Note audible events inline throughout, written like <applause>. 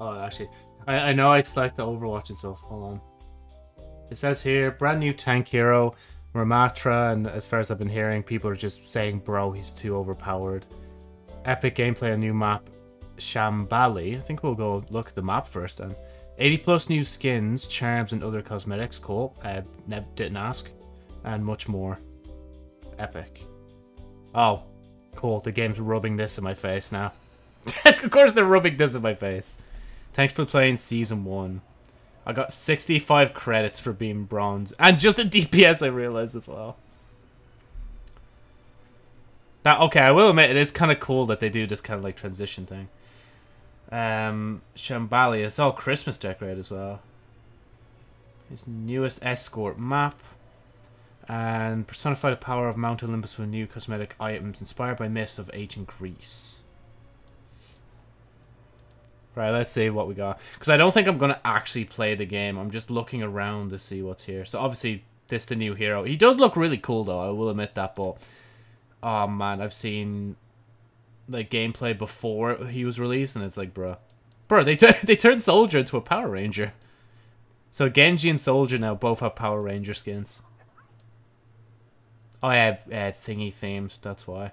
Oh, actually, I, I know I select the Overwatch and stuff. Hold on. It says here, brand new tank hero, Ramattra, and as far as I've been hearing, people are just saying, bro, he's too overpowered. Epic gameplay, a new map, Shambali. I think we'll go look at the map first then. 80 plus new skins, charms, and other cosmetics. Cool. Uh, didn't ask and much more. Epic. Oh, cool. The game's rubbing this in my face now. <laughs> of course they're rubbing this in my face. Thanks for playing Season 1. I got 65 credits for being bronze. And just a DPS, I realized as well. Now, okay, I will admit, it is kind of cool that they do this kind of, like, transition thing. Um, Shambali, it's all Christmas decorated as well. His newest escort map and personify the power of Mount Olympus with new cosmetic items inspired by myths of ancient Greece. Right, let's see what we got. Because I don't think I'm going to actually play the game. I'm just looking around to see what's here. So obviously, this the new hero. He does look really cool though, I will admit that. But, oh man, I've seen like gameplay before he was released and it's like, bro. Bro, they, <laughs> they turned Soldier into a Power Ranger. So Genji and Soldier now both have Power Ranger skins. Oh yeah, uh, thingy themes, that's why.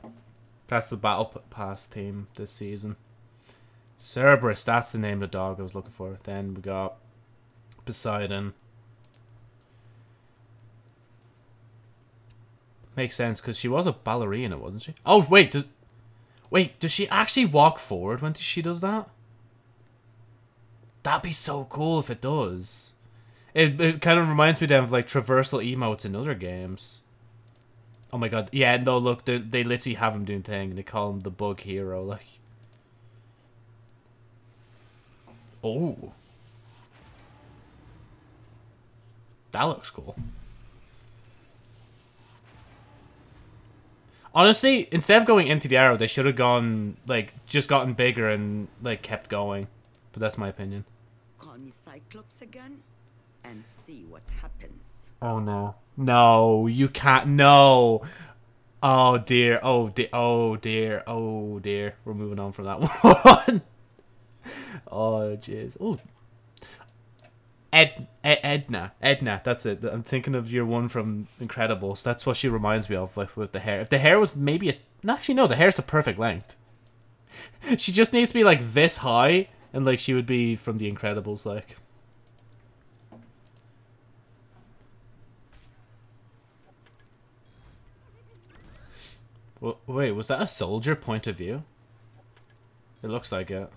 That's the Battle Pass theme this season. Cerberus, that's the name of the dog I was looking for. Then we got Poseidon. Makes sense, because she was a ballerina, wasn't she? Oh, wait, does... Wait, does she actually walk forward when she does that? That'd be so cool if it does. It, it kind of reminds me then of, like, traversal emotes in other games. Oh my god. Yeah, no, look, they, they literally have him doing thing. And they call him the bug hero, like. Oh. That looks cool. Honestly, instead of going into the arrow, they should have gone, like, just gotten bigger and, like, kept going. But that's my opinion. Call me Cyclops again and see what happens. Oh no. No, you can't. No. Oh dear. Oh dear. Oh dear. Oh dear. We're moving on from that <laughs> one. oh jeez. Oh. Ed, Ed, Edna, Edna, that's it. I'm thinking of your one from Incredibles. That's what she reminds me of, like with the hair. If the hair was maybe a, actually no, the hair's the perfect length. <laughs> she just needs to be like this high, and like she would be from the Incredibles, like. Wait, was that a soldier point of view? It looks like it.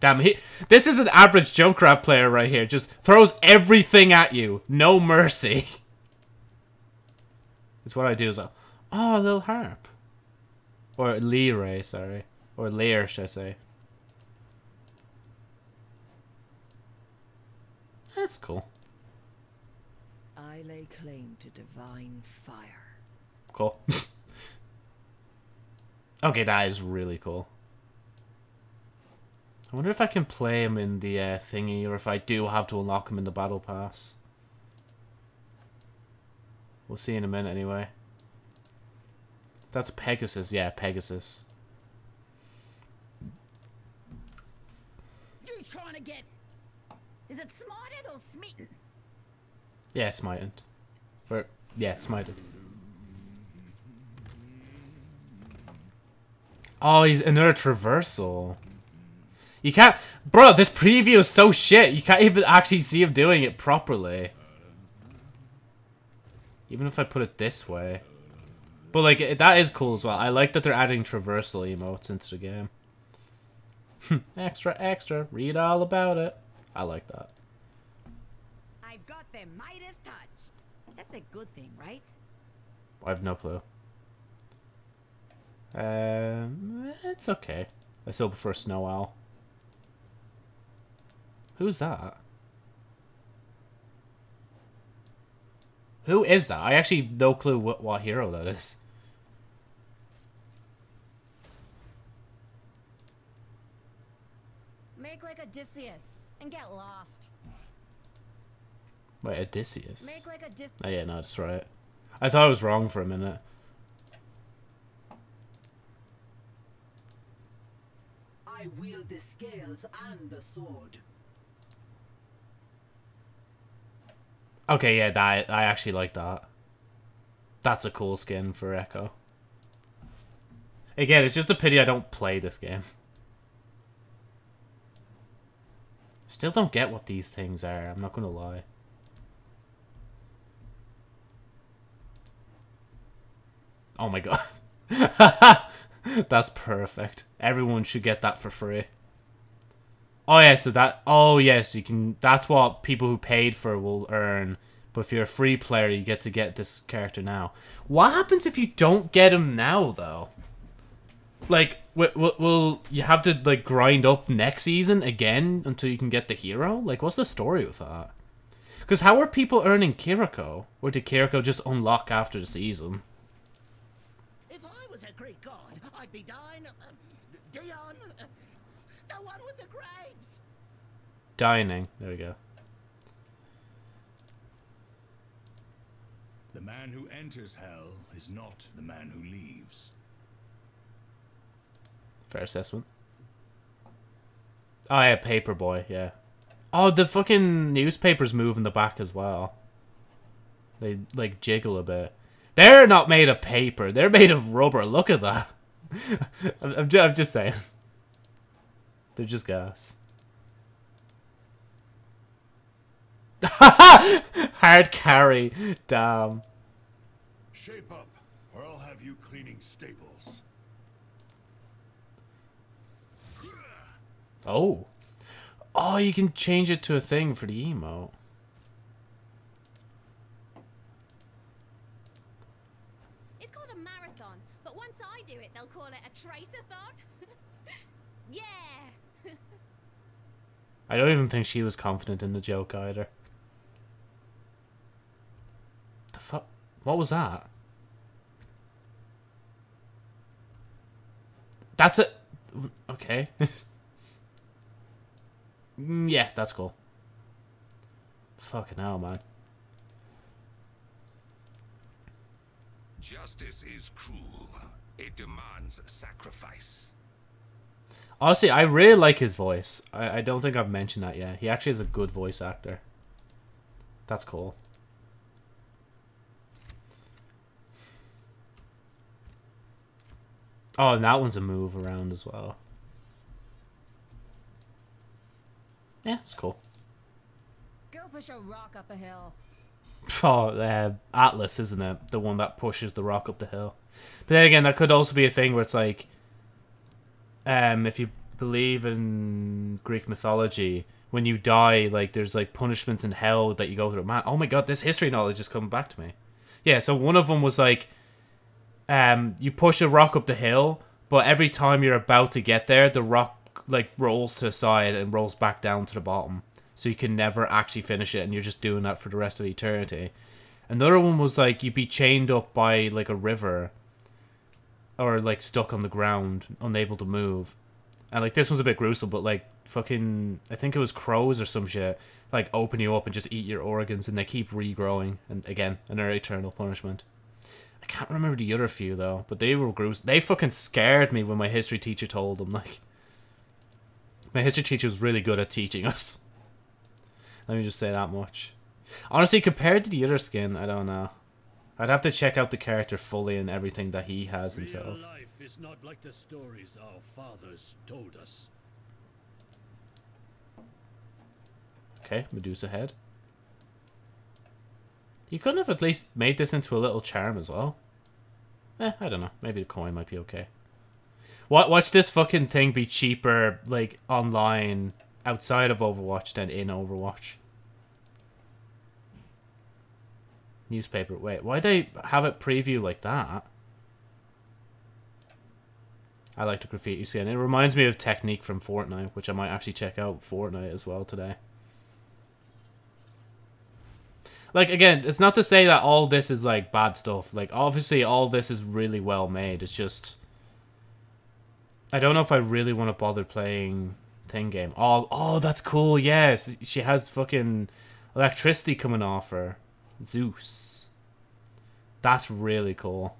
Damn, he, this is an average Junkrat player right here. Just throws everything at you. No mercy. <laughs> It's what I do is a, oh, a little harp. Or Leray, sorry. Or Lear, should I say. That's cool. I lay claim to divine fire. Cool. <laughs> Okay, that is really cool. I wonder if I can play him in the uh, thingy, or if I do have to unlock him in the battle pass. We'll see in a minute anyway. That's Pegasus, yeah, Pegasus. You trying to get... Is it smited or smitten? Yeah, smited. Or, yeah, smited. Oh, he's another traversal. You can't... Bro, this preview is so shit. You can't even actually see him doing it properly. Even if I put it this way. But, like, that is cool as well. I like that they're adding traversal emotes into the game. <laughs> extra, extra. Read all about it. I like that. I've got the Midas touch. That's a good thing, right? I have no clue. Um, it's okay. I still prefer Snow Owl. Who's that? Who is that? I actually no clue what, what hero that is. Make like Odysseus and get lost. Wait, Odysseus? Make like Odysseus. Oh yeah, no, that's right. I thought I was wrong for a minute. I wield the scales and the sword. Okay, yeah, that I actually like that. That's a cool skin for Echo. Again, it's just a pity I don't play this game. Still don't get what these things are, I'm not gonna lie. Oh my god. <laughs> <laughs> That's perfect. Everyone should get that for free. Oh yeah, so that oh yes, you can that's what people who paid for will earn. But if you're a free player, you get to get this character now. What happens if you don't get him now though? Like will, will you have to like grind up next season again until you can get the hero? Like what's the story with that? Cuz how are people earning Kiriko? Or did Kiriko just unlock after the season? If I was a Greek god, I'd be Dion, uh, Dion, uh, the one with the grapes. Dining. There we go. The man who enters hell is not the man who leaves. Fair assessment. Oh yeah, Paperboy, yeah. Oh, the fucking newspapers move in the back as well. They, like, jiggle a bit. They're not made of paper. They're made of rubber. Look at that. <laughs> I'm, I'm, ju I'm just saying. They're just gas. <laughs> Hard carry. Damn. Shape up, or I'll have you cleaning stables. Oh. Oh, you can change it to a thing for the emote. It's called a marathon, but once I do it, they'll call it a traceathon. yeah. I don't even think she was confident in the joke either. The fuck? What was that? That's it. Okay. Mm, yeah, that's cool. Fucking hell, man. Justice is cruel. It demands sacrifice. Honestly, I really like his voice. I, I don't think I've mentioned that yet. He actually is a good voice actor. That's cool. Oh, and that one's a move around as well. Yeah, it's cool. Go push a rock up a hill. <laughs> Oh, uh, Atlas, isn't it? The one that pushes the rock up the hill. But then again, that could also be a thing where it's like, um, if you believe in Greek mythology, when you die, like there's like punishments in hell that you go through. Man, oh my god, this history knowledge is coming back to me. Yeah, so one of them was like, um, you push a rock up the hill, but every time you're about to get there, the rock like rolls to the side and rolls back down to the bottom. So you can never actually finish it and you're just doing that for the rest of eternity. Another one was like you'd be chained up by like a river or like stuck on the ground, unable to move. And like this one's a bit gruesome, but like fucking I think it was crows or some shit, like open you up and just eat your organs and they keep regrowing and again, another eternal punishment. I can't remember the other few though, but they were gruesome. They fucking scared me when my history teacher told them <laughs> like my history teacher was really good at teaching us. <laughs> Let me just say that much. Honestly, compared to the other skin, I don't know. I'd have to check out the character fully and everything that he has himself. Real life is not like the stories our fathers told us. Okay, Medusa head. You couldn't have at least made this into a little charm as well. Eh, I don't know. Maybe the coin might be okay. What? Watch this fucking thing be cheaper, like, online, outside of Overwatch than in Overwatch. Newspaper. Wait, why they have it preview like that? I like to graffiti skin. It reminds me of Technique from Fortnite, which I might actually check out Fortnite as well today. Like, again, it's not to say that all this is, like, bad stuff. Like, obviously, all this is really well made. It's just... I don't know if I really want to bother playing Thing Game. Oh, oh, that's cool, yes. She has fucking electricity coming off her. Zeus. That's really cool.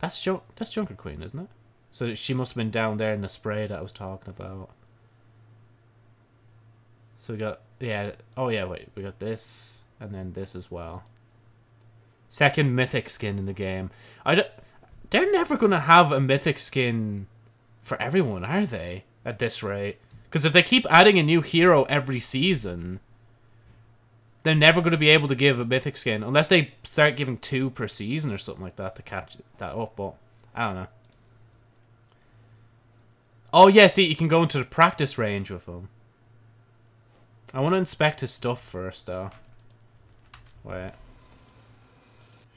That's jo- that's Junker Queen, isn't it? So she must have been down there in the spray that I was talking about. So we got yeah. Oh yeah, wait. We got this and then this as well. Second mythic skin in the game. I don't, they're never gonna have a mythic skin for everyone, are they? At this rate, because if they keep adding a new hero every season, they're never going to be able to give a mythic skin unless they start giving two per season or something like that to catch that up. But I don't know. Oh yeah, see, you can go into the practice range with him. I want to inspect his stuff first, though. Wait.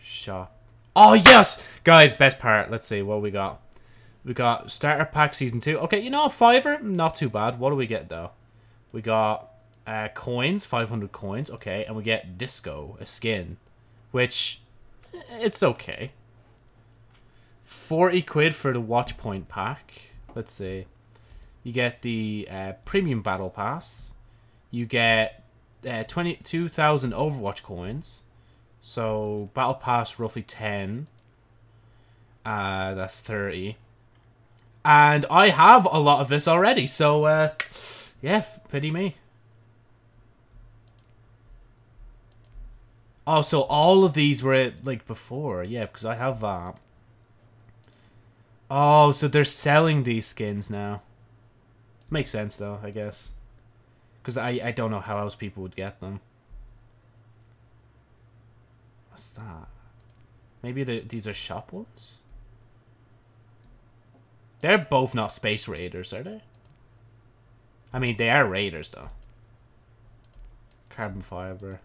Shop. Oh yes, guys, best part. Let's see what we got. We got starter pack season two. Okay, you know a fiver, not too bad. What do we get though? We got uh, coins, 500 coins. Okay, and we get disco, a skin, which it's okay. 40 quid for the watch point pack. Let's see. You get the uh, premium battle pass. You get uh, 22,000 Overwatch coins. So battle pass roughly 10. Uh, that's 30. And I have a lot of this already, so uh, yeah, pity me. Oh, so all of these were like before, yeah, because I have that. Oh, so they're selling these skins now. Makes sense though, I guess. Because I, I don't know how else people would get them. What's that? Maybe the, these are shop ones? They're both not Space Raiders, are they? I mean, they are Raiders, though. Carbon fiber.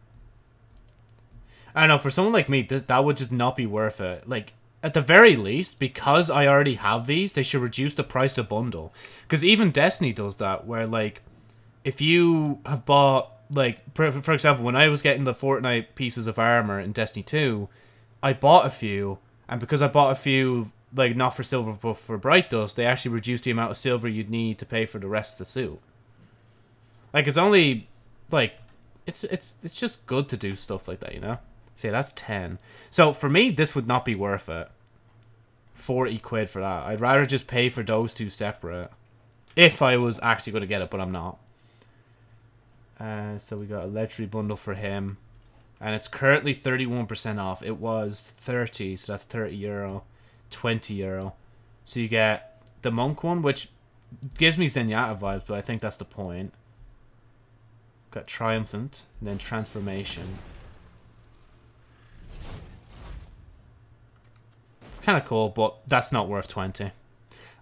I don't know, for someone like me, th that would just not be worth it. Like, at the very least, because I already have these, they should reduce the price of bundle. Because even Destiny does that, where, like, if you have bought, like, for, for example, when I was getting the Fortnite pieces of armor in Destiny 2, I bought a few, and because I bought a few, like, not for silver, but for Bright Dust, they actually reduced the amount of silver you'd need to pay for the rest of the suit. Like, it's only, like, it's, it's, it's just good to do stuff like that, you know? See, that's 10. So, for me, this would not be worth it. 40 quid for that. I'd rather just pay for those two separate. If I was actually going to get it, but I'm not. Uh, so we got a legendary bundle for him. And it's currently 31% off. It was 30, so that's 30 euro. 20 euro. So you get the monk one, which gives me Zenyatta vibes, but I think that's the point. Got Triumphant, and then Transformation. It's kind of cool, but that's not worth 20.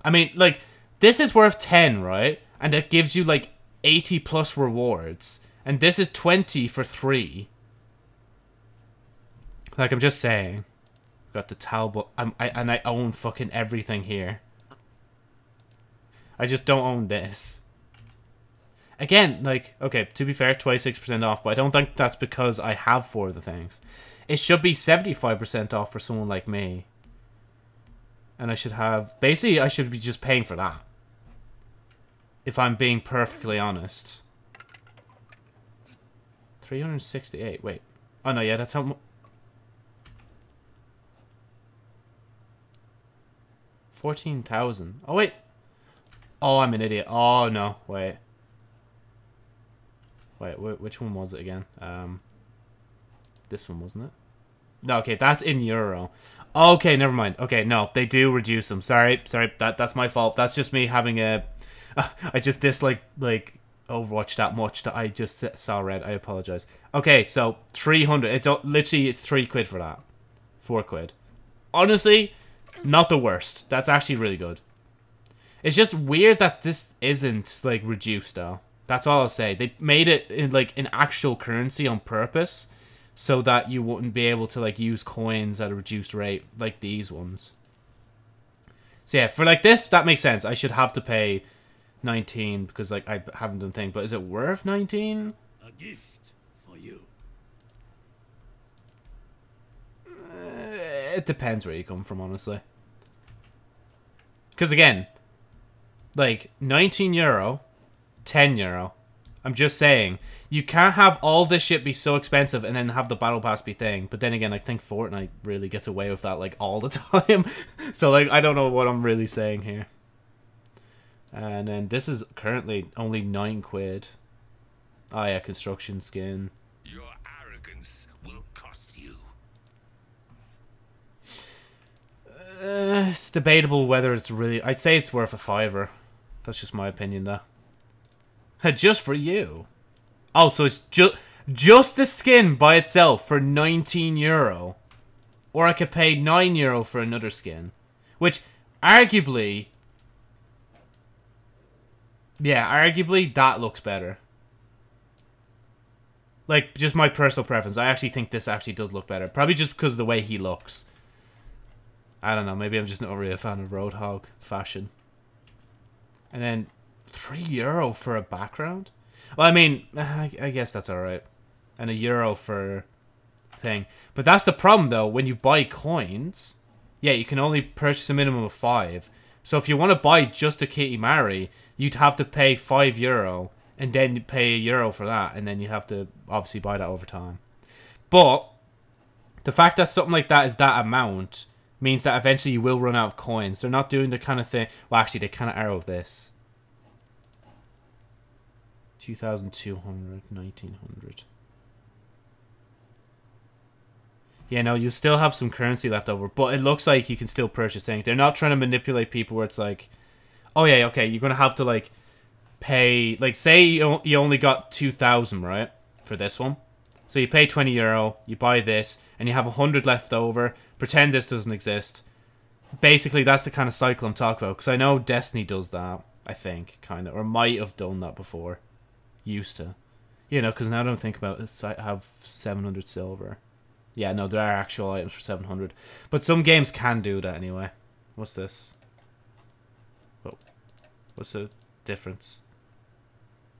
I mean, like, this is worth 10, right? And it gives you, like, 80 plus rewards. And this is 20 for 3. Like, I'm just saying. Got the Talbot. I'm, I, and I own fucking everything here. I just don't own this. Again, like, okay, to be fair, 26% off, but I don't think that's because I have four of the things. It should be 75% off for someone like me. And I should have... Basically, I should be just paying for that. If I'm being perfectly honest. 368. Wait. Oh, no, yeah, that's how... 14,000. Oh, wait. Oh, I'm an idiot. Oh, no. Wait. Wait, wh which one was it again? Um, this one, wasn't it? No, okay, that's in euro. Okay, never mind. Okay, no, they do reduce them. Sorry, sorry, that that's my fault. That's just me having a... <laughs> I just dislike, like, Overwatch that much that I just saw red. I apologize. Okay, so 300. It's literally, it's 3 quid for that. 4 quid. Honestly, not the worst. That's actually really good. It's just weird that this isn't, like, reduced, though. That's all I'll say. They made it in like an actual currency on purpose so that you wouldn't be able to like use coins at a reduced rate like these ones. So yeah, for like this, that makes sense. I should have to pay 19 because like I haven't done thing, but is it worth 19? A gift for you. Uh, it depends where you come from, honestly. Because again, like 19 euro 10 euro. I'm just saying, you can't have all this shit be so expensive and then have the battle pass be thing. But then again, I think Fortnite really gets away with that like all the <laughs> time. so like, I don't know what I'm really saying here. And then this is currently only nine quid. Oh yeah, construction skin. Your arrogance will cost you. Uh, it's debatable whether it's really. I'd say it's worth a fiver. That's just my opinion, though. <laughs> Just for you. Oh, so it's just just the skin by itself for 19 euro, or I could pay 9 euro for another skin, which arguably, yeah, arguably that looks better. Like just my personal preference. I actually think this actually does look better. Probably just because of the way he looks. I don't know. Maybe I'm just not really a fan of Roadhog fashion. And then three euro for a background. Well, I mean, <sighs> I, guess that's all right. And a euro for thing. But that's the problem though. When you buy coins, yeah, you can only purchase a minimum of five. So if you want to buy just a Kitemari, you'd have to pay five euro and then pay a euro for that, and then you have to obviously buy that over time. But the fact that something like that is that amount means that eventually you will run out of coins. They're not doing the kind of thing. Well, actually, they kind of are of this. 2,200, 1,900. Yeah, no, you still have some currency left over, but it looks like you can still purchase things. They're not trying to manipulate people where it's like, oh yeah, okay, you're going to have to like pay, like say you, you only got 2,000, right, for this one. So you pay 20 euro, you buy this, and you have 100 left over, pretend this doesn't exist. Basically, that's the kind of cycle I'm talking about, because I know Destiny does that, I think, kind of, or might have done that before. Used to. You know, because now I don't think about it, I have 700 silver. Yeah, no, there are actual items for 700. But some games can do that anyway. What's this? Oh, what's the difference?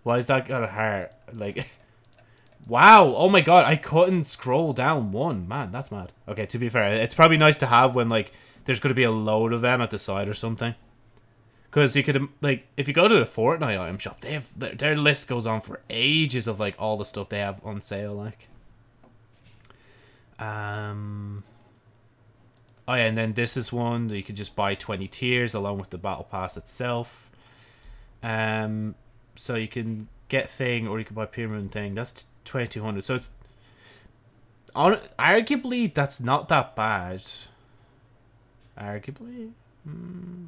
Why is that got a heart? Like, <laughs> wow! Oh my god, I couldn't scroll down one. Man, that's mad. Okay, to be fair, it's probably nice to have when like there's going to be a load of them at the side or something. Because you could like if you go to the Fortnite item shop, they have their, their list goes on for ages of like all the stuff they have on sale. Like, um, oh yeah, and then this is one that you could just buy twenty tiers along with the battle pass itself. Um, so you can get thing or you can buy pyramid thing. That's twenty two hundred. So it's on, arguably that's not that bad. Arguably. Hmm.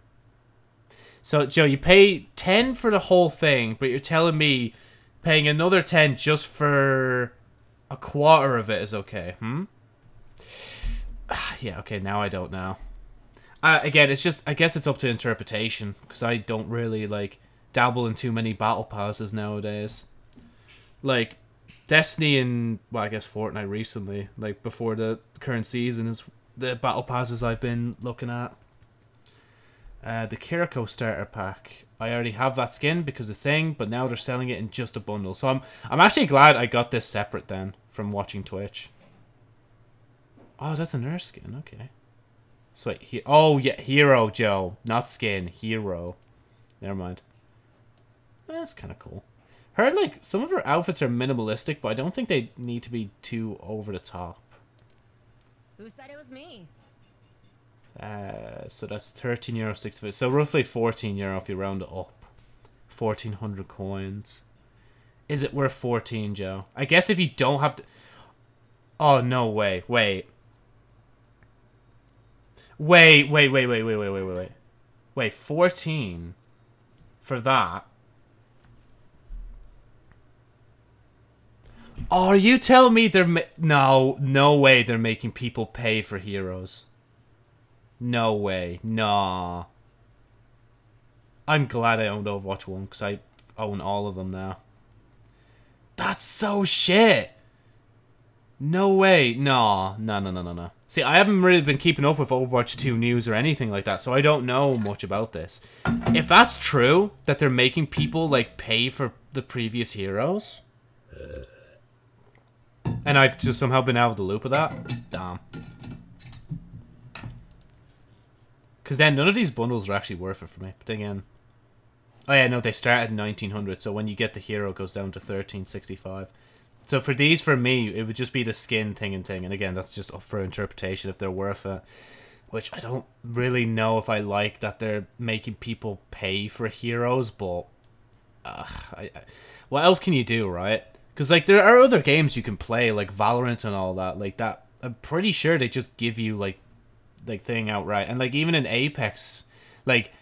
So Joe, you pay ten for the whole thing, but you're telling me paying another ten just for a quarter of it is okay, hmm? yeah, okay, now I don't know. Uh, again, it's just I guess it's up to interpretation because I don't really like dabble in too many battle passes nowadays. Like Destiny and well, I guess Fortnite recently, like before the current season, is the battle passes I've been looking at. Uh, the Kiriko starter pack. I already have that skin because of the thing, but now they're selling it in just a bundle. So I'm I'm actually glad I got this separate then from watching Twitch. Oh, that's a nurse skin. Okay. So wait, he oh yeah, hero Joe, not skin, hero. Never mind. That's kind of cool. Heard like some of her outfits are minimalistic, but I don't think they need to be too over the top. Who said it was me? Uh, so that's 13 euro 65. So roughly 14 euro if you round it up. 1400 coins. Is it worth 14, Joe? I guess if you don't have to... Oh, no way. Wait. Wait, wait, wait, wait, wait, wait, wait, wait, wait. Wait, 14 for that. Are you telling me they're... No, no way they're making people pay for heroes. No way. Nah. I'm glad I owned Overwatch 1 because I own all of them now. That's so shit. No way. Nah. No, no, no, no, no. See, I haven't really been keeping up with Overwatch 2 news or anything like that, so I don't know much about this. If that's true, that they're making people, like, pay for the previous heroes, and I've just somehow been out of the loop of that, damn. Because then none of these bundles are actually worth it for me. But again, Oh yeah, no, they start at 1900. So when you get the hero, it goes down to 1365. So for these, for me, it would just be the skin thing and thing. And again, that's just up for interpretation if they're worth it. Which I don't really know if I like that they're making people pay for heroes, but uh, I, I, what else can you do, right? Because like there are other games you can play, like Valorant and all that, like that. I'm pretty sure they just give you like, like thing outright, and like even in Apex, like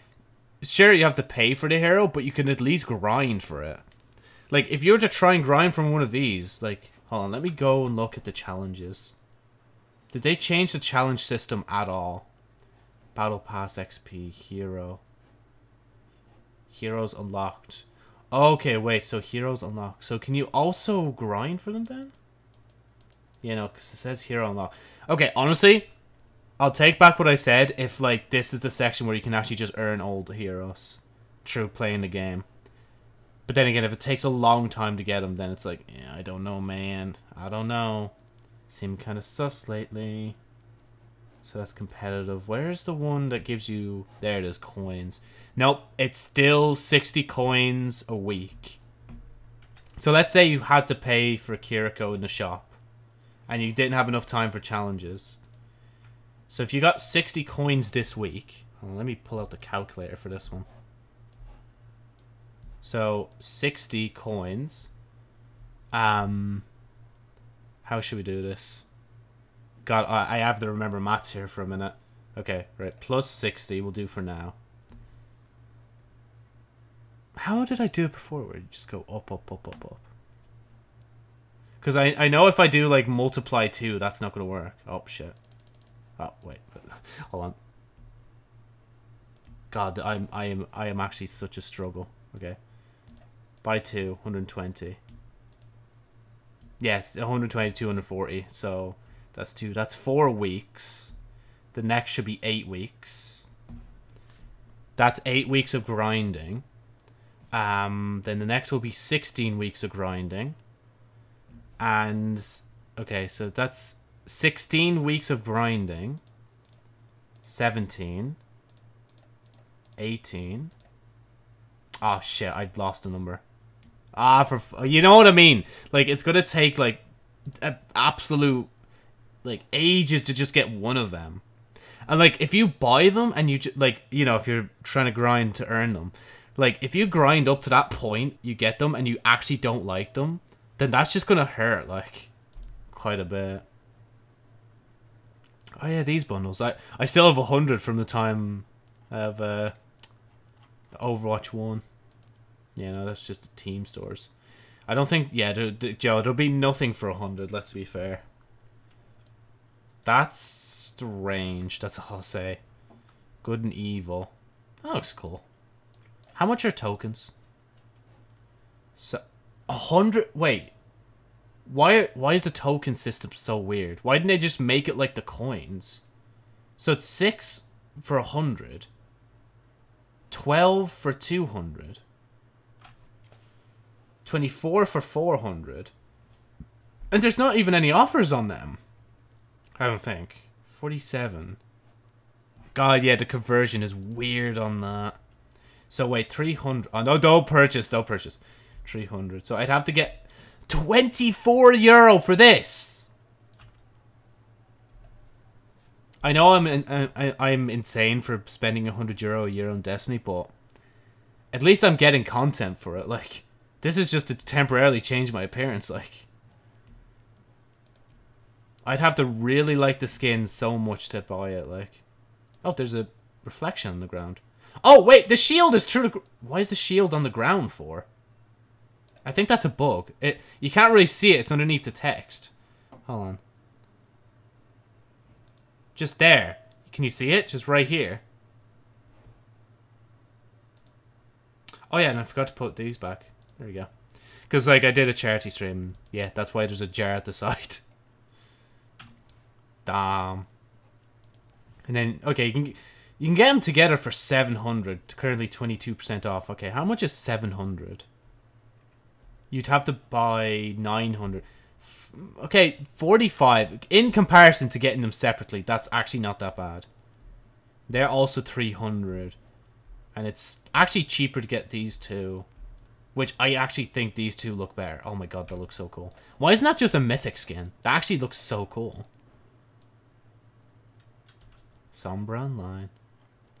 sure you have to pay for the hero, but you can at least grind for it. Like if you were to try and grind from one of these, like hold on, let me go and look at the challenges. Did they change the challenge system at all? Battle Pass XP, hero. Heroes unlocked. Okay, wait, so heroes unlocked. So can you also grind for them then? Yeah, no, because it says hero unlocked. Okay, honestly, I'll take back what I said if, like, this is the section where you can actually just earn old heroes through playing the game. But then again, if it takes a long time to get them, then it's like, yeah, I don't know, man. I don't know. Seem kind of sus lately. So that's competitive. Where's the one that gives you... There it is, coins. Nope, it's still 60 coins a week. So let's say you had to pay for Kiriko in the shop. And you didn't have enough time for challenges. So if you got 60 coins this week... Let me pull out the calculator for this one. So, 60 coins. Um... How should we do this? God, I, have to remember maths here for a minute. Okay, right. Plus 60 we'll do for now. How did I do it before? Where you just go up, up, up, up, up. Because I, I know if I do, like, multiply 2, that's not going to work. Oh, shit. Oh, wait. <laughs> Hold on. God, I'm, I am, I am actually such a struggle. Okay. By 2, 120. Yes, 120, 240. So, that's two. That's four weeks. The next should be eight weeks. That's eight weeks of grinding. Um, then the next will be 16 weeks of grinding. And, okay, so that's 16 weeks of grinding. 17. 18. Oh, shit, I lost a number. Ah, for... You know what I mean? Like, it's gonna take, like, absolute like ages to just get one of them. And like if you buy them and you like you know if you're trying to grind to earn them, like if you grind up to that point, you get them and you actually don't like them, then that's just gonna hurt like quite a bit. Oh yeah, these bundles. I I still have a hundred from the time of uh, Overwatch One. Yeah, no, that's just the team stores. I don't think. Yeah, there, there, Joe, there'll be nothing for a hundred. Let's be fair. That's strange. That's all I'll say. Good and evil. That looks cool. How much are tokens? So, a hundred. Wait. Why? Why is the token system so weird? Why didn't they just make it like the coins? So it's six for a hundred. Twelve for two hundred. Twenty-four for four hundred. And there's not even any offers on them. I don't think. 47. God, yeah, the conversion is weird on that. So wait, 300. Oh, no, don't purchase, don't purchase. 300. So I'd have to get 24 euro for this. I know I'm in, I, I'm insane for spending 100 euro a year on Destiny, but at least I'm getting content for it. Like, this is just to temporarily change my appearance. Like, I'd have to really like the skin so much to buy it, like. Oh, there's a reflection on the ground. Oh, wait, the shield is true. Why is the shield on the ground for? I think that's a bug. It You can't really see it. It's underneath the text. Hold on. Just there. Can you see it? Just right here. Oh, yeah, and I forgot to put these back. There we go. Because, like, I did a charity stream. Yeah, that's why there's a jar at the <laughs> side. Damn. And then, okay, you can you can get them together for 700. Currently 22% off. Okay, how much is 700? You'd have to buy 900. Okay, 45. In comparison to getting them separately, that's actually not that bad. They're also 300. And it's actually cheaper to get these two. Which I actually think these two look better. Oh my god, that looks so cool. Why isn't that just a mythic skin? That actually looks so cool. Sombra Online.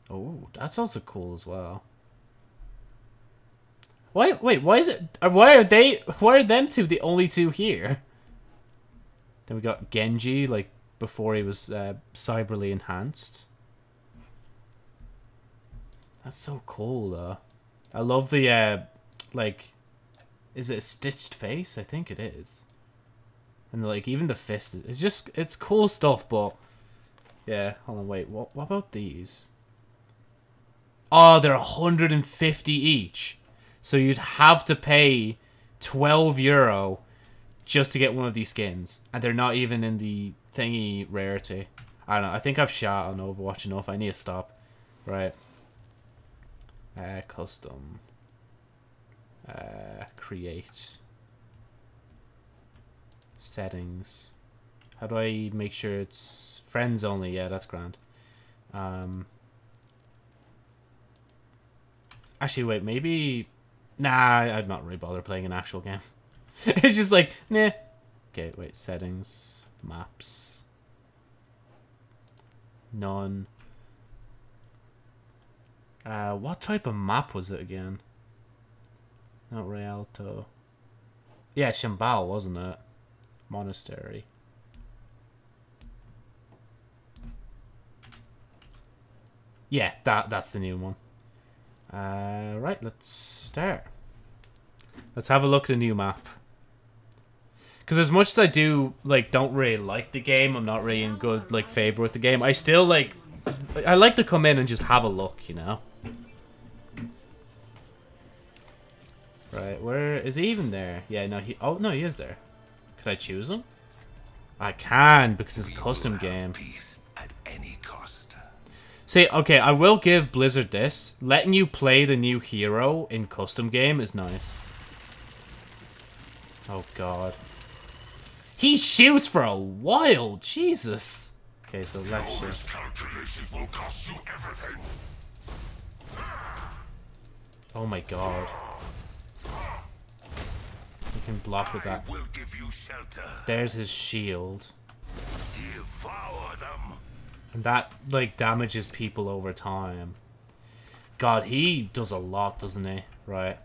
Oh, that's also cool as well. Why? Wait, why is it? uh, Why are they? Why are them two the only two here? Then we got Genji, like before he was uh, cyberly enhanced. That's so cool, though. I love the uh, like, is it a stitched face? I think it is. And like even the fist, it's just it's cool stuff. But yeah, hold on, wait. What what about these? Oh, they're 150 each. So you'd have to pay 12 euro just to get one of these skins. And they're not even in the thingy rarity. I don't know. I think I've shot on Overwatch enough. I need to stop. Right. Uh, custom. Uh, create. Settings. How do I make sure it's friends only? Yeah, that's grand. Um, actually, wait, maybe... Nah, I'd not really bother playing an actual game. <laughs> it's just like, nah. Okay, wait, settings, maps. None. Uh, what type of map was it again? Not Rialto. Yeah, Shambhala, wasn't it? Monastery. Yeah, that that's the new one. Uh, right, let's start. Let's have a look at the new map. Because as much as I do, like, don't really like the game, I'm not really in good, like, favor with the game, I still, like, I like to come in and just have a look, you know? Right, where, is he even there? Yeah, no, he, oh, no, he is there. Could I choose him? I can, because it's a custom game. Peace at any cost. See, okay, I will give Blizzard this. Letting you play the new hero in custom game is nice. Oh, God. He shoots for a while! Jesus! Okay, so left shift. calculations will cost you everything. Oh my god. You can block with that. I will give you shelter. There's his shield. Devour them. And that, like, damages people over time. God, he does a lot, doesn't he? Right.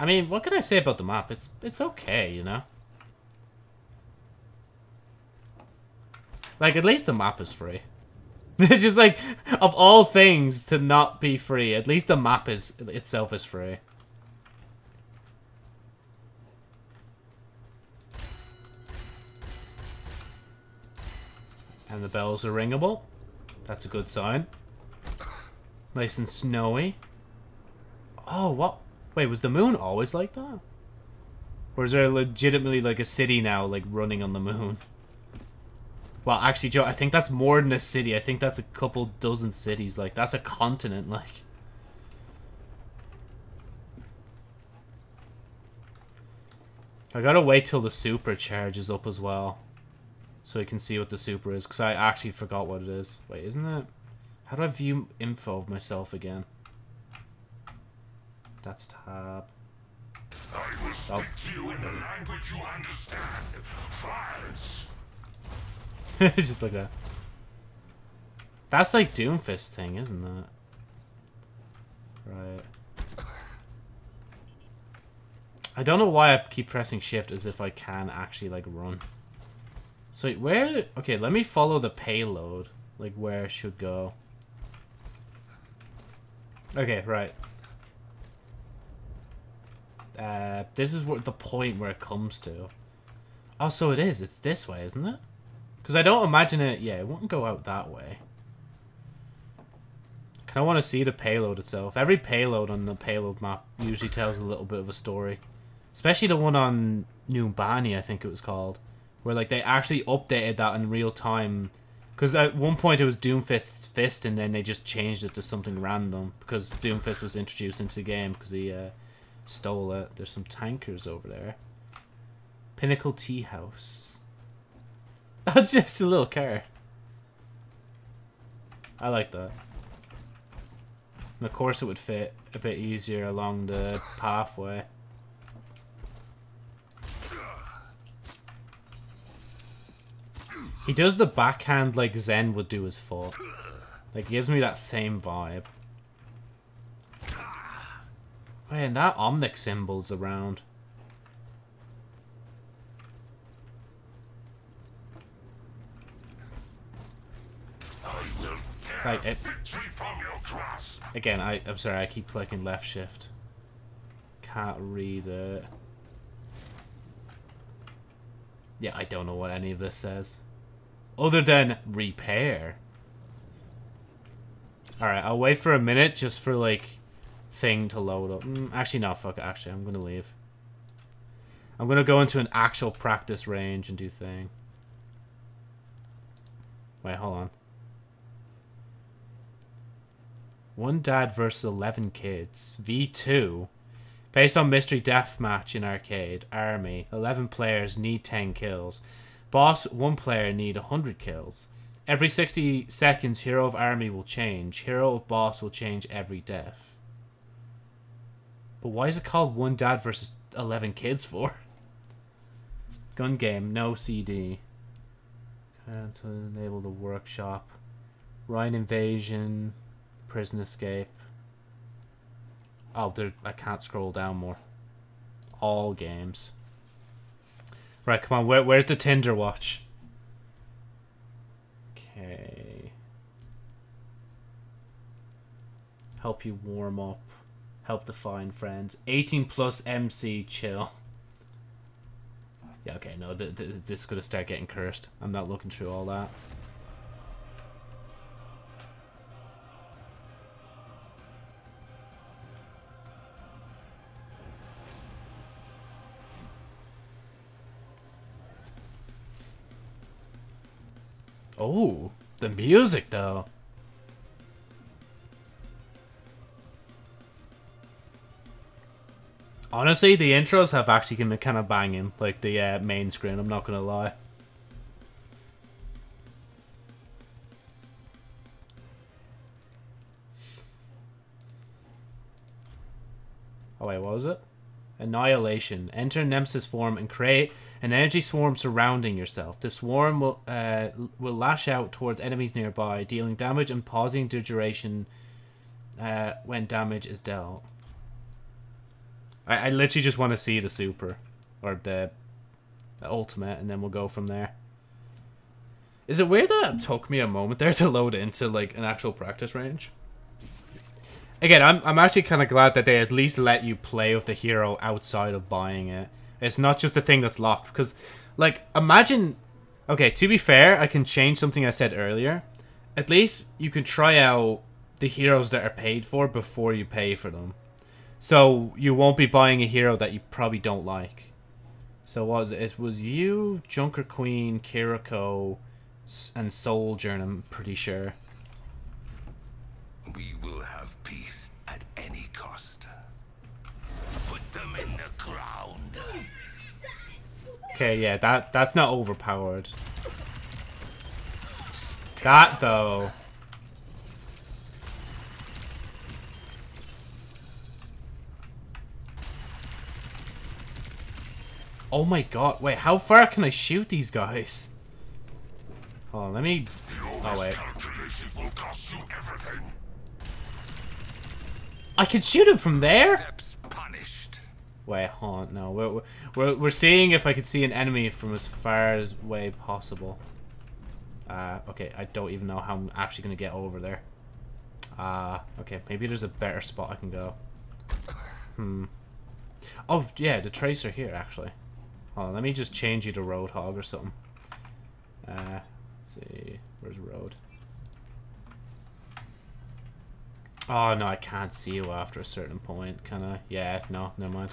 I mean, what can I say about the map? It's it's okay, you know? Like, at least the map is free. <laughs> it's just like, of all things to not be free, at least the map is itself is free. And the bells are ringable. That's a good sign. Nice and snowy. Oh, what? Wait, was the moon always like that? Or is there legitimately like a city now, like running on the moon? Well, actually, Joe, I think that's more than a city. I think that's a couple dozen cities. Like, that's a continent, like. I gotta wait till the super charges up as well. So I can see what the super is, because I actually forgot what it is. Wait, isn't it? How do I view info of myself again? That's tab. I will oh. speak Oh. to you in the language you understand. Violence. <laughs> Just like that. That's like Doomfist thing, isn't it? Right. I don't know why I keep pressing shift as if I can actually like run. So where okay, let me follow the payload. Like where it should go. Okay, right. Uh this is what the point where it comes to. Oh, so it is. It's this way, isn't it? Because I don't imagine it... Yeah, it wouldn't go out that way. Kind of want to see the payload itself. Every payload on the payload map usually tells a little bit of a story. Especially the one on Numbani, I think it was called. Where, like, they actually updated that in real time. Because at one point it was Doomfist's fist, and then they just changed it to something random. Because Doomfist was introduced into the game, because he uh, stole it. There's some tankers over there. Pinnacle Tea House. <laughs> That's just a little car. I like that. And of course it would fit a bit easier along the pathway. He does the backhand like Zen would do his foot. Like, gives me that same vibe. Oh, Man, that Omnic symbol's around. Like, it, again, I, I'm sorry, I keep clicking left shift. Can't read it. Yeah, I don't know what any of this says. Other than repair. Alright, I'll wait for a minute just for, like, thing to load up. Mm, actually, no, fuck it. Actually, I'm gonna leave. I'm gonna go into an actual practice range and do thing. Wait, hold on. One dad versus 11 kids. V2. Based on Mystery Deathmatch in arcade. Army. 11 players need 10 kills. Boss, one player need 100 kills. Every 60 seconds, Hero of Army will change. Hero of Boss will change every death. But why is it called One Dad versus 11 Kids for? <laughs> Gun game, no CD. Can't enable the workshop. Rhine Invasion. Prison Escape. Oh, there, I can't scroll down more. All games. Right, come on. Where, where's the Tinder watch? Okay. Help you warm up. Help to find friends. 18 plus MC chill. Yeah, okay, no, th th this is going to start getting cursed. I'm not looking through all that. Oh, the music though. Honestly, the intros have actually been kind of banging, like the uh, main screen, I'm not gonna lie. Oh wait, what was it? Annihilation. Enter Nemesis form and create an energy swarm surrounding yourself. The swarm will uh, will lash out towards enemies nearby, dealing damage and pausing the duration uh, when damage is dealt. I, I literally just want to see the super or the, the ultimate, and then we'll go from there. Is it weird that it took me a moment there to load into like an actual practice range? Again, I'm, I'm actually kind of glad that they at least let you play with the hero outside of buying it. It's not just the thing that's locked. Because, like, imagine... Okay, to be fair, I can change something I said earlier. At least you can try out the heroes that are paid for before you pay for them. So you won't be buying a hero that you probably don't like. So was it? It was you, Junker Queen, Kiriko, and Soldier, and I'm pretty sure. We will have peace at any cost. Put them in the ground. Okay, yeah, that that's not overpowered. That though. Oh my god, wait, how far can I shoot these guys? Hold on, let me... Oh, wait. I can shoot him from there? Wait, hold on, no. We're, we're, we're we're seeing if I can see an enemy from as far as way possible. Uh, okay, I don't even know how I'm actually going to get over there. Uh, okay, maybe there's a better spot I can go. Hmm. Oh, yeah, the tracer here, actually. Hold on, let me just change you to Roadhog or something. Uh, let's see. Where's Road? Oh, no, I can't see you after a certain point, can I? Yeah, no, never mind.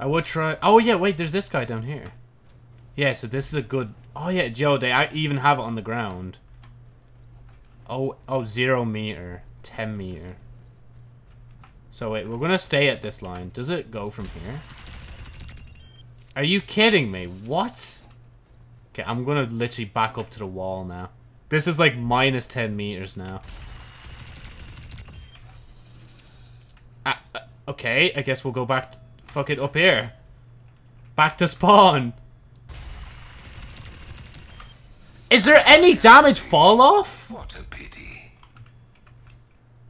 I would try... Oh, yeah, wait, there's this guy down here. Yeah, so this is a good... Oh, yeah, Joe, they even have it on the ground. Oh, oh, zero meter. 10 meter. So, wait, we're going to stay at this line. Does it go from here? Are you kidding me? What? Okay, I'm gonna literally back up to the wall now. This is like minus 10 meters now. Uh, uh, okay, I guess we'll go back, fuck it, up here. Back to spawn. Is there any damage fall off? What a pity.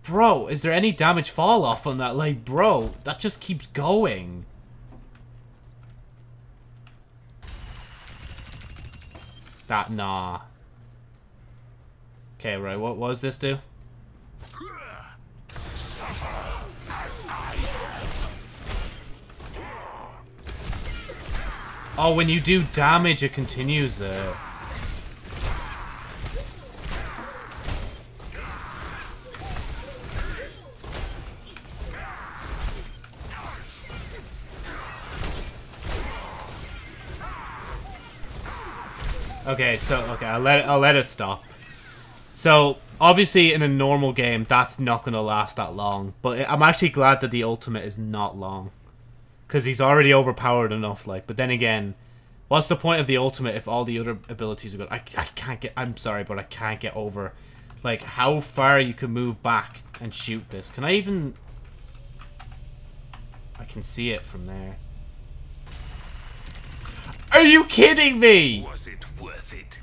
Bro, is there any damage fall off on that? Like, bro, that just keeps going. That, nah. Okay, right, what, what does this do? Oh, when you do damage, it continues it. Okay, so okay, I'll let it, I'll let it stop. So obviously, in a normal game, that's not gonna last that long. But I'm actually glad that the ultimate is not long, because he's already overpowered enough. Like, but then again, what's the point of the ultimate if all the other abilities are good? I I can't get. I'm sorry, but I can't get over, like how far you can move back and shoot this. Can I even? I can see it from there. Are you kidding me? Was it worth it?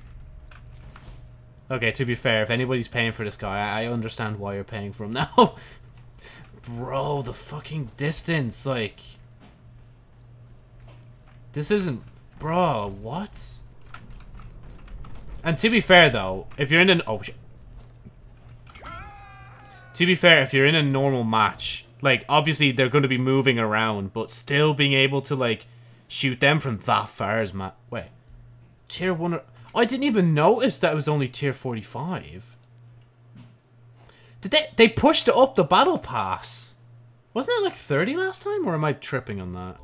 Okay, to be fair, if anybody's paying for this guy, I, I understand why you're paying for him <laughs> now. Bro, the fucking distance, like... This isn't... Bro, what? And to be fair, though, if you're in an... Oh, shit. To be fair, if you're in a normal match, like, obviously they're going to be moving around, but still being able to, like, shoot them from that far is ma- Wait. Tier 1... Or I didn't even notice that it was only tier 45. Did they... They pushed it up the battle pass. Wasn't it like 30 last time, or am I tripping on that?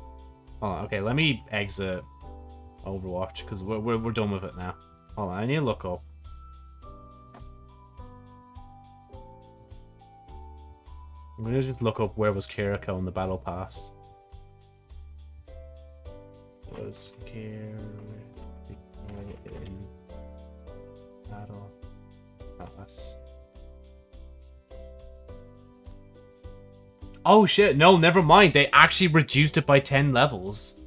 Oh, okay, let me exit Overwatch, because we're, we're, we're done with it now. Hold on, I need to look up. I'm gonna just look up where was Kiriko in the battle pass. Was Kiriko in battle pass? Oh shit, no, never mind. They actually reduced it by 10 levels.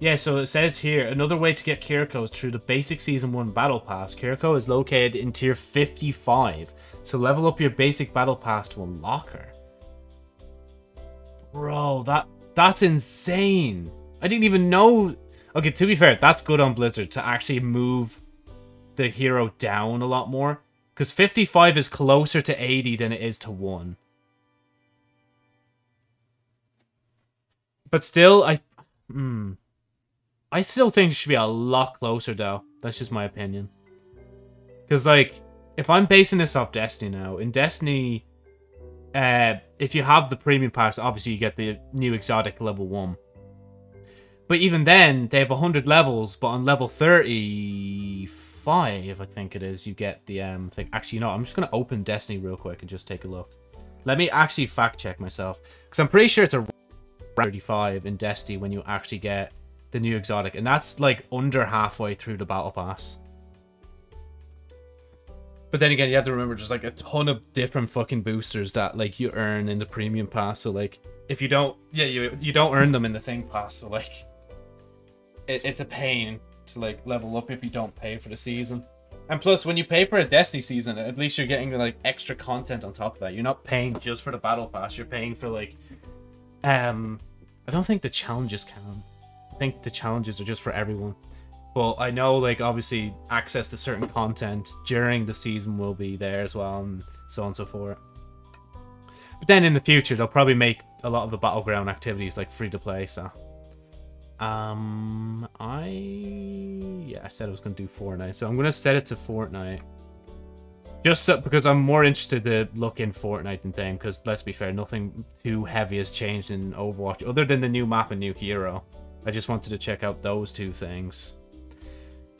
Yeah, so it says here, another way to get Kiriko is through the basic Season 1 Battle Pass. Kiriko is located in Tier 55, so level up your basic Battle Pass to unlock her. Bro, that that's insane. I didn't even know... Okay, to be fair, that's good on Blizzard to actually move the hero down a lot more. Because 55 is closer to 80 than it is to 1. But still, I... Hmm... I still think it should be a lot closer, though. That's just my opinion. Because, like, if I'm basing this off Destiny now, in Destiny, uh, if you have the premium pass, obviously you get the new exotic level 1. But even then, they have 100 levels, but on level 35, I think it is, you get the um thing. Actually, you know, I'm just going to open Destiny real quick and just take a look. Let me actually fact check myself. Because I'm pretty sure it's a 35 in Destiny when you actually get the new exotic, and that's like under halfway through the battle pass. But then again, you have to remember just like a ton of different fucking boosters that like you earn in the premium pass. So like if you don't, yeah, you you don't earn them in the thing pass. So like it, it's a pain to like level up if you don't pay for the season. And plus, when you pay for a Destiny season, at least you're getting like extra content on top of that. You're not paying just for the battle pass. You're paying for like, um, I don't think the challenges count. I think the challenges are just for everyone. But I know, like, obviously, access to certain content during the season will be there as well, and so on and so forth. But then in the future, they'll probably make a lot of the battleground activities like free to play. So, um, I yeah, I said I was gonna do Fortnite, so I'm gonna set it to Fortnite. Just so, because I'm more interested to look in Fortnite than them. Because let's be fair, nothing too heavy has changed in Overwatch other than the new map and new hero. I just wanted to check out those two things.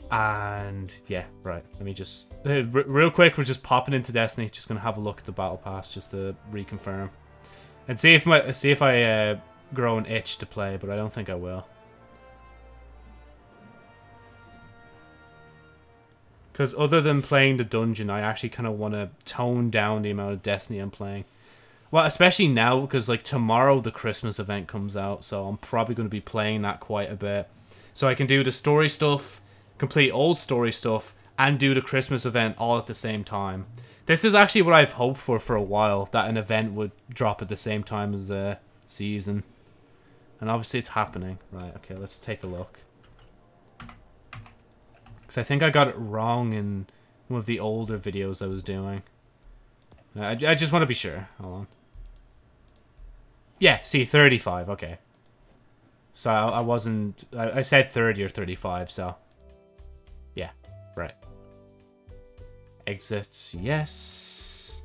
And yeah, right. Let me just <laughs> real quick. We're just popping into Destiny. Just gonna have a look at the battle pass just to reconfirm and see if my see if I uh, grow an itch to play. But I don't think I will. Because other than playing the dungeon, I actually kind of want to tone down the amount of Destiny I'm playing. Well, especially now because like tomorrow the Christmas event comes out, so I'm probably going to be playing that quite a bit. So I can do the story stuff, complete old story stuff, and do the Christmas event all at the same time. This is actually what I've hoped for for a while that an event would drop at the same time as the season. And obviously it's happening. Right, okay, let's take a look. Because I think I got it wrong in one of the older videos I was doing. I, I just want to be sure. Hold on. Yeah, see, 35, okay. So I, I wasn't... I, I said 30 or 35, so... Yeah, right. Exit, yes.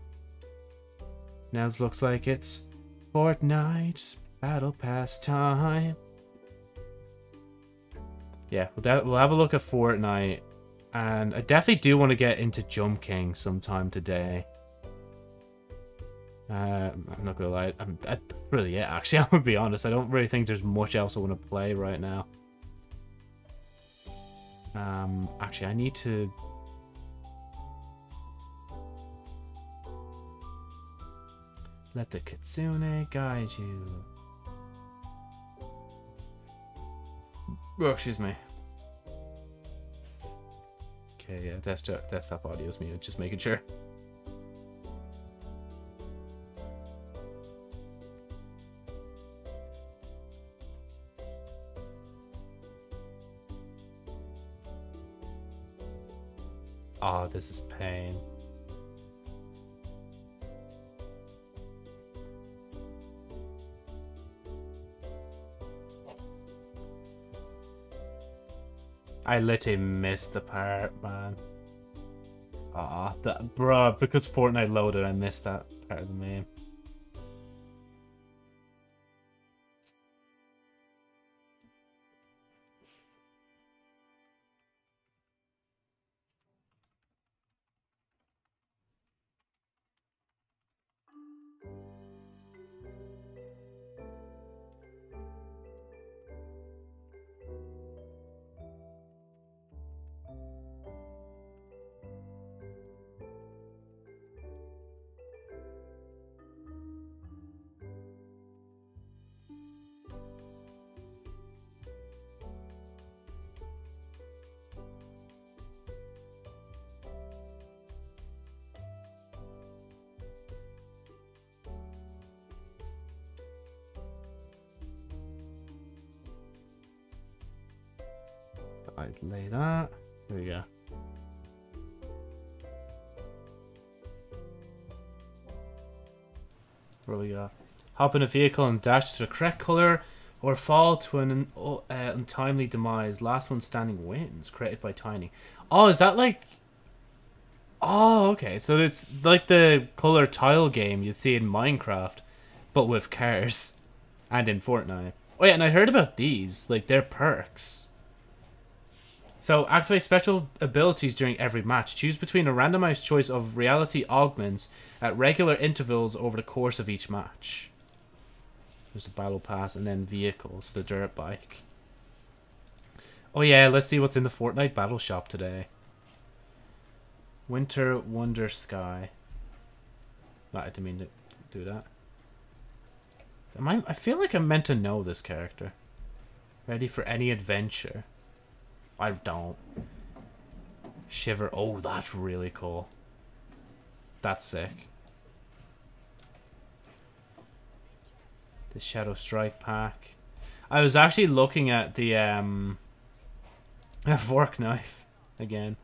Now it looks like it's Fortnite Battle Pass time. Yeah, we'll, we'll have a look at Fortnite. And I definitely do want to get into Jump King sometime today. Uh, I'm not gonna lie, I'm, that's really it actually, <laughs> I'm gonna be honest. I don't really think there's much else I want to play right now. Um, actually, I need to... Let the Kitsune guide you. Oh, excuse me. Okay, yeah, desktop, desktop is muted, just making sure. Oh, this is pain. I literally missed the part, man. Ah, that bruh, because Fortnite loaded, I missed that part of the game. Lay that. There we go. Where we go? Hop in a vehicle and dash to the correct color, or fall to an uh, untimely demise. Last one standing wins. Created by Tiny. Oh, is that like? Oh, okay. So it's like the color tile game you see in Minecraft, but with cars, <laughs> and in Fortnite. Oh yeah, and I heard about these. Like they're perks. So, activate special abilities during every match. Choose between a randomized choice of reality augments at regular intervals over the course of each match. There's a battle pass and then vehicles, the dirt bike. Oh yeah, let's see what's in the Fortnite battle shop today. Winter Wonder Sky. I didn't mean to do that. Am I, I feel like I'm meant to know this character. Ready for any adventure. I don't. Shiver. Oh, that's really cool. That's sick. The Shadow Strike pack. I was actually looking at the um <laughs> fork knife again.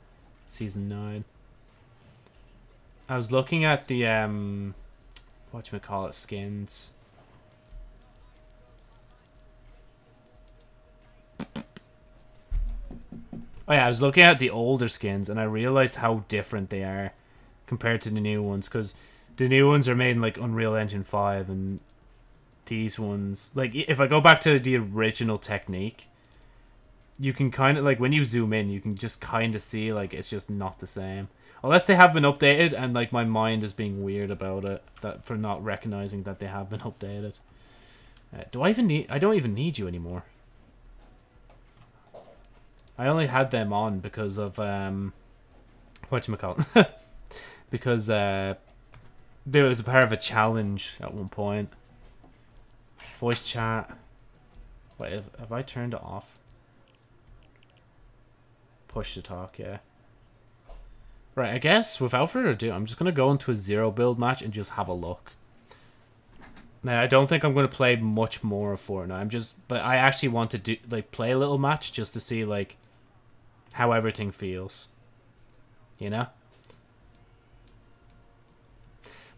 Season 9. I was looking at the um what you call it skins. Oh yeah, I was looking at the older skins and I realized how different they are compared to the new ones because the new ones are made in like Unreal Engine 5 and these ones. Like if I go back to the original technique you can kind of like when you zoom in you can just kind of see like it's just not the same. Unless they have been updated and like my mind is being weird about it that for not recognizing that they have been <laughs> updated. Uh, do I even need I don't even need you anymore I only had them on because of um, what you call because uh, there was a part of a challenge at one point. Voice chat. Wait, have, have I turned it off? Push to talk, yeah. Right, I guess without further ado, I'm just gonna go into a zero build match and just have a look. Now, I don't think I'm gonna play much more of Fortnite. I'm just, but I actually want to do like play a little match just to see like how everything feels. You know.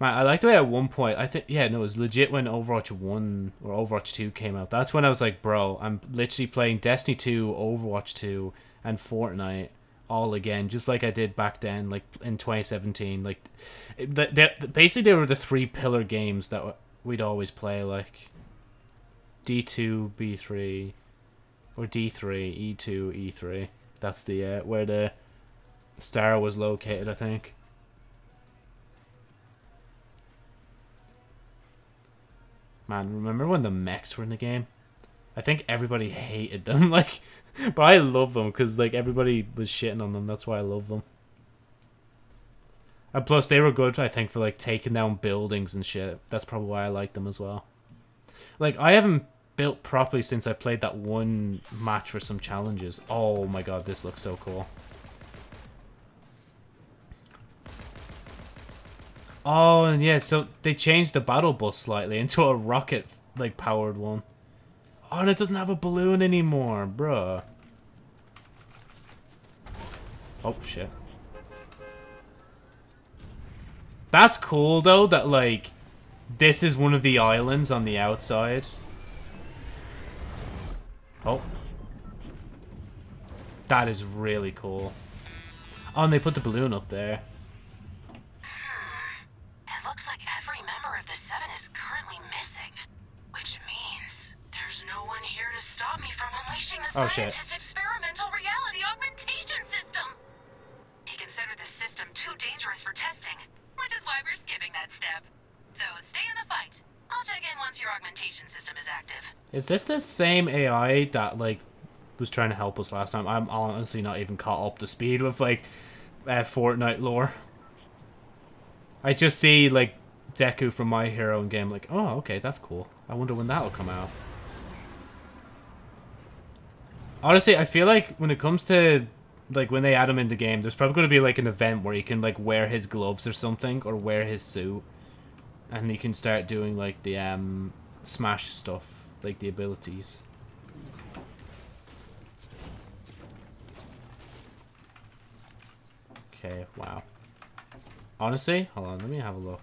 Man, I like the way at one point I think yeah no it was legit when Overwatch one or Overwatch two came out. That's when I was like, bro, I'm literally playing Destiny two, Overwatch two, and Fortnite all again, just like I did back then, like in 2017. Like, the, the, basically they were the three pillar games that we'd always play, like D two, B three, or D three, E two, E three. That's the uh, where the star was located, I think. Man, remember when the mechs were in the game? I think everybody hated them, <laughs> like, but I love them because like everybody was shitting on them. That's why I love them. And plus, they were good, I think, for like taking down buildings and shit. That's probably why I like them as well. Like, I haven't built properly since I played that one match for some challenges. Oh my god, this looks so cool. Oh, and yeah, so they changed the battle bus slightly into a rocket, like, powered one. Oh, and it doesn't have a balloon anymore, bruh. Oh, shit. That's cool, though, that, like, this is one of the islands on the outside. Oh. That is really cool. Oh, and they put the balloon up there. It looks like every member of the Seven is currently missing. Which means there's no one here to stop me from unleashing the Oh, scientist's experimental reality augmentation system. He considered the system too dangerous for testing, which is why we're skipping that step. So stay in the fight. I'll check in once your augmentation system is active. Is this the same AI that, like, was trying to help us last time? I'm honestly not even caught up to speed with, like, uh, Fortnite lore. I just see, like, Deku from My Hero in game, like, oh, okay, that's cool. I wonder when that'll come out. Honestly, I feel like when it comes to, like, when they add him in the game, there's probably going to be, like, an event where he can, like, wear his gloves or something, or wear his suit. And you can start doing, like, the, um, Smash stuff, like, the abilities. Okay, wow. Honestly, hold on, let me have a look.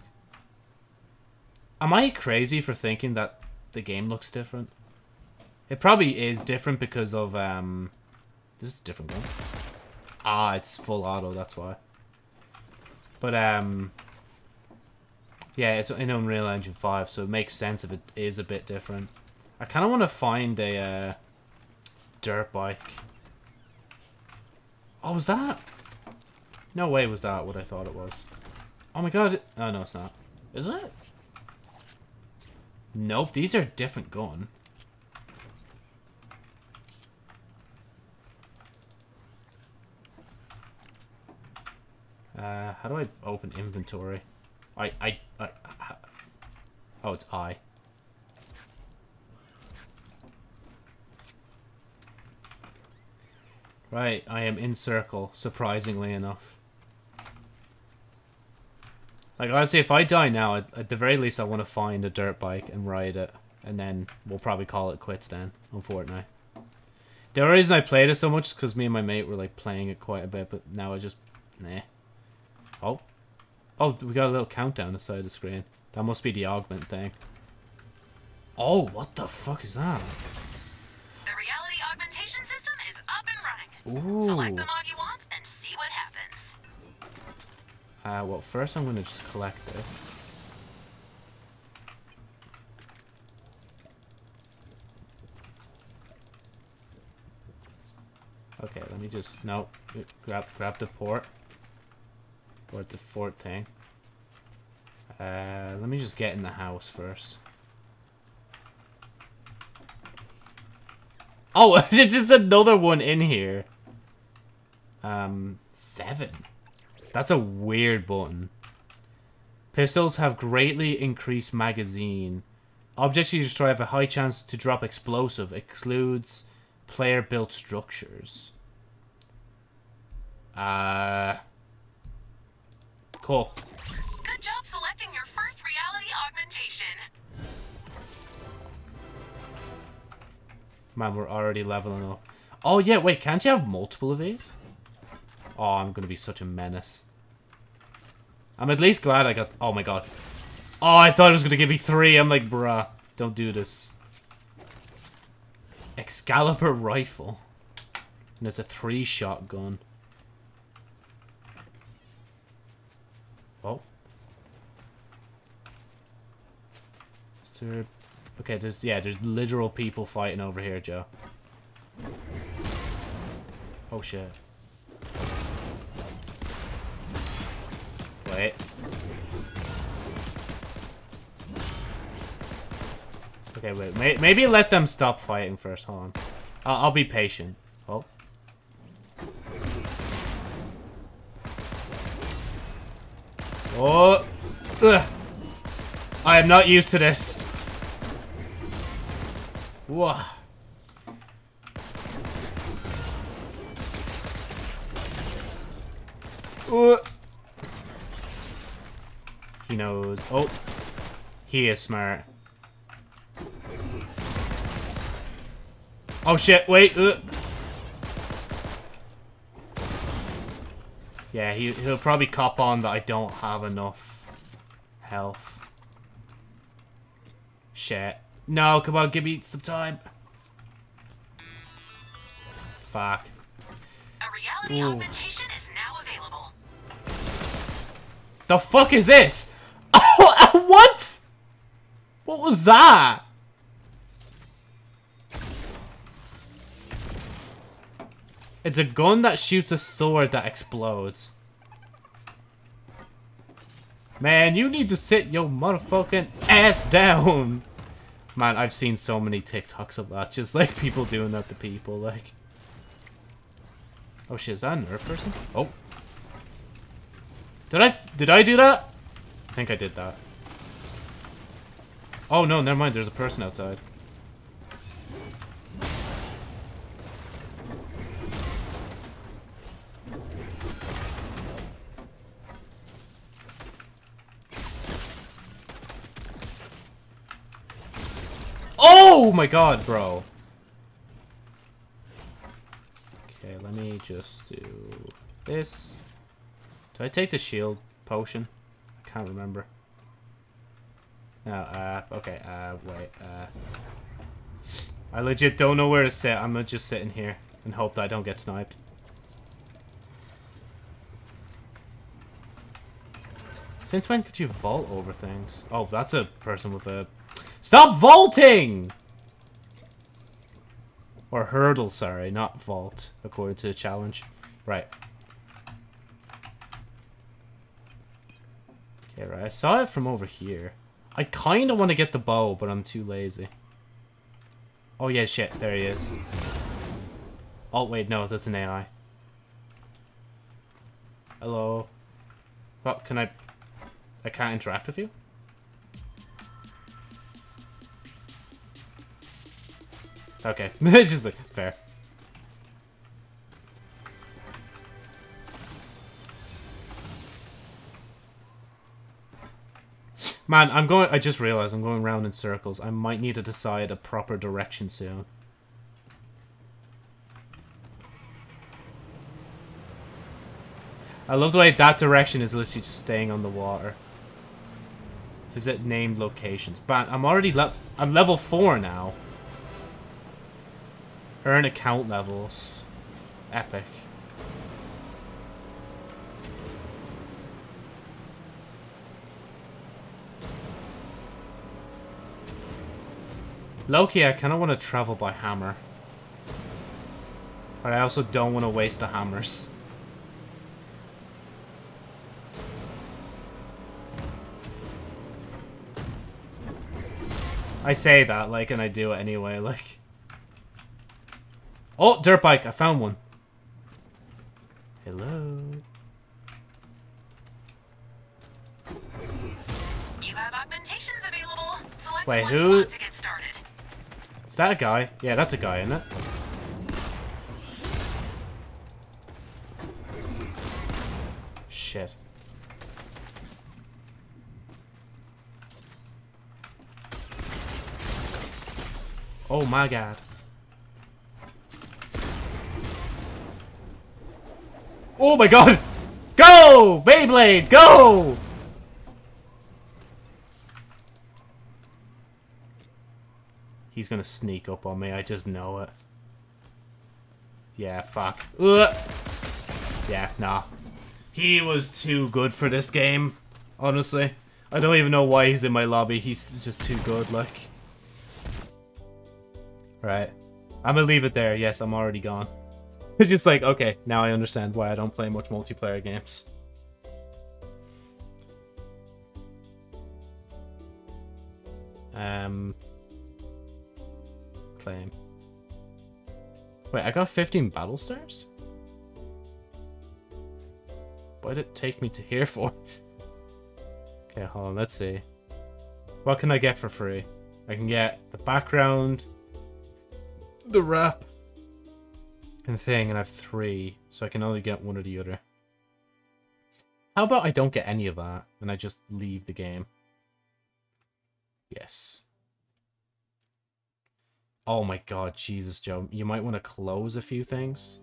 Am I crazy for thinking that the game looks different? It probably is different because of, um... This is a different one. Ah, it's full auto, that's why. But, um... Yeah, it's in Unreal Engine 5, so it makes sense if it is a bit different. I kind of want to find a, uh... Dirt bike. Oh, was that? No way was that what I thought it was. Oh my god. Oh, no, it's not. Is it? Nope, these are different gun. Uh, how do I open inventory? I, I, I, I oh, it's I. Right, I am in circle, surprisingly enough. Like, honestly, if I die now, at, at the very least I want to find a dirt bike and ride it. And then we'll probably call it quits then on Fortnite. The only reason I played it so much is because me and my mate were, like, playing it quite a bit. But now I just... Nah. Oh. Oh, we got a little countdown on the side of the screen. That must be the augment thing. Oh, what the fuck is that? The reality augmentation system is up and running. Ooh. Select the mod you want and see what happens. Uh, well, first I'm going to just collect this. Okay, let me just... No, grab, grab the port. Or the fort thing. Uh, let me just get in the house first. Oh, <laughs> it's just another one in here. Um, seven. That's a weird button. Pistols have greatly increased magazine. Objects you destroy have a high chance to drop explosive. Excludes player-built structures. Uh... Cool. Good job selecting your first reality augmentation. Man, we're already leveling up. Oh, yeah, wait, can't you have multiple of these? Oh, I'm gonna be such a menace. I'm at least glad I got... Oh, my God. Oh, I thought it was gonna give me three. I'm like, bruh, don't do this. Excalibur rifle. And it's a three-shot gun. Oh. Is there... Okay, there's... Yeah, there's literal people fighting over here, Joe. Oh, shit. Wait. Okay, wait. May maybe let them stop fighting first. Hold on. I'll, I'll be patient. Oh. Oh. Ugh. I am not used to this. Uh. He knows. Oh. He is smart. Oh shit, wait. Uh. Yeah, he, he'll probably cop on that I don't have enough health. Shit. No, come on, give me some time. Fuck. A reality Ooh. augmentation is now available. The fuck is this? Oh, <laughs> what? What was that? It's a gun that shoots a sword that explodes. Man, you need to sit your motherfucking ass down. Man, I've seen so many TikToks of that. Just like people doing that to people. Like, oh shit, is that a nerf person? Oh, did I did I do that? I think I did that. Oh no, never mind. There's a person outside. Oh my god, bro. Okay, let me just do this. Did I take the shield potion? I can't remember. No, uh, okay, uh, wait, uh... I legit don't know where to sit. I'm gonna just sitting here and hope that I don't get sniped. Since when could you vault over things? Oh, that's a person with a... Stop vaulting! Or hurdle, sorry, not vault, according to the challenge. Right. Okay, right. I saw it from over here. I kind of want to get the bow, but I'm too lazy. Oh, yeah, shit. There he is. Oh, wait, no, that's an AI. Hello? What, can I... I can't interact with you? Okay. <laughs> just like, fair. Man, I'm going. I just realized I'm going round in circles. I might need to decide a proper direction soon. I love the way that direction is literally just staying on the water. Visit named locations. But I'm already le I'm level four now. Earn account levels. Epic. Loki, I kind of want to travel by hammer. But I also don't want to waste the hammers. I say that, like, and I do it anyway, like... Oh, dirt bike! I found one. Hello. If Wait, you who- to get started. Is that a guy? Yeah, that's a guy, isn't it? Shit. Oh my god. Oh my god! Go! Beyblade, go! He's gonna sneak up on me, I just know it. Yeah, fuck. Ugh. Yeah, nah. He was too good for this game, honestly. I don't even know why he's in my lobby, he's just too good, like. Right. I'm gonna leave it there, yes, I'm already gone. <laughs> It's just like, okay, now I understand why I don't play much multiplayer games. Um... Claim. Wait, I got 15 battle stars? What did it take me to here for? <laughs> okay, hold on, let's see. What can I get for free? I can get the background, the wrap, and thing, and I have three, so I can only get one or the other. How about I don't get any of that, and I just leave the game? Yes. Oh my god, Jesus, Joe. You might want to close a few things.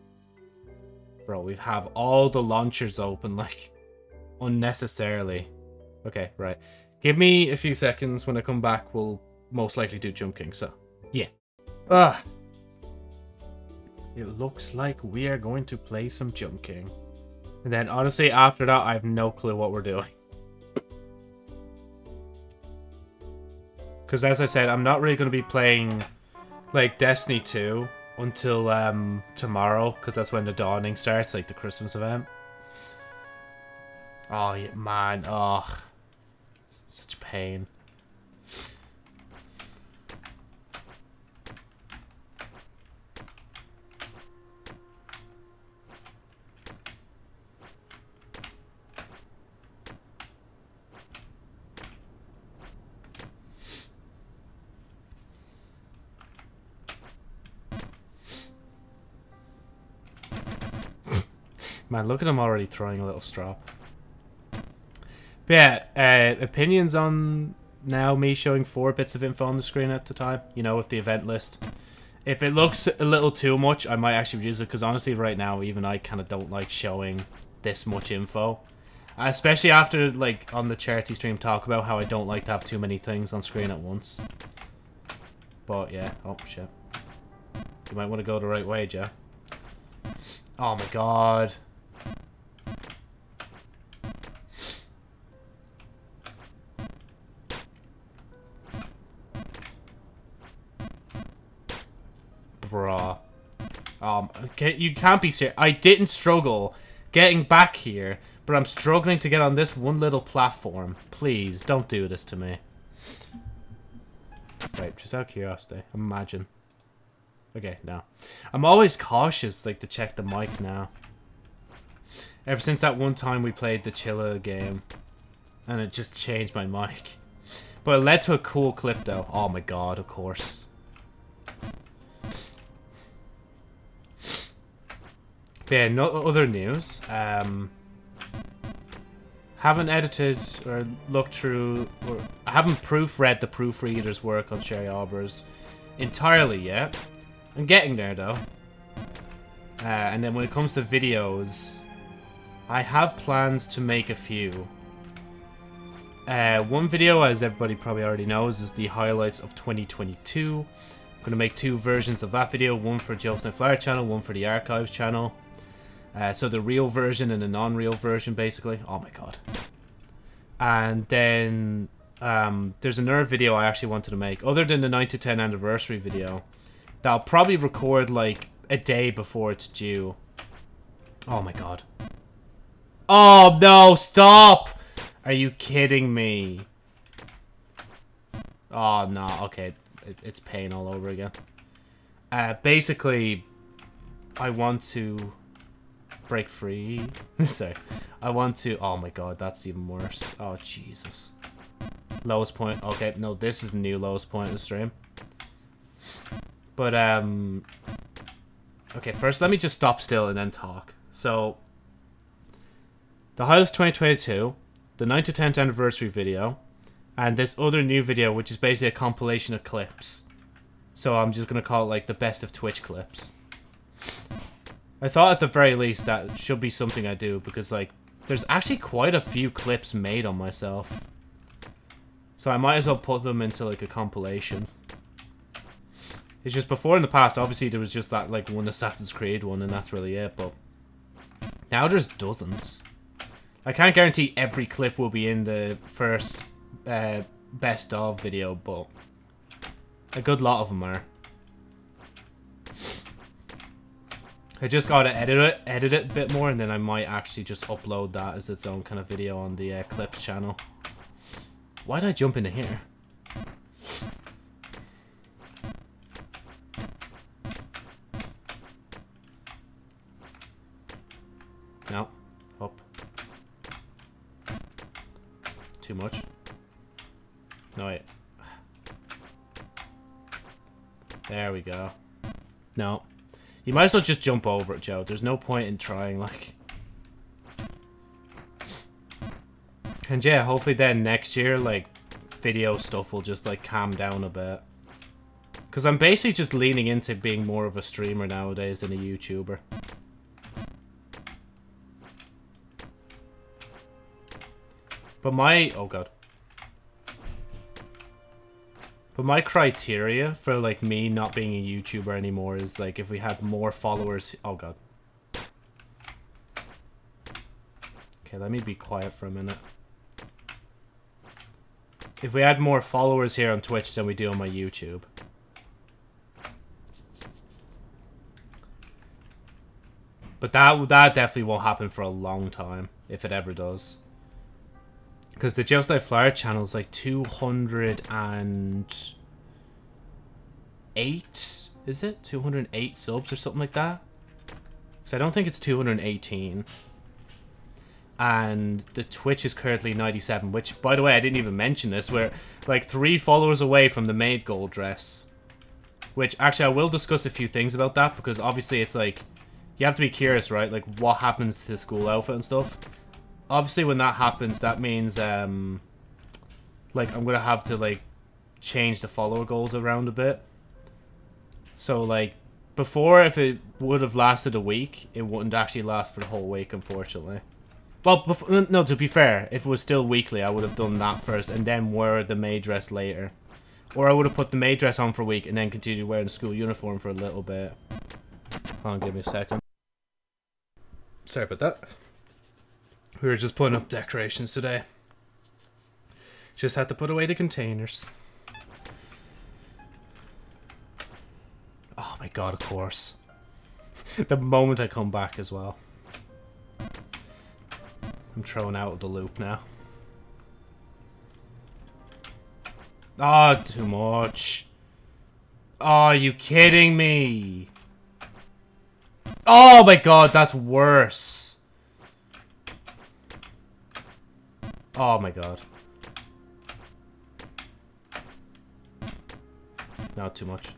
Bro, we have all the launchers open, <laughs> like, unnecessarily. Okay, right. Give me a few seconds. When I come back, we'll most likely do Jump King, so, yeah. Ah! It looks like we are going to play some Jump King. And then, honestly, after that, I have no clue what we're doing. <laughs> Because as I said, I'm not really going to be playing like Destiny 2 until um tomorrow because that's when the dawning starts, like the Christmas event. Oh man, oh, such pain. Man, look at him already throwing a little strop. But yeah, uh, opinions on now me showing four bits of info on the screen at the time, you know, with the event list. If it looks a little too much, I might actually reduce it, because honestly right now, even I kind of don't like showing this much info. Especially after, like, on the charity stream talk about how I don't like to have too many things on screen at once. But yeah, oh shit. You might want to go the right way, Joe. Oh my god. Okay, you can't be serious. I didn't struggle getting back here, but I'm struggling to get on this one little platform. Please, don't do this to me. Right, just out of curiosity. Imagine. Okay, no. I'm always cautious, like, to check the mic now. Ever since that one time we played the Chilla game. And it just changed my mic. But it led to a cool clip, though. Oh my god, of course. Yeah, no other news. Um, haven't edited or looked through, or I haven't proofread the proofreader's work on Sherry Albers entirely yet. I'm getting there though. Uh, and then when it comes to videos, I have plans to make a few. Uh, one video, as everybody probably already knows, is the highlights of 2022. I'm going to make two versions of that video, one for Josephnite Flyer channel, one for the Archives channel. Uh, so the real version and the non-real version, basically. Oh my god. And then um, there's another video I actually wanted to make, other than the 9 to 10 anniversary video, that I'll probably record like a day before it's due. Oh my god. Oh no, stop! Are you kidding me? Oh no, okay. It, it's pain all over again. Uh, basically, I want to break free. <laughs> Sorry. I want to... Oh my god, that's even worse. Oh, Jesus. Lowest point. Okay, no, this is the new lowest point in the stream. But, um... Okay, first let me just stop still and then talk. So, the highest 2022, the 9 to 10th anniversary video, and this other new video, which is basically a compilation of clips. So I'm just gonna call it like the best of Twitch clips. I thought at the very least that should be something I do because like there's actually quite a few clips made on myself. So I might as well put them into like a compilation. It's just before in the past, obviously there was just that like one Assassin's Creed one and that's really it, but now there's dozens. I can't guarantee every clip will be in the first uh, best of video, but a good lot of them are. I just gotta edit it, edit it a bit more, and then I might actually just upload that as its own kind of video on the uh, Clips channel. Why did I jump into here? No. Up. Too much. No, wait. There we go. No. You might as well just jump over it, Joe. There's no point in trying, like... And yeah, hopefully then next year, like, video stuff will just, like, calm down a bit. Because I'm basically just leaning into being more of a streamer nowadays than a YouTuber. But my... Oh, God. But my criteria for, like, me not being a YouTuber anymore is, like, if we have more followers... Oh, God. Okay, let me be quiet for a minute. If we had more followers here on Twitch than we do on my YouTube. But that that definitely won't happen for a long time, if it ever does. Because the Like Flyer channel is like 208, is it? 208 subs or something like that? So I don't think it's 218. And the Twitch is currently 97, which, by the way, I didn't even mention this. We're like three followers away from the maid gold dress. Which, actually, I will discuss a few things about that, because obviously it's like, you have to be curious, right? Like, what happens to the school outfit and stuff obviously when that happens, that means, um, like, I'm going to have to, like, change the follower goals around a bit. So, like, before, if it would have lasted a week, it wouldn't actually last for the whole week, unfortunately. Well, no, to be fair, if it was still weekly, I would have done that first and then wear the maid dress later. Or I would have put the maid dress on for a week and then continued wearing the school uniform for a little bit. Hold on, give me a second. Sorry about that. We were just putting up decorations today. Just had to put away the containers. Oh my god, of course. <laughs> the moment I come back as well. I'm thrown out of the loop now. Ah, oh, too much. Are you kidding me? Oh my god, that's worse. Oh my god. Not too much.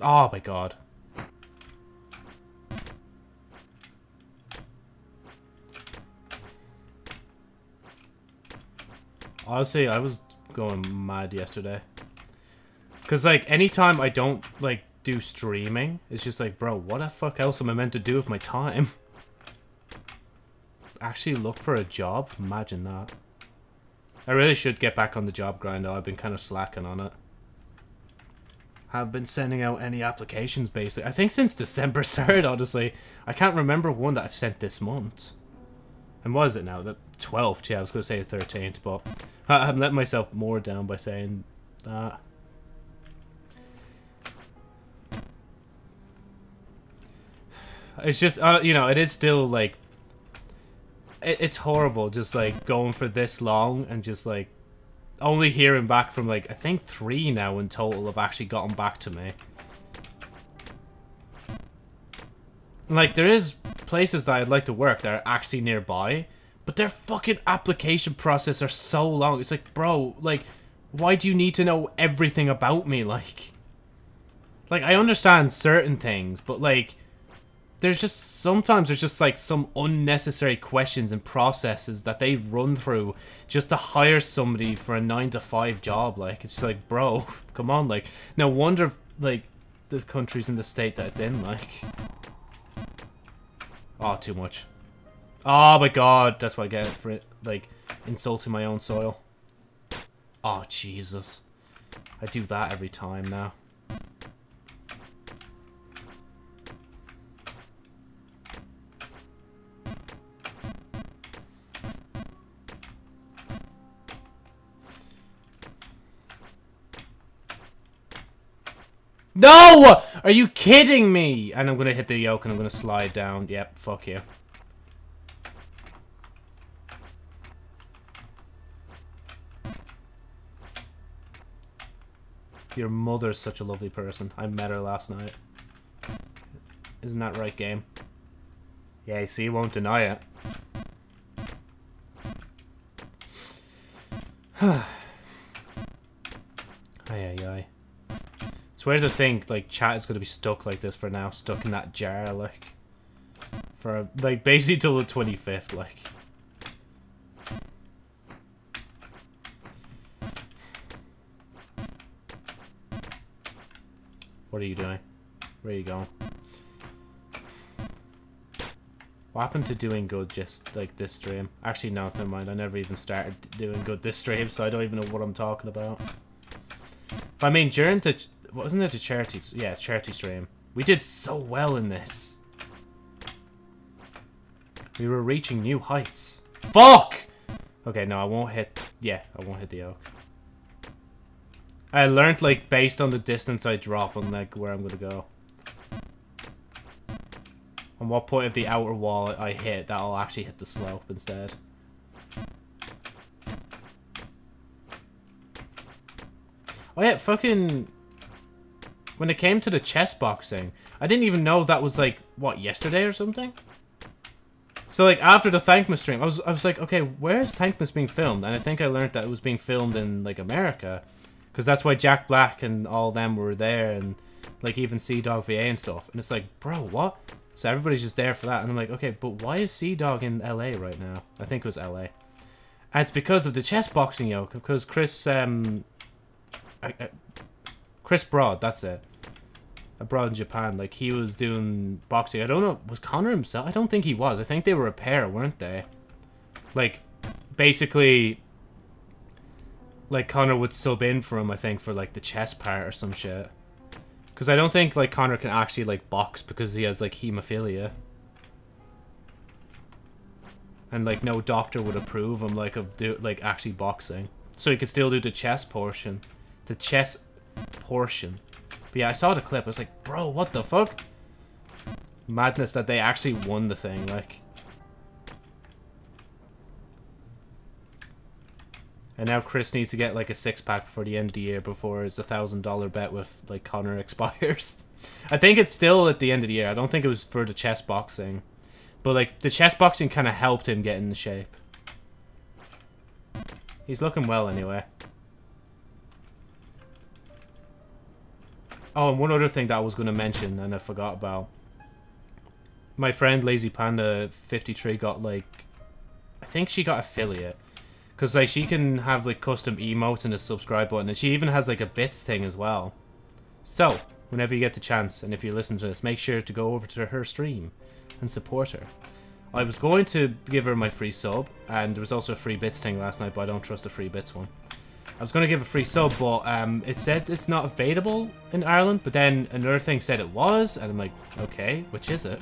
Oh my god. Honestly, I was going mad yesterday. Because, like, anytime I don't, like, do streaming. It's just like, bro, what the fuck else am I meant to do with my time? <laughs> Actually look for a job? Imagine that. I really should get back on the job grind though. I've been kind of slacking on it. Have been sending out any applications basically. I think since December <laughs> 3rd, honestly. I can't remember one that I've sent this month. And what is it now? The 12th? Yeah, I was going to say 13th, but I'm letting myself more down by saying that. It's just, uh, you know, it is still, like, it, it's horrible just, like, going for this long and just, like, only hearing back from, like, I think three now in total have actually gotten back to me. Like, there is places that I'd like to work that are actually nearby, but their fucking application process are so long. It's like, bro, like, why do you need to know everything about me? Like, like I understand certain things, but like, there's just sometimes there's just like some unnecessary questions and processes that they run through just to hire somebody for a nine to five job. Like, it's like, bro, <laughs> come on, like, no wonder like the countries in the state that it's in, like. Oh, too much. Oh my god, that's what I get for it. Like, insulting my own soil. Oh, Jesus. I do that every time now. No! Are you kidding me? And I'm gonna hit the yoke and I'm gonna slide down. Yep, fuck you. Your mother's such a lovely person. I met her last night. Isn't that right, game? Yeah, see, you won't deny it. Aye, aye, aye. It's weird to think, like, chat is going to be stuck like this for now. Stuck in that jar, like. For, like, basically till the 25th, like. What are you doing? Where are you going? What happened to doing good just like this stream? Actually, no, never mind. I never even started doing good this stream, so I don't even know what I'm talking about. I mean, during the... Wasn't it a charity... Yeah, charity stream. We did so well in this. We were reaching new heights. Fuck! Okay, no, I won't hit... Yeah, I won't hit the oak. I learned, like, based on the distance I drop on, like, where I'm gonna go. On what point of the outer wall I hit, that'll actually hit the slope instead. Oh yeah, fucking... When it came to the chess boxing, I didn't even know that was, like, what, yesterday or something? So, like, after the Thankmas stream, I was, I was like, okay, where's Thankmas being filmed? And I think I learned that it was being filmed in, like, America. Because that's why Jack Black and all them were there, and like even CDawgVA and stuff. And it's like, bro, what? So everybody's just there for that. And I'm like, okay, but why is CDawg in LA right now? I think it was LA. And it's because of the chess boxing yoke. Because Chris, um, I, Chris Broad, that's it. Abroad in Japan, like he was doing boxing. I don't know, was Connor himself? I don't think he was. I think they were a pair, weren't they? Like, basically, like Connor would sub in for him, I think, for like the chess part or some shit. Because I don't think like Connor can actually like box because he has like hemophilia. And like no doctor would approve him like of do like actually boxing. So he could still do the chess portion. The chess portion. But yeah, I saw the clip. I was like, bro, what the fuck? Madness that they actually won the thing, like. And now Chris needs to get like a six pack before the end of the year before his thousand dollar bet with like Connor <laughs> expires. I think it's still at the end of the year. I don't think it was for the chess boxing. But like the chess boxing kind of helped him get in the shape. He's looking well anyway. Oh, and one other thing that I was going to mention and I forgot about. My friend Lazy Panda 53 got like I think she got affiliate because, like, she can have, like, custom emotes and a subscribe button. And she even has, like, a bits thing as well. So, whenever you get the chance, and if you listen to this, make sure to go over to her stream and support her. I was going to give her my free sub, and there was also a free bits thing last night, but I don't trust the free bits one. I was going to give a free sub, but um, it said it's not available in Ireland, but then another thing said it was, and I'm like, okay, which is it?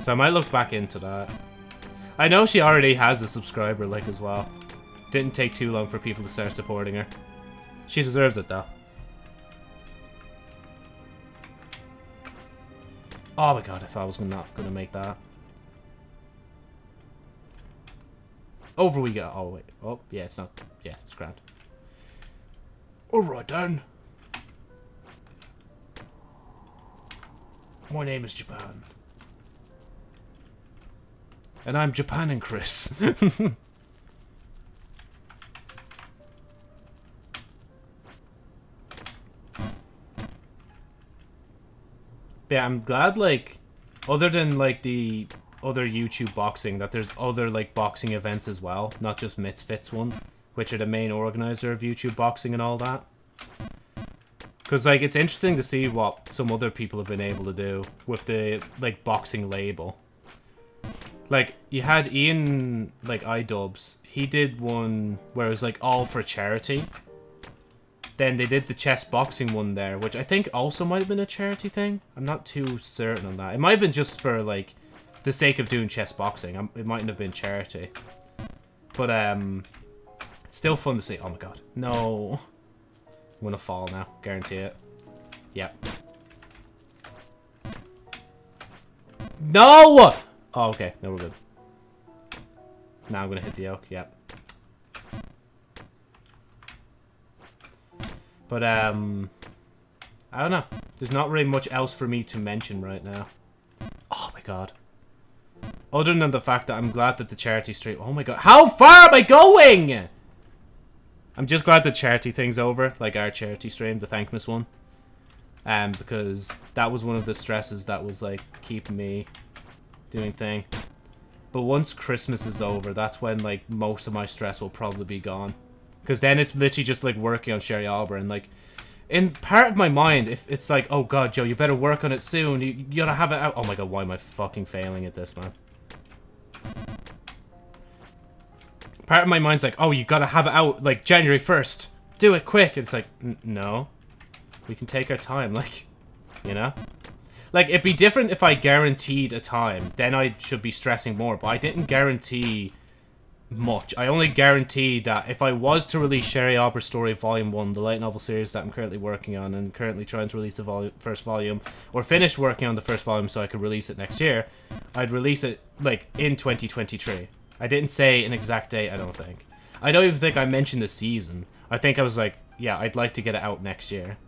So I might look back into that. I know she already has a subscriber, like, as well. Didn't take too long for people to start supporting her. She deserves it, though. Oh my god, I thought I was not going to make that. Over we go. Oh, wait. Oh, yeah, it's not. Yeah, it's grand. Alright, then. My name is Japan. And I'm Japan and Chris. <laughs> yeah, I'm glad, like, other than, like, the other YouTube boxing, that there's other, like, boxing events as well, not just Misfits one, which are the main organizer of YouTube boxing and all that. Because, like, it's interesting to see what some other people have been able to do with the, like, boxing label. Like, you had Ian, like, iDubbbz. He did one where it was, like, all for charity. Then they did the chess boxing one there, which I think also might have been a charity thing. I'm not too certain on that. It might have been just for, like, the sake of doing chess boxing. It mightn't have been charity. But, um, still fun to see. Oh my god. No. I'm gonna fall now. Guarantee it. Yep. No! Oh, okay. No, we're good. Now I'm gonna hit the oak. Yep. But, um... I don't know. There's not really much else for me to mention right now. Oh my god. Other than the fact that I'm glad that the charity stream... Oh my god. How far am I going?! I'm just glad the charity thing's over. Like our charity stream, the Thankmas one. Um, because that was one of the stresses that was, like, keeping me doing thing. But once Christmas is over, that's when, like, most of my stress will probably be gone. Because then it's literally just like working on Sherry Arbor and like in part of my mind, if it's like, oh god, Joe, you better work on it soon. You, you gotta have it out. Oh my god, why am I fucking failing at this, man? Part of my mind's like, oh, you gotta have it out like January 1st. Do it quick. it's like, no. We can take our time, <laughs> like, you know? Like, it'd be different if I guaranteed a time. Then I should be stressing more. But I didn't guarantee much. I only guaranteed that if I was to release Sherry Arbor Story Volume 1, the light novel series that I'm currently working on and currently trying to release the first volume, or finish working on the first volume so I could release it next year, I'd release it, like, in 2023. I didn't say an exact date, I don't think. I don't even think I mentioned the season. I think I was like, yeah, I'd like to get it out next year.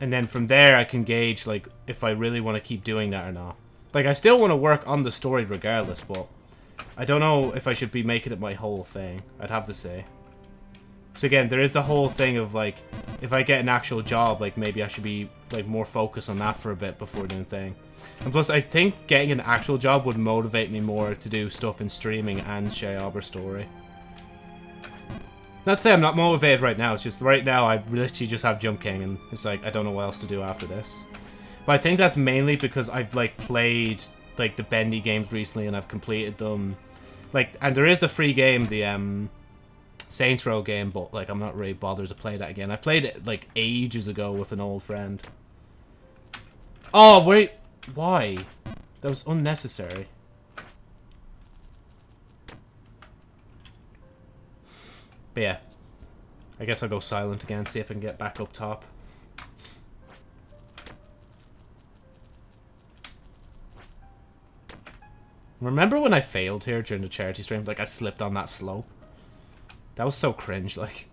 And then from there, I can gauge, like, if I really want to keep doing that or not. Like, I still want to work on the story regardless, but... I don't know if I should be making it my whole thing. I'd have to say. So again, there is the whole thing of like, if I get an actual job, like maybe I should be like more focused on that for a bit before doing thing. And plus, I think getting an actual job would motivate me more to do stuff in streaming and Sherry Arbor story. Not to say I'm not motivated right now, it's just right now I literally just have Jump King and it's like, I don't know what else to do after this. But I think that's mainly because I've like played like the bendy games recently and I've completed them. Like, and there is the free game, the um, Saints Row game, but like I'm not really bothered to play that again. I played it like ages ago with an old friend. Oh wait, why? That was unnecessary. But yeah, I guess I'll go silent again, see if I can get back up top. Remember when I failed here during the charity stream? Like, I slipped on that slope. That was so cringe, like.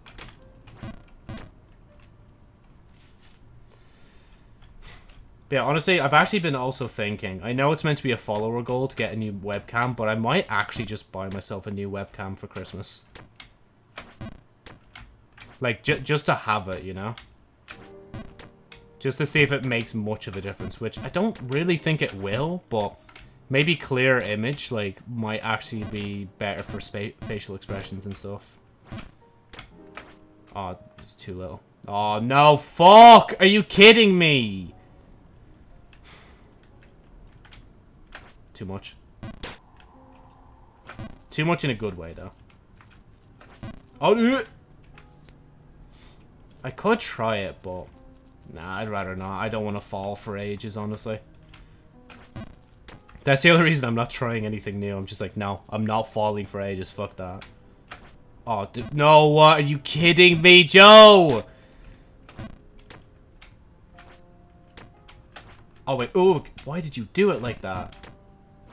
Yeah, honestly, I've actually been also thinking, I know it's meant to be a follower goal to get a new webcam, but I might actually just buy myself a new webcam for Christmas. Like, ju just to have it, you know? Just to see if it makes much of a difference, which I don't really think it will, but Maybe clear image, like, might actually be better for facial expressions and stuff. Oh, it's too little. Oh, no, fuck! Are you kidding me? Too much. Too much in a good way, though. Oh, uh. I could try it, but... Nah, I'd rather not. I don't want to fall for ages, honestly. That's the only reason I'm not trying anything new. I'm just like, no, I'm not falling for ages. Fuck that. Oh, no, what? Are you kidding me, Joe? Oh, wait. Oh, why did you do it like that?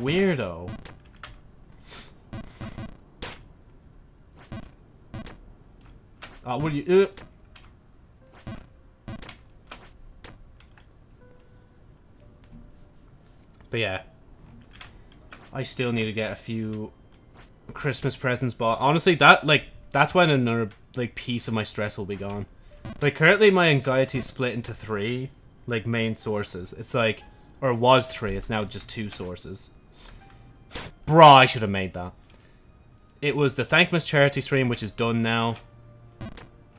Weirdo. Oh, what are you... Uh. But yeah, I still need to get a few Christmas presents bought. Honestly, that like that's when another like piece of my stress will be gone. Like currently my anxiety is split into three like main sources. It's like or was three, it's now just two sources. Bruh, I should have made that. It was the Thankmas charity stream, which is done now.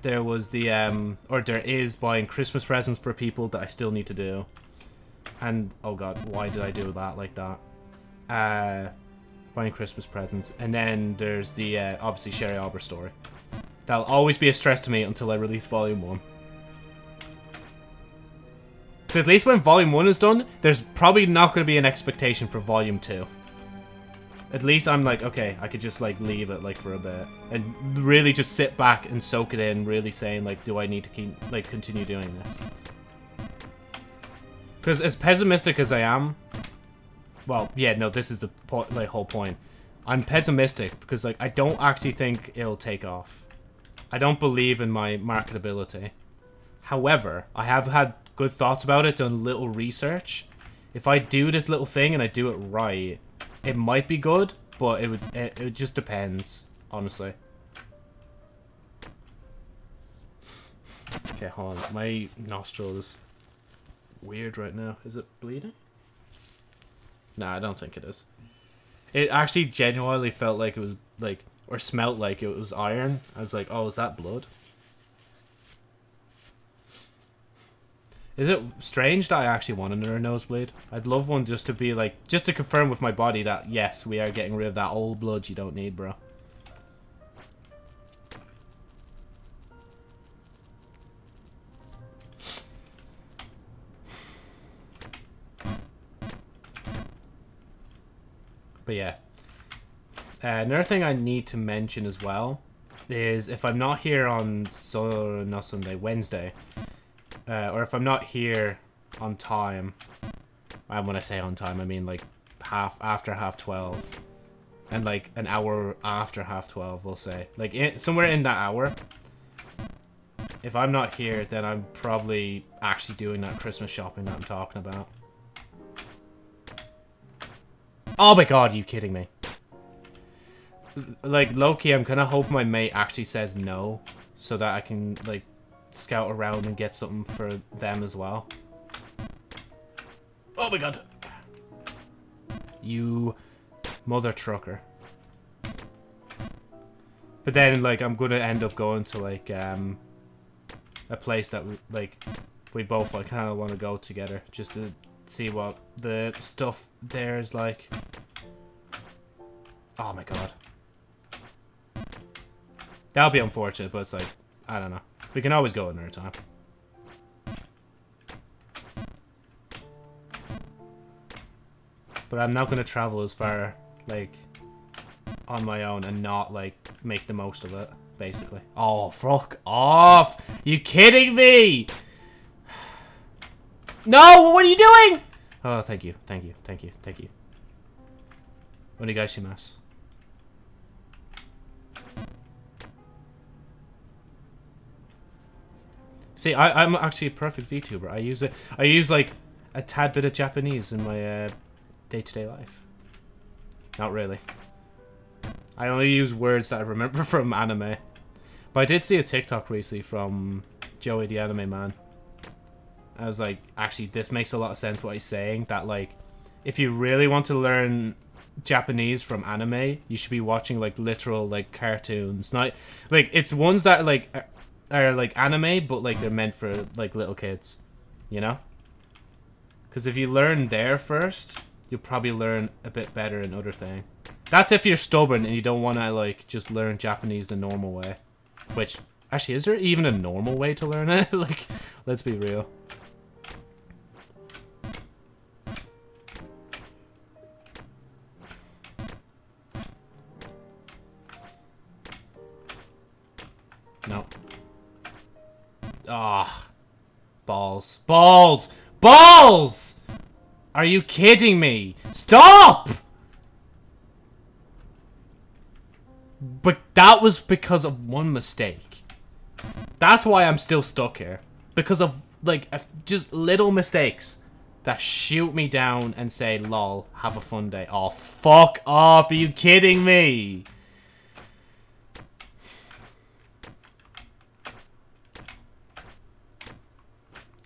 There was the, um, or there is buying Christmas presents for people that I still need to do. And, oh god, why did I do that like that? Uh, buying Christmas presents. And then there's the, uh, obviously, Sherry Arbor story. That'll always be a stress to me until I release Volume 1. So at least when Volume 1 is done, there's probably not going to be an expectation for Volume 2. At least I'm like, okay, I could just like leave it like for a bit. And really just sit back and soak it in, really saying like, do I need to keep, like, continue doing this? Because as pessimistic as I am, well, yeah, no, this is the po like whole point. I'm pessimistic because like I don't actually think it'll take off. I don't believe in my marketability. However, I have had good thoughts about it, done little research. If I do this little thing and I do it right, it might be good, but it would it, it just depends, honestly. Okay, hold on. My nostril is weird right now. Is it bleeding? Nah, I don't think it is. It actually genuinely felt like it was like or smelt like it was iron. I was like, oh, is that blood? Is it strange that I actually want another nosebleed? I'd love one just to be like, just to confirm with my body that, yes, we are getting rid of that old blood you don't need, bro. But yeah. Uh, another thing I need to mention as well is if I'm not here on Sunday, Wednesday, uh, or if I'm not here on time, and when I say on time, I mean like half after half twelve, and like an hour after half twelve, we'll say, like in, somewhere in that hour. If I'm not here, then I'm probably actually doing that Christmas shopping that I'm talking about. Oh my god, are you kidding me? Like, lowkey, I'm kind of hoping my mate actually says no, so that I can, like, scout around and get something for them as well. Oh my god. You mother trucker. But then, like, I'm gonna end up going to, like, um, a place that, we, like, we both, like, kind of want to go together, just to see what the stuff there is like. Oh my god. That'll be unfortunate, but it's like, I don't know. We can always go another time. But I'm not going to travel as far, like, on my own and not, like, make the most of it, basically. Oh, fuck off! You kidding me? No, what are you doing? Oh, thank you, thank you, thank you, thank you. Onegaishimasu. See, I, I'm actually a perfect VTuber. I use it. I use like a tad bit of Japanese in my uh, day-to-day -day life. Not really. I only use words that I remember <laughs> from anime. But I did see a TikTok recently from Joey the Anime Man. I was like, actually, this makes a lot of sense what he's saying. That, like, if you really want to learn Japanese from anime, you should be watching, like, literal, like, cartoons. Not, like, it's ones that, like, are, like, anime, but, like, they're meant for, like, little kids. You know? Because if you learn there first, you'll probably learn a bit better in other thing. That's if you're stubborn and you don't want to, like, just learn Japanese the normal way. Which, actually, is there even a normal way to learn it? <laughs> like, let's be real. Ah. Oh, balls. Balls! Balls! Are you kidding me? Stop! But that was because of one mistake. That's why I'm still stuck here. Because of, like, just little mistakes that shoot me down and say, lol, have a fun day. Oh, fuck off. Are you kidding me?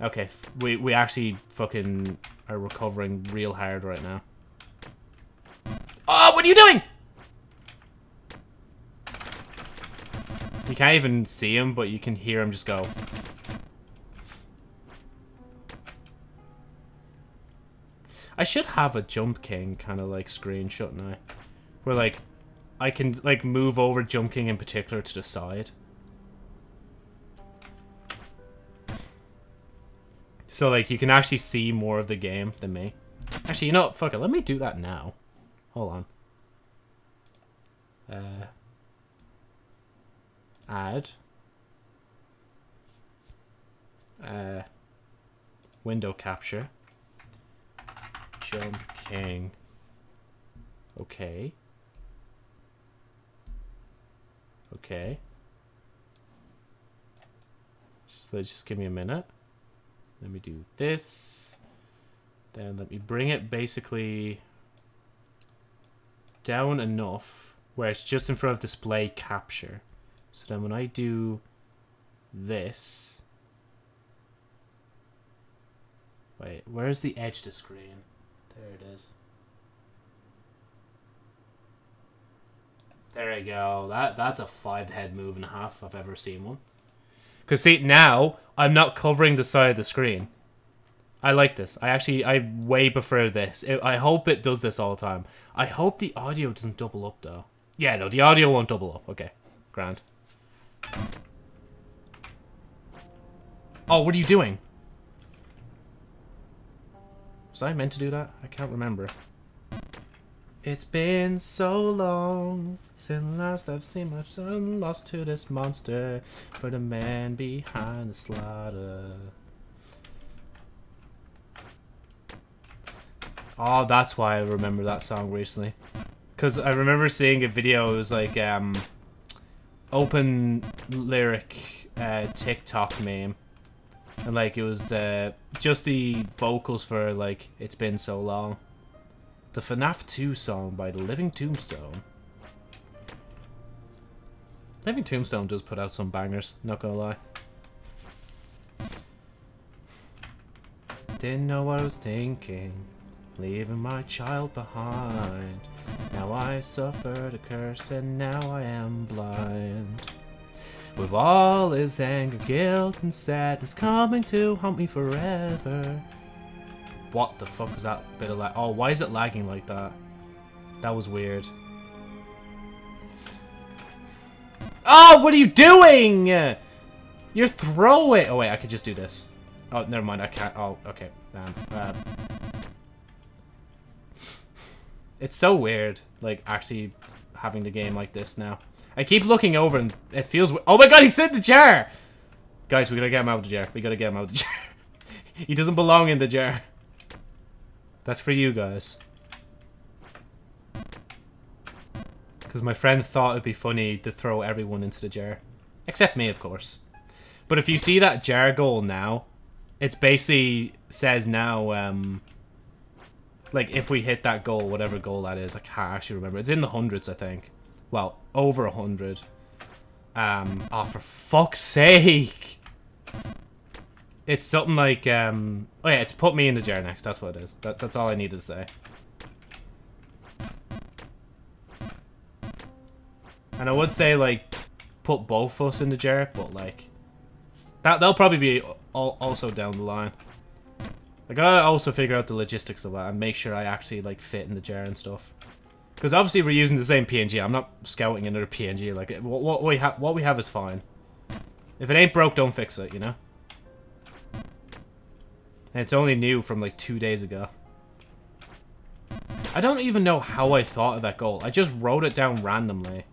Okay, we, we actually fucking are recovering real hard right now. Oh, what are you doing? You can't even see him, but you can hear him just go. I should have a Jump King kind of like screen, shouldn't I? Where like, I can like move over Jump King in particular to the side. So like you can actually see more of the game than me. Actually, you know what? Fuck it. Let me do that now. Hold on. Uh, add. Uh, window capture. Jump King. Okay. Okay. Just, just give me a minute. Let me do this. Then let me bring it basically down enough where it's just in front of display capture. So then when I do this... Wait, where's the edge the screen? There it is. There we go. That That's a five head move and a half I've ever seen one. Because see, now I'm not covering the side of the screen. I like this. I actually, I way prefer this. I hope it does this all the time. I hope the audio doesn't double up though. Yeah, no, the audio won't double up. Okay, grand. Oh, what are you doing? Was I meant to do that? I can't remember. It's been so long since last I've seen my son lost to this monster for the man behind the slaughter. Oh, that's why I remember that song recently. Because I remember seeing a video, it was like, um, open lyric uh, TikTok meme. And like, it was uh, just the vocals for like, It's Been So Long. The FNAF 2 song by The Living Tombstone. Living Tombstone does put out some bangers, not gonna lie. Didn't know what I was thinking, leaving my child behind. Now I suffered a curse and now I am blind. With all his anger, guilt, and sadness coming to haunt me forever. What the fuck was that bit of lag? Oh, why is it lagging like that? That was weird. Oh, what are you doing? You're throwing. Oh, wait, I could just do this. Oh, never mind. I can't. Oh, okay. Damn. Uh, it's so weird, like, actually having the game like this now. I keep looking over and it feels... Oh my god, he's in the jar! Guys, we gotta get him out of the jar. We gotta get him out of the <laughs> jar. he doesn't belong in the jar. That's for you guys. Because my friend thought it'd be funny to throw everyone into the jar. Except me, of course. But if you see that jar goal now, it basically says now, um, like, if we hit that goal, whatever goal that is, I can't actually remember. It's in the hundreds, I think. Well, over a hundred. Um, oh, for fuck's sake! It's something like, um... Oh yeah, it's put me in the jar next. That's what it is. That, that's all I need to say. And I would say, like, put both of us in the jar, but, like... That, that'll probably be also down the line. I gotta also figure out the logistics of that and make sure I actually, like, fit in the jar and stuff. Because obviously we're using the same PNG. I'm not scouting another PNG. Like, what, what, we, ha what we have is fine. If it ain't broke, don't fix it, you know? And it's only new from like two days ago. I don't even know how I thought of that goal. I just wrote it down randomly.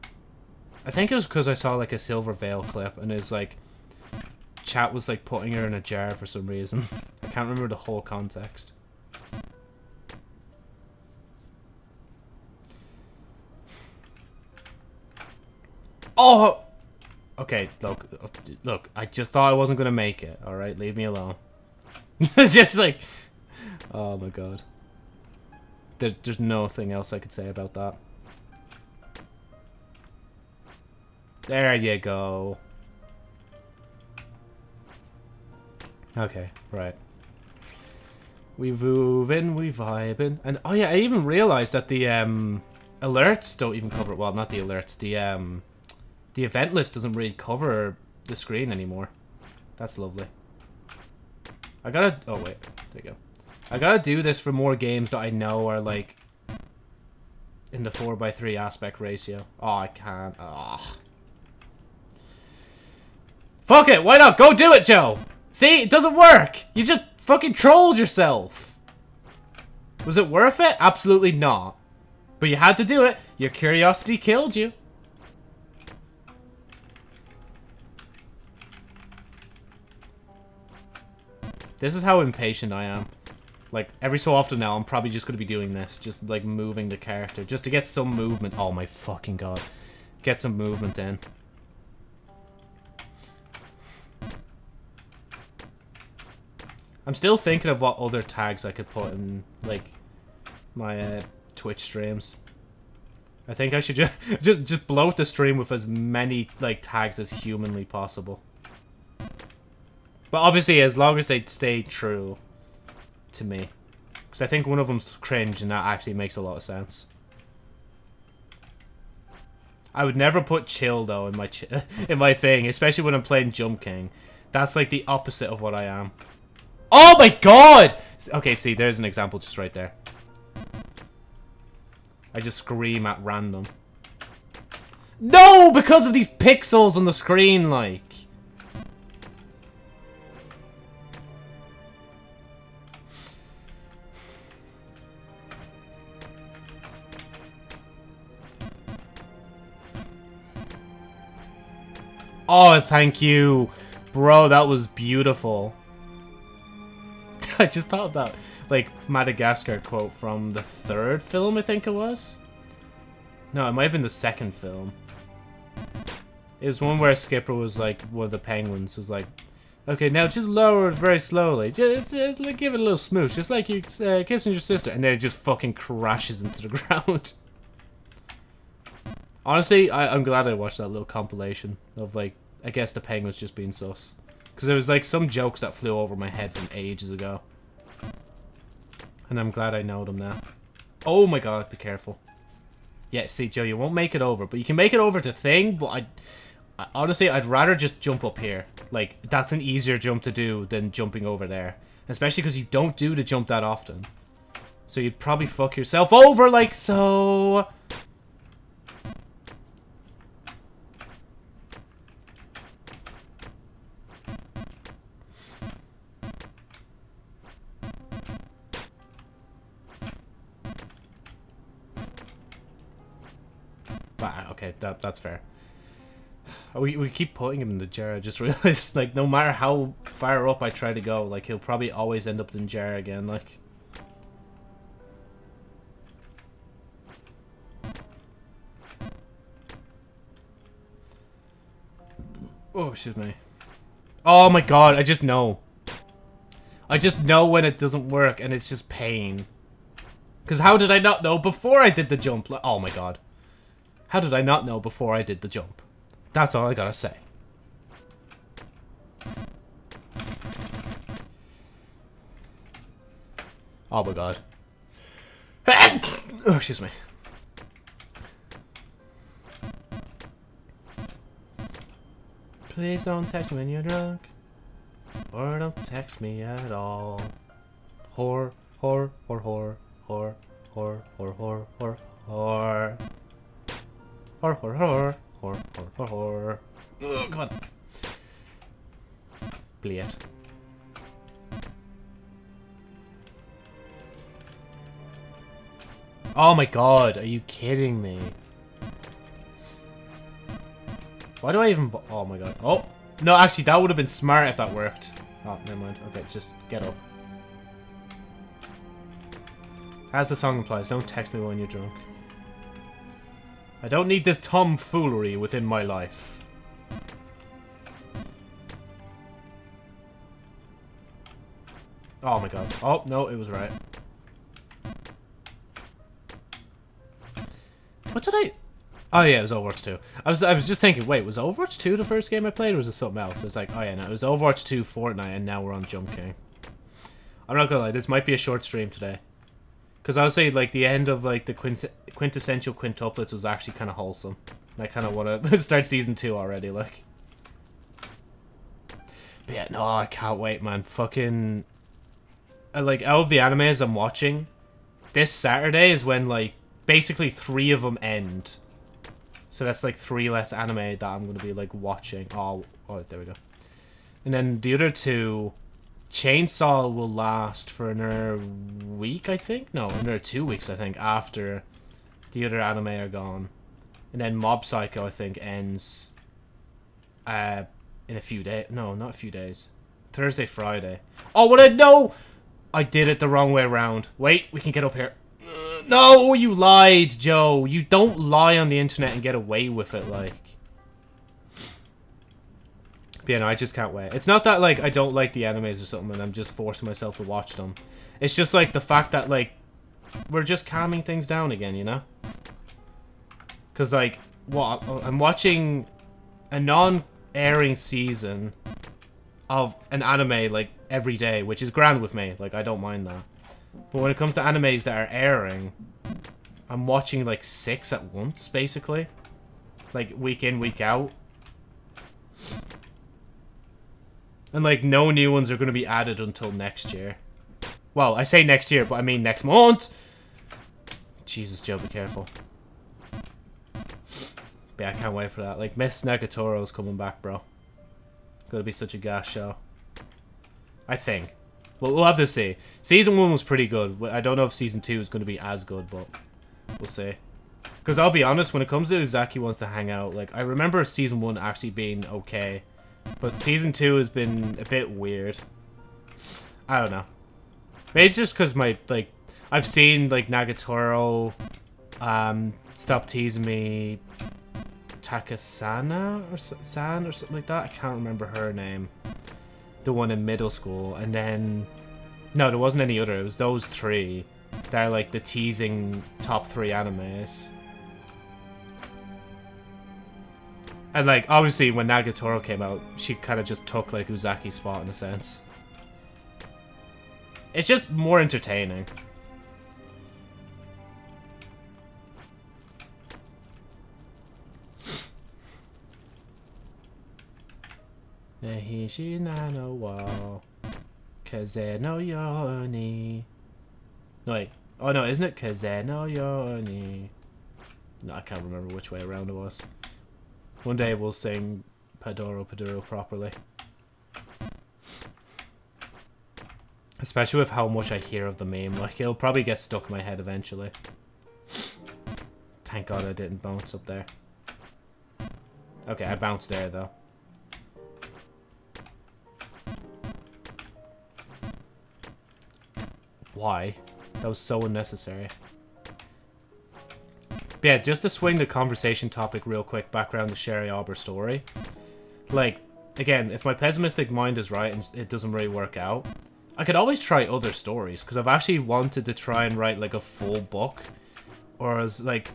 I think it was because I saw like a Silvervale clip and it's like chat was like putting her in a jar for some reason. <laughs> I can't remember the whole context. Oh! Okay, look, look, I just thought I wasn't gonna make it, alright? Leave me alone. <laughs> it's just like, oh my god. There, there's nothing else I could say about that. There you go. Okay, right. We moving, we vibing, and oh yeah, I even realized that the um alerts don't even cover. Well, not the alerts. The um the event list doesn't really cover the screen anymore. That's lovely. I gotta. Oh wait, there you go. I gotta do this for more games that I know are like in the four x three aspect ratio. Oh, I can't. Oh. Fuck it. Why not? Go do it, Joe. See, it doesn't work. You just fucking trolled yourself. Was it worth it? Absolutely not. But you had to do it. Your curiosity killed you. This is how impatient I am. Like, every so often now, I'm probably just going to be doing this. Just, like, moving the character. Just to get some movement. Oh, my fucking god. Get some movement in. I'm still thinking of what other tags I could put in, like, my uh, Twitch streams. I think I should just, <laughs> just just bloat the stream with as many, like, tags as humanly possible. But obviously, as long as they stay true to me. Because I think one of them's cringe, and that actually makes a lot of sense. I would never put chill, though, in my <laughs> in my thing, especially when I'm playing Jump King. That's, like, the opposite of what I am. Oh my god! Okay, see, there's an example just right there. I just scream at random. No! Because of these pixels on the screen, like. Oh, thank you. Bro, that was beautiful. <laughs> I just thought of that, like, Madagascar quote from the third film, I think it was? No, it might have been the second film. It was one where Skipper was like, one of the penguins was like, okay, now just lower it very slowly. Just, just like, give it a little smooch, just like you uh, kissing your sister. And then it just fucking crashes into the <laughs> ground. Honestly, I, I'm glad I watched that little compilation of, like, I guess the penguins just being sus. Because there was, like, some jokes that flew over my head from ages ago. And I'm glad I know them now. Oh my god, be careful. Yeah, see, Joe, you won't make it over. But you can make it over to thing, but I... I honestly, I'd rather just jump up here. Like, that's an easier jump to do than jumping over there. Especially because you don't do the jump that often. So you'd probably fuck yourself over like so. Okay, that, that's fair. We, we keep putting him in the jar. I just <laughs> realized, like, no matter how far up I try to go, like, he'll probably always end up in jar again, like. Oh, excuse me. Oh my god, I just know. I just know when it doesn't work, and it's just pain. Because how did I not know before I did the jump? Oh my god. How did I not know before I did the jump? That's all I gotta say. Oh my god. <coughs> oh, excuse me. Please don't text me when you're drunk. Or don't text me at all. Whore, whore, whore, whore, whore, whore, whore, whore, whore, Whore, whore, whore, whore, whore, whore, whore. Ugh, come on. It. Oh my god, are you kidding me? Why do I even... Oh my god. Oh! No, actually, that would have been smart if that worked. Oh, never mind. Okay, just get up. As the song implies, don't text me when you're drunk. I don't need this tomfoolery within my life. Oh my god. Oh, no, it was right. What did I... Oh yeah, it was Overwatch 2. I was I was just thinking, wait, was Overwatch 2 the first game I played, or was it something else? It's like, oh yeah, no, it was Overwatch 2, Fortnite, and now we're on Jump King. I'm not gonna lie, this might be a short stream today. Because I was say like, the end of, like, the quint quintessential quintuplets was actually kind of wholesome. And I kind of want to <laughs> start Season 2 already, like. But yeah, no, I can't wait, man. Fucking... Uh, like, out of the animes I'm watching, this Saturday is when, like, basically three of them end. So that's, like, three less anime that I'm to be, like, watching. Oh, oh, there we go. And then the other two... Chainsaw will last for another week, I think? No, another two weeks, I think, after the other anime are gone. And then Mob Psycho, I think, ends uh, in a few days. No, not a few days. Thursday, Friday. Oh, what I know! I did it the wrong way around. Wait, we can get up here. No, you lied, Joe. You don't lie on the internet and get away with it, like. But yeah, no, I just can't wait. It's not that, like, I don't like the animes or something and I'm just forcing myself to watch them. It's just, like, the fact that, like, we're just calming things down again, you know? Because, like, what? I'm watching a non-airing season of an anime, like, every day, which is grand with me. Like, I don't mind that. But when it comes to animes that are airing, I'm watching, like, six at once, basically. Like, week in, week out. And, like, no new ones are going to be added until next year. Well, I say next year, but I mean next month! Jesus, Joe, be careful. But yeah, I can't wait for that. Like, Miss Nagatoro's coming back, bro. Gonna be such a gas show. I think. Well, we'll have to see. Season 1 was pretty good. I don't know if Season 2 is going to be as good, but we'll see. Because I'll be honest, when it comes to Uzaki wants to hang out, like, I remember Season 1 actually being okay. But Season 2 has been a bit weird. I don't know. Maybe it's just because my, like, I've seen, like, Nagatoro um, stop teasing me Takasana or San or something like that. I can't remember her name. The one in middle school. And then... No, there wasn't any other. It was those three. They're, like, the teasing top three animes. And, like, obviously, when Nagatoro came out, she kind of just took, like, Uzaki's spot in a sense. It's just more entertaining. no wa Kaze no yoni. No wait. Oh no, isn't it Kaze no yoni? No, I can't remember which way around it was. One day we'll sing Padoru Padoru properly. Especially with how much I hear of the meme. Like, it'll probably get stuck in my head eventually. Thank god I didn't bounce up there. Okay, I bounced there though. Why? That was so unnecessary. But yeah, just to swing the conversation topic real quick back around the Sherry Arbor story. Like, again, if my pessimistic mind is right and it doesn't really work out, I could always try other stories, because I've actually wanted to try and write, like, a full book. Or as, like,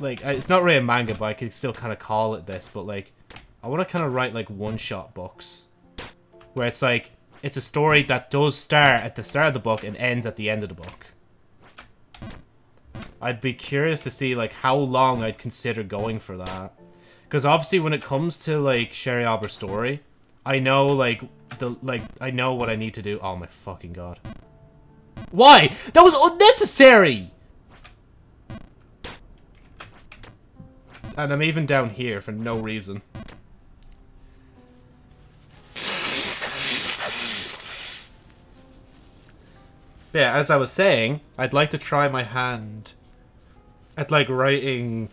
like, it's not really a manga, but I could still kind of call it this, but, like, I want to kind of write, like, one-shot books. Where it's, like, it's a story that does start at the start of the book and ends at the end of the book. I'd be curious to see, like, how long I'd consider going for that. Because obviously when it comes to, like, Sherry Arbor's story, I know, like, the, like, I know what I need to do. Oh my fucking god. Why? That was unnecessary! And I'm even down here for no reason. yeah, as I was saying, I'd like to try my hand at like writing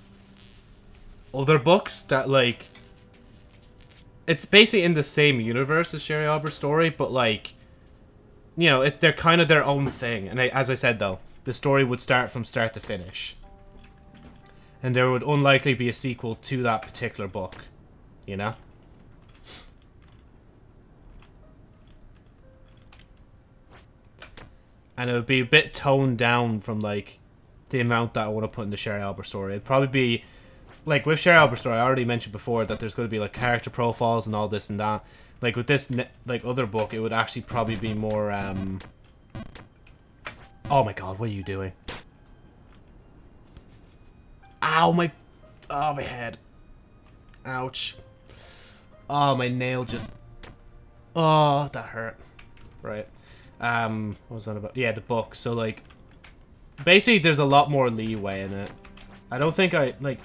other books that like it's basically in the same universe as Sherry Arbor's story, but like you know, it's they're kind of their own thing. And I, as I said though, the story would start from start to finish. And there would unlikely be a sequel to that particular book, you know? and it would be a bit toned down from like the amount that I want to put in the Sherry Arbor story. It'd probably be like with Sherry Arbor story. I already mentioned before that there's going to be like character profiles and all this and that. Like with this like other book, it would actually probably be more. um Oh my god, what are you doing? Ow, my, oh my head. Ouch. Oh, my nail just. Oh, that hurt. Right. Um, what was that about? Yeah, the book. So, like, basically, there's a lot more leeway in it. I don't think I, like,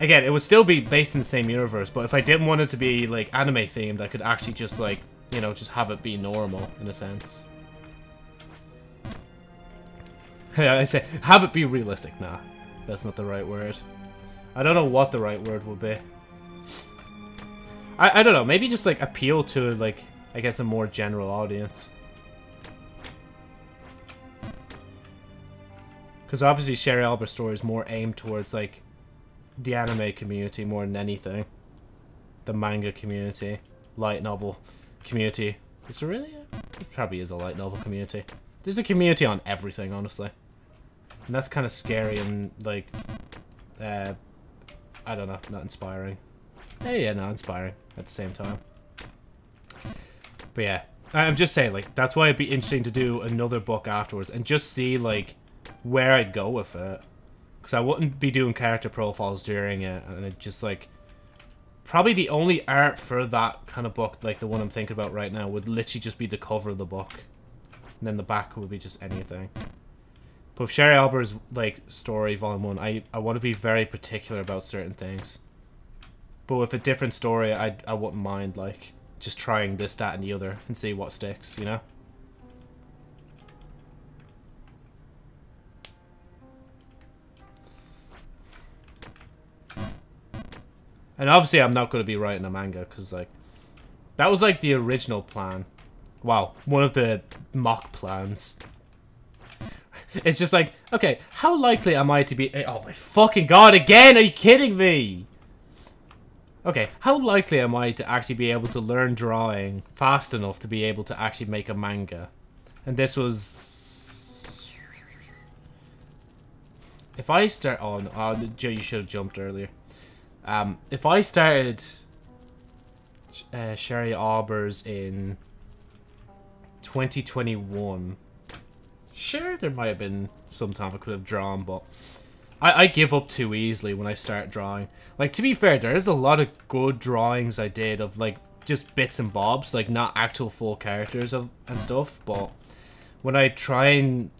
again, it would still be based in the same universe, but if I didn't want it to be, like, anime themed, I could actually just, like, you know, just have it be normal, in a sense. Yeah, <laughs> I say, have it be realistic. Nah, that's not the right word. I don't know what the right word would be. I, I don't know, maybe just, like, appeal to, like, I guess a more general audience. Because obviously Sherry Arbor's story is more aimed towards, like, the anime community more than anything. The manga community. Light novel community. Is there really? It probably is a light novel community. There's a community on everything, honestly. And that's kind of scary and, like, uh, I don't know, not inspiring. Hey, yeah, not inspiring at the same time. But yeah, I'm just saying, like, that's why it'd be interesting to do another book afterwards and just see, like, where I'd go with it. Because I wouldn't be doing character profiles during it, and it just, like, probably the only art for that kind of book, like the one I'm thinking about right now, would literally just be the cover of the book. And then the back would be just anything. But with Sherry Arbor's, like, story, Volume 1, I, I want to be very particular about certain things. But with a different story, I, I wouldn't mind, like, just trying this, that, and the other and see what sticks, you know? And obviously I'm not going to be writing a manga, because, like, that was, like, the original plan. Wow, one of the mock plans. <laughs> It's just like, okay, how likely am I to be... Oh my fucking god, again! Are you kidding me? Okay, how likely am I to actually be able to learn drawing fast enough to be able to actually make a manga? And this was... If I start on... Oh, Joe, oh, you should have jumped earlier. Um, if I started uh, Sherry Arbor's in 2021, sure, there might have been some time I could have drawn, but I, I give up too easily when I start drawing. Like, to be fair, there is a lot of good drawings I did of, like, just bits and bobs, like, not actual full characters of and stuff, but when I try and,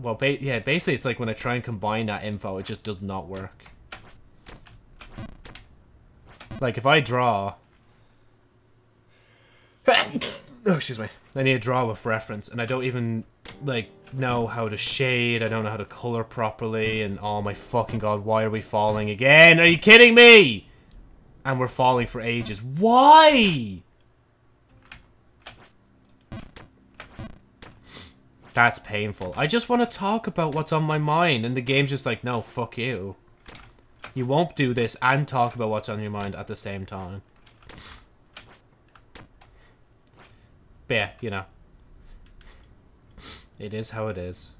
well, ba yeah, basically it's like when I try and combine that info, it just does not work. Like, if I draw... <coughs> oh, excuse me. I need to draw with reference, and I don't even, like, know how to shade, I don't know how to color properly, and oh my fucking god, why are we falling again? Are you kidding me? And we're falling for ages. Why? That's painful. I just want to talk about what's on my mind, and the game's just like, no, fuck you. You won't do this and talk about what's on your mind at the same time. But yeah, you know. It is how it is.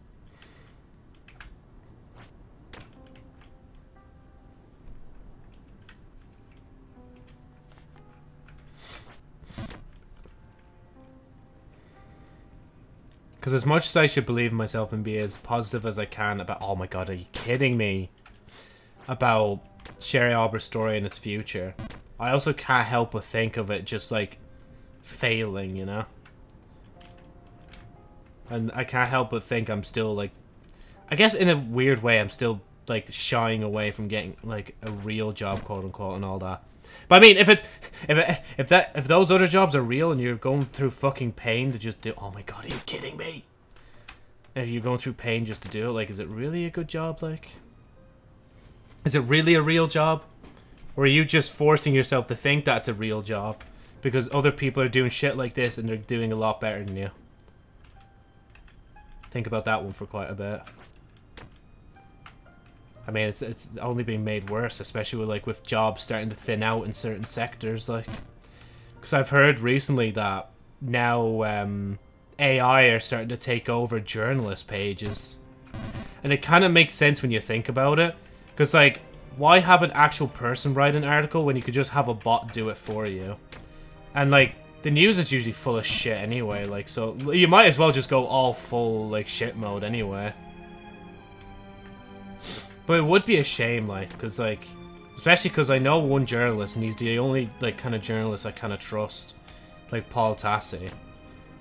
Because as much as I should believe in myself and be as positive as I can about, oh my god, are you kidding me? About Sherry Arbor's story and its future. I also can't help but think of it just like failing, you know? And I can't help but think I'm still like, I guess in a weird way, I'm still like shying away from getting like a real job, quote unquote, and all that. But I mean, if it's if it, if that if those other jobs are real and you're going through fucking pain to just do, oh my god, are you kidding me? And if you're going through pain just to do it, like, is it really a good job? Like, is it really a real job, or are you just forcing yourself to think that's a real job because other people are doing shit like this and they're doing a lot better than you? Think about that one for quite a bit. I mean, it's it's only being made worse, especially with like with jobs starting to thin out in certain sectors, like because I've heard recently that now um, AI are starting to take over journalist pages. And it kind of makes sense when you think about it. Because, like, why have an actual person write an article when you could just have a bot do it for you? And, like, the news is usually full of shit anyway, like, so you might as well just go all full, like, shit mode anyway. But it would be a shame, like, because, like, especially because I know one journalist, and he's the only, like, kind of journalist I kind of trust, like, Paul Tassi.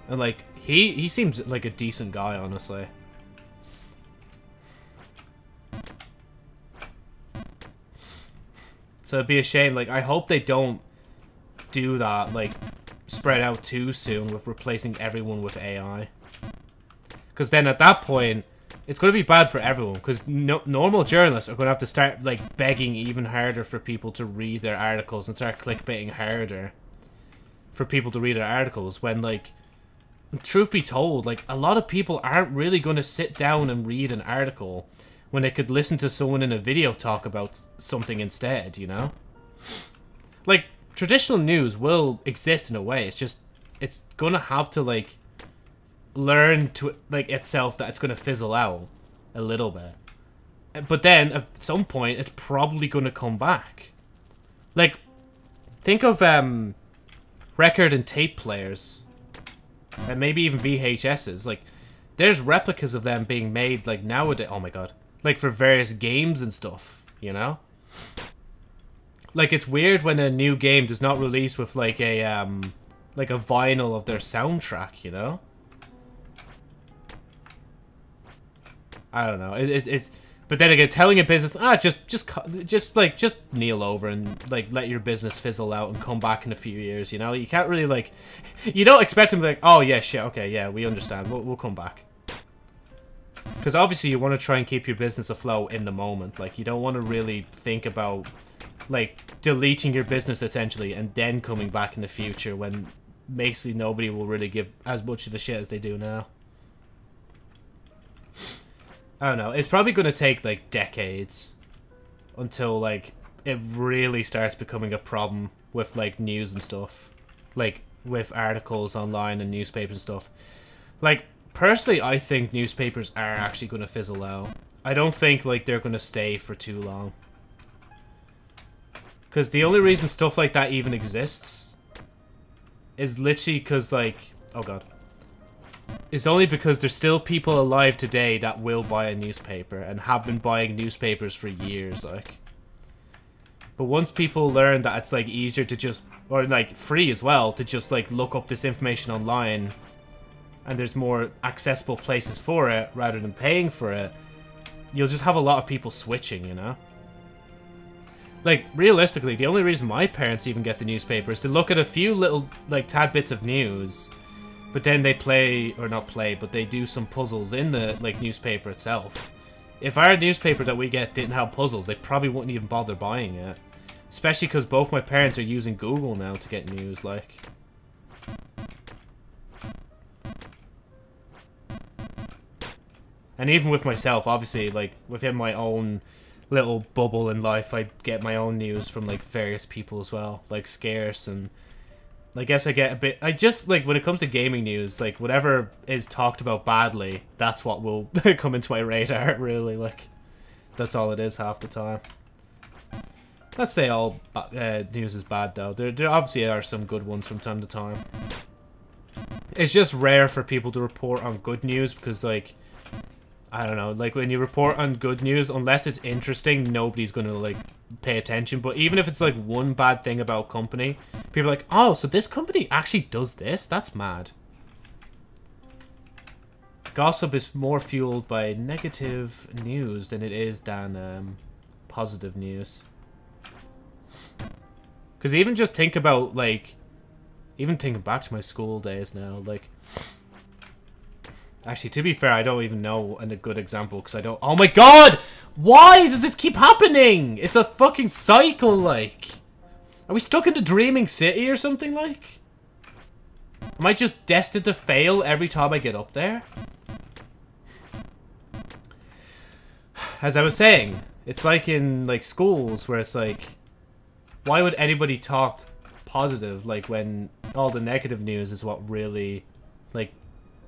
And, like, he, he seems like a decent guy, honestly. So it'd be a shame, like, I hope they don't do that, like, spread out too soon with replacing everyone with AI. Because then at that point, it's going to be bad for everyone. Because no normal journalists are going to have to start, like, begging even harder for people to read their articles and start clickbaiting harder for people to read their articles. When, like, truth be told, like, a lot of people aren't really going to sit down and read an article when they could listen to someone in a video talk about something instead, you know? Like, traditional news will exist in a way. It's just, it's gonna have to, like, learn to, like, itself that it's gonna fizzle out a little bit. But then, at some point, it's probably gonna come back. Like, think of, um, record and tape players. And maybe even VHSs. Like, there's replicas of them being made, like, nowadays. Oh my god like for various games and stuff, you know? Like it's weird when a new game does not release with like a um like a vinyl of their soundtrack, you know? I don't know. It, it, it's but then again, telling a business, ah, just, just, just like, just kneel over and like let your business fizzle out and come back in a few years. You know, you can't really like, <laughs> you don't expect them to like, oh yeah, shit, okay, yeah, we understand, we'll, we'll come back. Because obviously you want to try and keep your business afloat in the moment. Like, you don't want to really think about, like, deleting your business essentially and then coming back in the future when basically nobody will really give as much of a shit as they do now. I don't know. It's probably going to take, like, decades until, like, it really starts becoming a problem with, like, news and stuff. Like, with articles online and newspapers and stuff. Like, personally, I think newspapers are actually going to fizzle out. I don't think like they're going to stay for too long. Because the only reason stuff like that even exists is literally because like, oh god. It's only because there's still people alive today that will buy a newspaper and have been buying newspapers for years, like. But once people learn that it's like easier to just, or like free as well, to just like look up this information online and there's more accessible places for it rather than paying for it, you'll just have a lot of people switching, you know? Like, realistically, the only reason my parents even get the newspaper is to look at a few little, like, tad bits of news, but then they play, or not play, but they do some puzzles in the, like, newspaper itself. If our newspaper that we get didn't have puzzles, they probably wouldn't even bother buying it. Especially because both my parents are using Google now to get news, like... And even with myself, obviously, like, within my own little bubble in life, I get my own news from, like, various people as well. Like, Scarce and... I guess I get a bit... I just, like, when it comes to gaming news, like, whatever is talked about badly, that's what will <laughs> come into my radar, <laughs> really. Like, that's all it is half the time. Let's say all uh, news is bad, though. There, there obviously are some good ones from time to time. It's just rare for people to report on good news because, like I don't know, like when you report on good news, unless it's interesting, nobody's gonna like pay attention. But even if it's like one bad thing about company, people are like, oh, so this company actually does this? That's mad. Gossip is more fueled by negative news than it is than um, positive news. Because even just think about like, even thinking back to my school days now, like Actually, to be fair, I don't even know a good example because I don't... Oh my god! Why does this keep happening? It's a fucking cycle, like. Are we stuck in the Dreaming City or something, like? Am I just destined to fail every time I get up there? As I was saying, it's like in, like, schools where it's like... Why would anybody talk positive, like, when all the negative news is what really, like,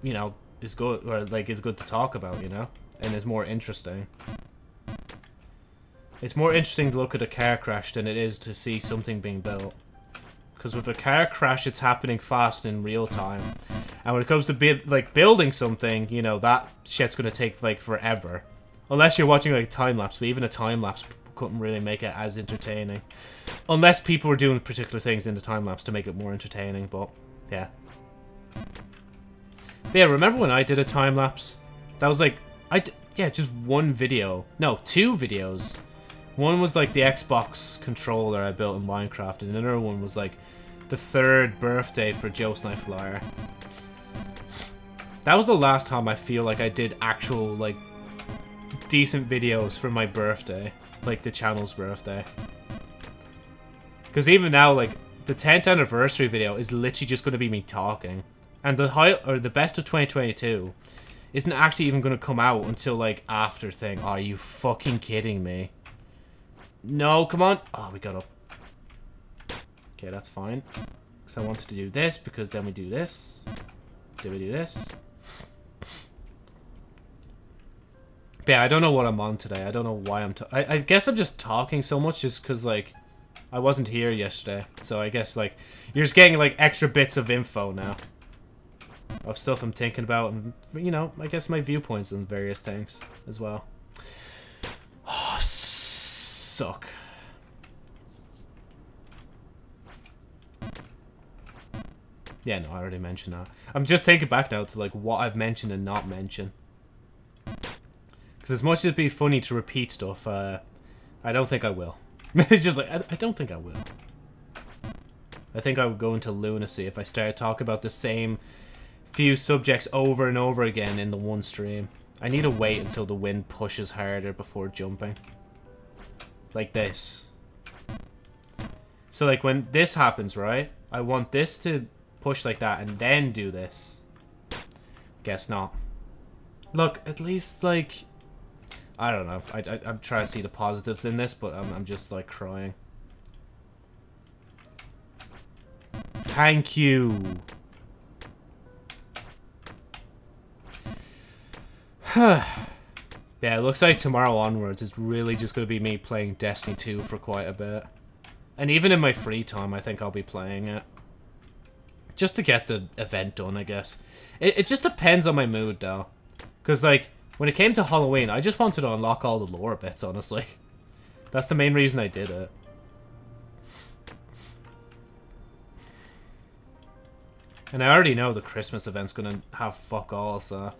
you know, is good or like is good to talk about, you know, and is more interesting. It's more interesting to look at a car crash than it is to see something being built. Because with a car crash, it's happening fast in real time. And when it comes to bu like building something, you know, that shit's gonna take like forever. Unless you're watching like time lapse, but even a time lapse couldn't really make it as entertaining. Unless people were doing particular things in the time lapse to make it more entertaining, but yeah. Yeah, remember when I did a time lapse? That was like I yeah, just one video. No, two videos. One was like the Xbox controller I built in Minecraft, and another one was like the third birthday for Joe Flyer. That was the last time I feel like I did actual like decent videos for my birthday, like the channel's birthday. Because even now, like the 10th anniversary video is literally just going to be me talking, and the high or the best of 2022 isn't actually even going to come out until like after thing. Are you fucking kidding me? No, come on. Oh, we got up. Okay, that's fine. Because I wanted to do this, because then we do this. Then we do this. But yeah, I don't know what I'm on today. I don't know why I'm... I, I guess I'm just talking so much just because, like, I wasn't here yesterday. So I guess, like, you're just getting, like, extra bits of info now. Of stuff I'm thinking about and, you know, I guess my viewpoints on various things as well. Oh, suck. Yeah, no, I already mentioned that. I'm just thinking back now to like what I've mentioned and not mentioned. Because as much as it'd be funny to repeat stuff, uh, I don't think I will. <laughs> it's just like, I, I don't think I will. I think I would go into lunacy if I started talking about the same few subjects over and over again in the one stream. I need to wait until the wind pushes harder before jumping. Like this. So like when this happens, right? I want this to push like that and then do this. Guess not. Look, at least like... I don't know. I, I, am trying to see the positives in this, but I'm, I'm just like crying. Thank you. <sighs> yeah, it looks like tomorrow onwards is really just going to be me playing Destiny 2 for quite a bit. And even in my free time, I think I'll be playing it. Just to get the event done, I guess. It, it just depends on my mood, though. Because, like, when it came to Halloween, I just wanted to unlock all the lore bits, honestly. <laughs> That's the main reason I did it. And I already know the Christmas event's gonna have fuck all, so...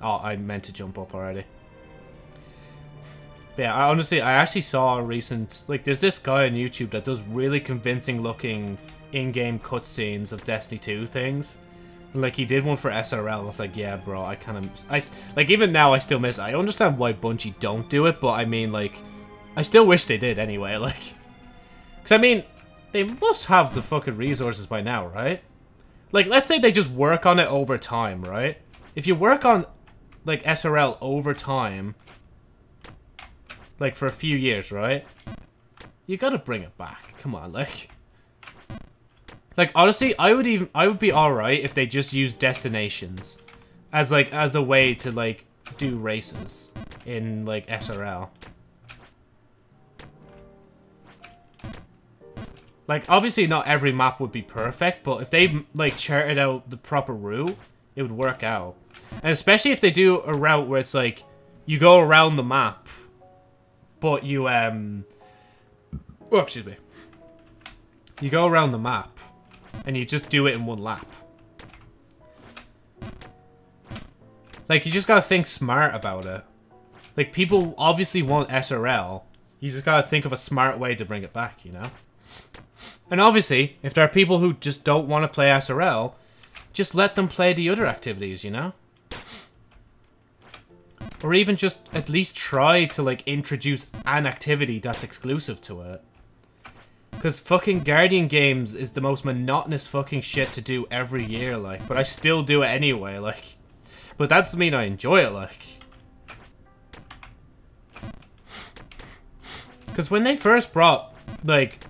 Oh, I meant to jump up already. But yeah, I honestly, I actually saw a recent... Like, there's this guy on YouTube that does really convincing looking in-game cutscenes of Destiny 2 things. Like, he did one for SRL. I was like, yeah, bro, I kind of... I, like, even now, I still miss. I understand why Bungie don't do it, but I mean, like... I still wish they did anyway, <laughs> like... Because, I mean, they must have the fucking resources by now, right? Like, let's say they just work on it over time, right? If you work on, like, SRL over time... Like, for a few years, right? You gotta bring it back. Come on, like... Like honestly, I would even I would be all right if they just used destinations as like as a way to like do races in like SRL. Like obviously not every map would be perfect, but if they like charted out the proper route, it would work out. And especially if they do a route where it's like you go around the map, but you um oh excuse me. You go around the map and you just do it in one lap. Like, you just gotta think smart about it. Like, people obviously want SRL. You just gotta think of a smart way to bring it back, you know? And obviously, if there are people who just don't want to play SRL, just let them play the other activities, you know? Or even just at least try to, like, introduce an activity that's exclusive to it. Because fucking Guardian games is the most monotonous fucking shit to do every year, like. But I still do it anyway, like. But that doesn't mean I enjoy it, like. Because when they first brought, like,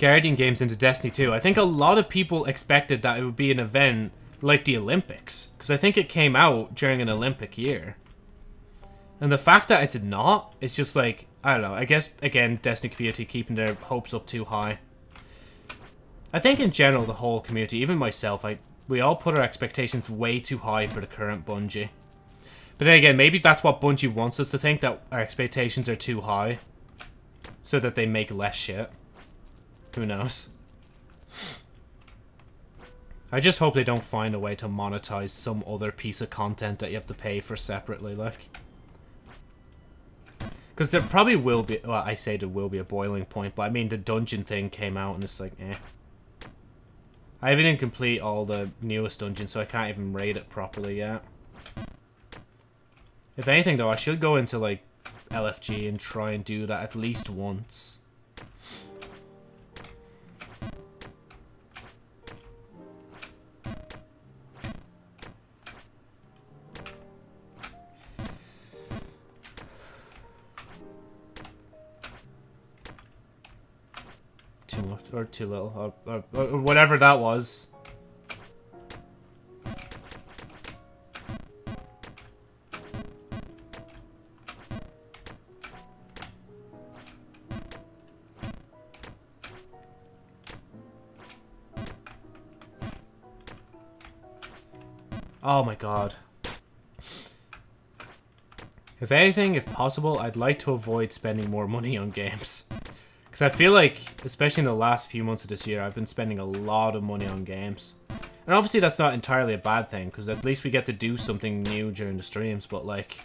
Guardian games into Destiny 2, I think a lot of people expected that it would be an event like the Olympics. Because I think it came out during an Olympic year. And the fact that it's not, it's just like, I don't know. I guess, again, Destiny community keeping their hopes up too high. I think in general, the whole community, even myself, I we all put our expectations way too high for the current Bungie. But then again, maybe that's what Bungie wants us to think, that our expectations are too high. So that they make less shit. Who knows? I just hope they don't find a way to monetize some other piece of content that you have to pay for separately, like. Because there probably will be, well, I say there will be a boiling point, but I mean, the dungeon thing came out and it's like, eh. I haven't even complete all the newest dungeons, so I can't even raid it properly yet. If anything, though, I should go into, like, LFG and try and do that at least once. Or too little, or, or, or whatever that was. Oh my god. If anything, if possible, I'd like to avoid spending more money on games. Because I feel like, especially in the last few months of this year, I've been spending a lot of money on games. And obviously that's not entirely a bad thing, because at least we get to do something new during the streams, but like...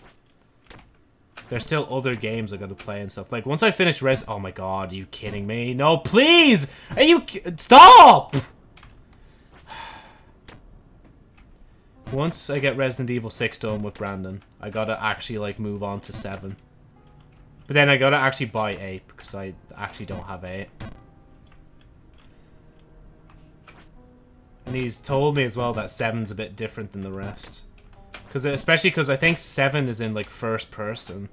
There's still other games I gotta play and stuff. Like, once I finish Res- Oh my god, are you kidding me? No, please! Are you- Stop! <sighs> Once I get Resident Evil 6 done with Brandon, I gotta actually, like, move on to 7. But then I gotta actually buy 8, because I actually don't have 8. And he's told me as well that seven's a bit different than the rest. Cause, especially because I think 7 is in, like, first person.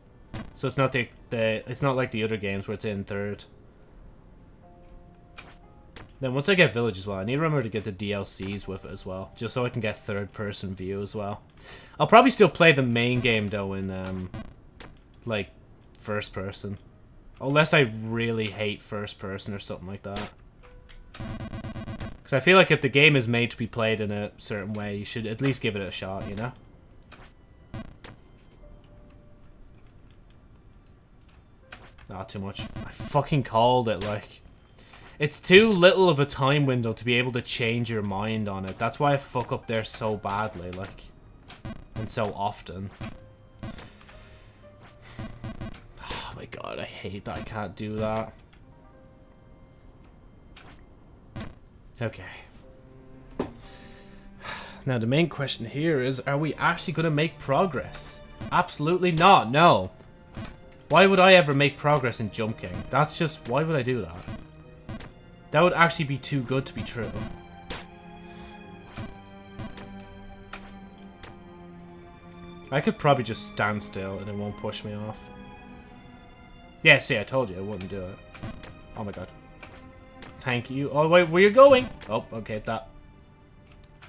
So it's not the, the it's not like the other games where it's in third. Then once I get Village as well, I need to remember to get the DLCs with it as well, just so I can get third-person view as well. I'll probably still play the main game, though, in, um, like, first-person. Unless I really hate first-person or something like that. Because I feel like if the game is made to be played in a certain way, you should at least give it a shot, you know? Not too much. I fucking called it, like... It's too little of a time window to be able to change your mind on it. That's why I fuck up there so badly, like, and so often. My god, I hate that I can't do that. Okay. Now the main question here is, are we actually going to make progress? Absolutely not, no. Why would I ever make progress in Jump King? That's just, why would I do that? That would actually be too good to be true. I could probably just stand still and it won't push me off. Yeah, see, I told you I wouldn't do it. Oh my god. Thank you. Oh, wait, where you going? Oh, okay, that.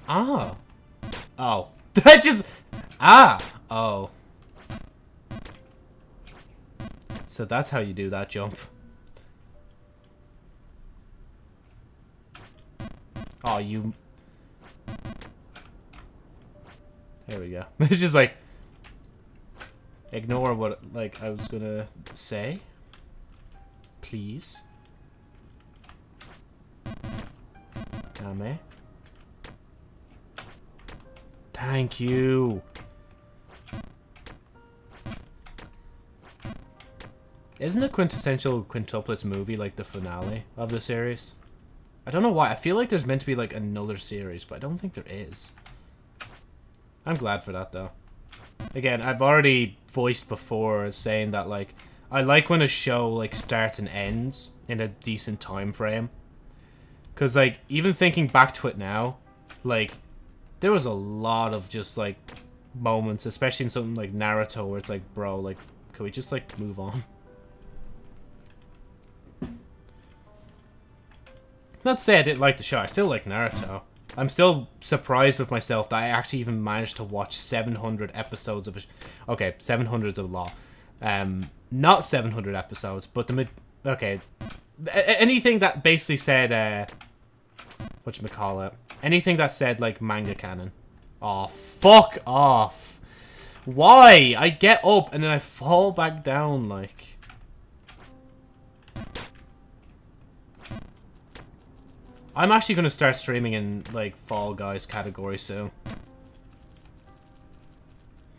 Ah. Oh. <laughs> That just... Ah. Oh. So that's how you do that jump. Oh, you... There we go. <laughs> it's just like... Ignore what, like, I was gonna say. Please. Dame. Thank you. Isn't the quintessential quintuplets movie like the finale of the series? I don't know why. I feel like there's meant to be like another series, but I don't think there is. I'm glad for that though. Again, I've already voiced before saying that like I like when a show like starts and ends in a decent time frame. Cause like even thinking back to it now, like there was a lot of just like moments, especially in something like Naruto where it's like, bro, like can we just like move on? Not say I didn't like the show. I still like Naruto. I'm still surprised with myself that I actually even managed to watch 700 episodes of a. Okay, 700 is a lot. Um, not 700 episodes, but the. Okay, anything that basically said uh, what you call it? Anything that said like manga canon. Oh fuck off! Why? I get up and then I fall back down like. I'm actually gonna start streaming in like Fall Guys category soon.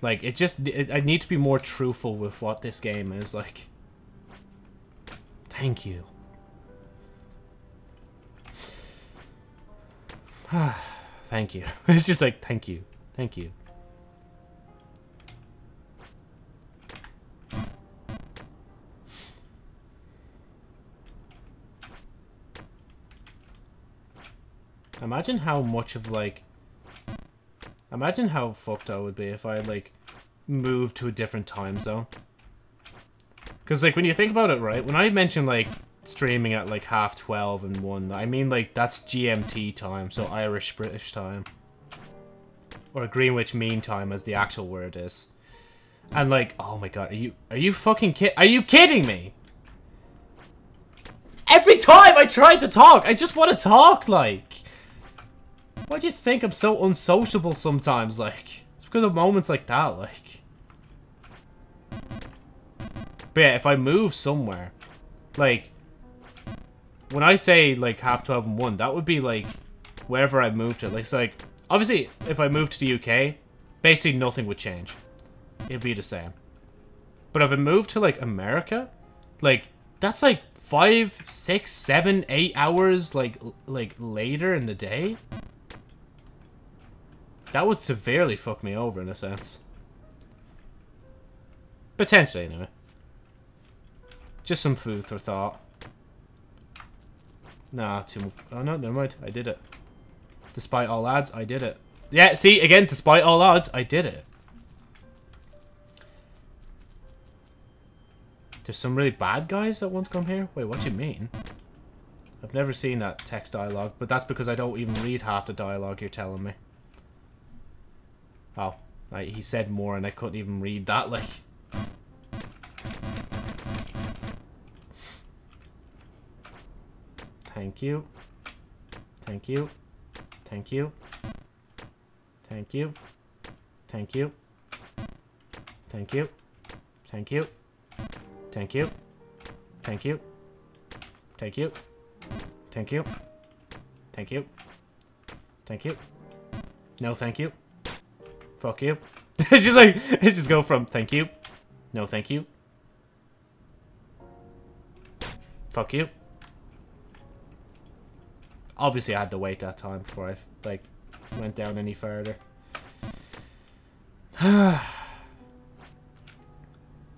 Like it just, it, I need to be more truthful with what this game is like. Thank you. <sighs> thank you. <laughs> It's just like thank you, thank you. Imagine how much of like Imagine how fucked I would be if I like moved to a different time zone. Cause like when you think about it, right? When I mention like streaming at like half twelve and one, I mean like that's GMT time, so Irish British time. Or Greenwich Mean Time as the actual word is. And like, oh my god, are you are you fucking kid are you kidding me? Every time I try to talk, I just want to talk like why do you think I'm so unsociable sometimes, like? It's because of moments like that, like. But yeah, if I move somewhere, like, when I say, like, half 12 and 1, that would be, like, wherever I moved to. Like, it's like, obviously, if I moved to the UK, basically nothing would change. It'd be the same. But if I moved to, like, America, like, that's, like, five, six, seven, eight hours, like, like, later in the day. That would severely fuck me over in a sense. Potentially, anyway. Just some food for thought. Nah, too. Much. Oh no, never mind. I did it. Despite all odds, I did it. Yeah, see, again, despite all odds, I did it. There's some really bad guys that want to come here? Wait, what do you mean? I've never seen that text dialogue, but that's because I don't even read half the dialogue you're telling me. Oh, like, he said more and I couldn't even read that, like. Thank you. Thank you. Thank you. Thank you. Thank you. Thank you. Thank you. Thank you. Thank you. Thank you. Thank you. Thank you. Thank you. No, thank you. Fuck you. <laughs> it's just like, it just go from thank you. No, thank you. Fuck you. Obviously, I had to wait that time before I, like, went down any further. <sighs> I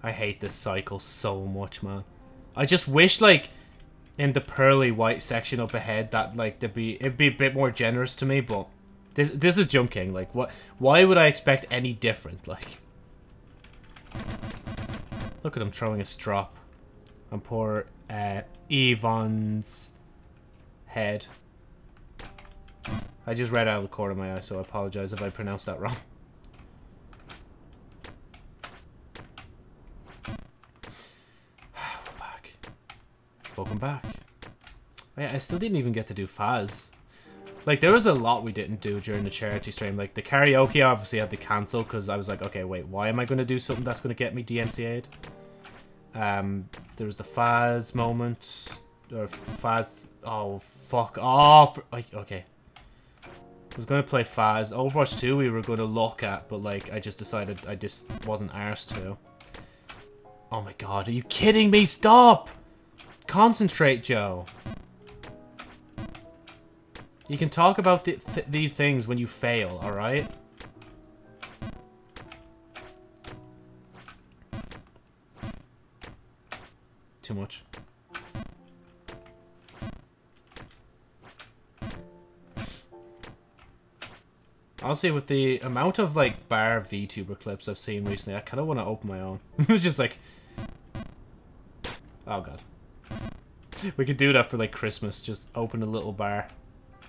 hate this cycle so much, man. I just wish, like, in the pearly white section up ahead that, like, there'd be, it'd be a bit more generous to me, but this, this is Jump King. Like, what? Why would I expect any different? Like, look at him throwing a strop on poor uh, Yvonne's head. I just read out of the corner of my eye, so I apologize if I pronounced that wrong. <sighs> Welcome back. Oh, yeah, I still didn't even get to do Faz. Like, there was a lot we didn't do during the charity stream. Like, the karaoke obviously had to cancel because I was like, okay, wait, why am I going to do something that's going to get me DMCA'd? Um, there was the Faz moment. Or Faz... Oh, fuck off. Okay. I was going to play Faz. Overwatch 2 we were going to look at, but, like, I just decided I just wasn't arsed to. Oh my god, are you kidding me? Stop! Concentrate, Joe. You can talk about th th these things when you fail, alright? Too much. Honestly, with the amount of, like, bar VTuber clips I've seen recently, I kind of want to open my own. <laughs> It's Just like... Oh, God. We could do that for, like, Christmas. Just open a little bar.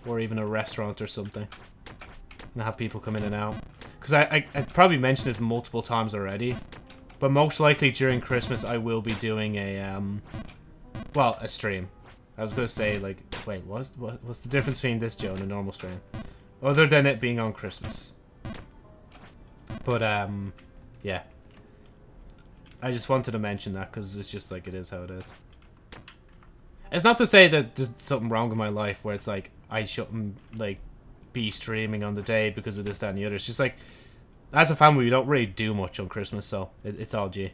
Or even a restaurant or something, and have people come in and out. Because I, I I probably mentioned this multiple times already, but most likely during Christmas I will be doing a um, well, a stream. I was gonna say like, wait, what's what, what's the difference between this Joe and a normal stream, other than it being on Christmas? But um, yeah. I just wanted to mention that because it's just like it is how it is. It's not to say that there's something wrong with my life where it's like I shouldn't like be streaming on the day because of this, that, and the other. It's just like as a family, we don't really do much on Christmas, so it, it's all G.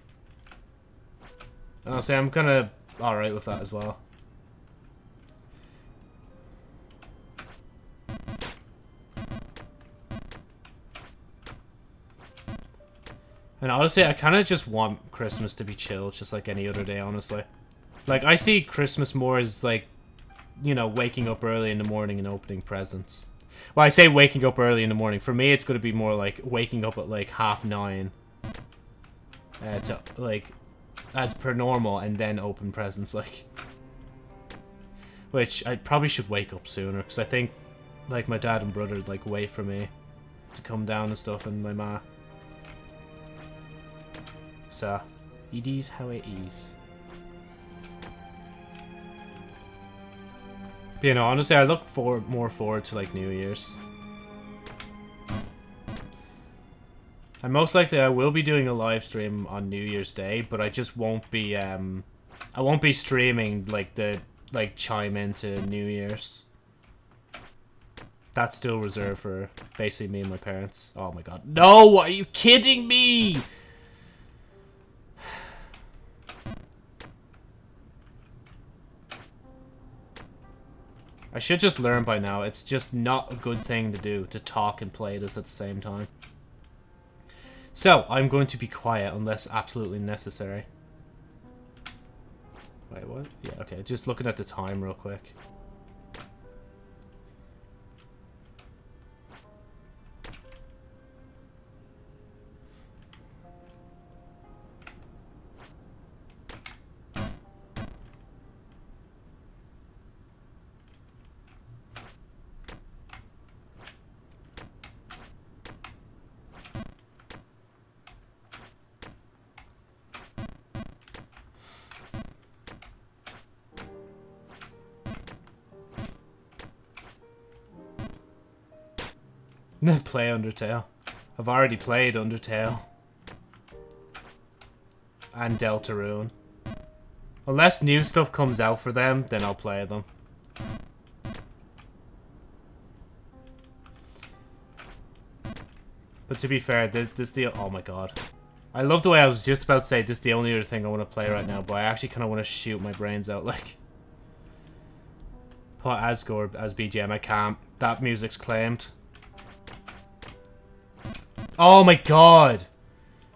And I'll say I'm kind of all right with that as well. And honestly, I kind of just want Christmas to be chill, just like any other day, honestly. Like, I see Christmas more as, like, you know, waking up early in the morning and opening presents. Well, I say waking up early in the morning. For me, it's going to be more like waking up at, like, half nine. Uh, to, like, as per normal, and then open presents, like. Which, I probably should wake up sooner, because I think, like, my dad and brother, like, wait for me to come down and stuff, and my ma. So, it is how it is. You know, honestly, I look forward more forward to like New Year's. And most likely, I will be doing a live stream on New Year's Day, but I just won't be. Um, I won't be streaming like the like chime into New Year's. That's still reserved for basically me and my parents. Oh my god. No, are you kidding me? I should just learn by now. It's just not a good thing to do, to talk and play this at the same time. So, I'm going to be quiet unless absolutely necessary. Wait, what? Yeah, okay. Just looking at the time real quick. Play Undertale. I've already played Undertale. And Deltarune. Unless new stuff comes out for them, then I'll play them. But to be fair, this, this the... Oh my god. I love the way I was just about to say this is the only other thing I want to play right now, but I actually kind of want to shoot my brains out, <laughs> like... Put Asgore as BGM, I can't. That music's claimed. Oh my god!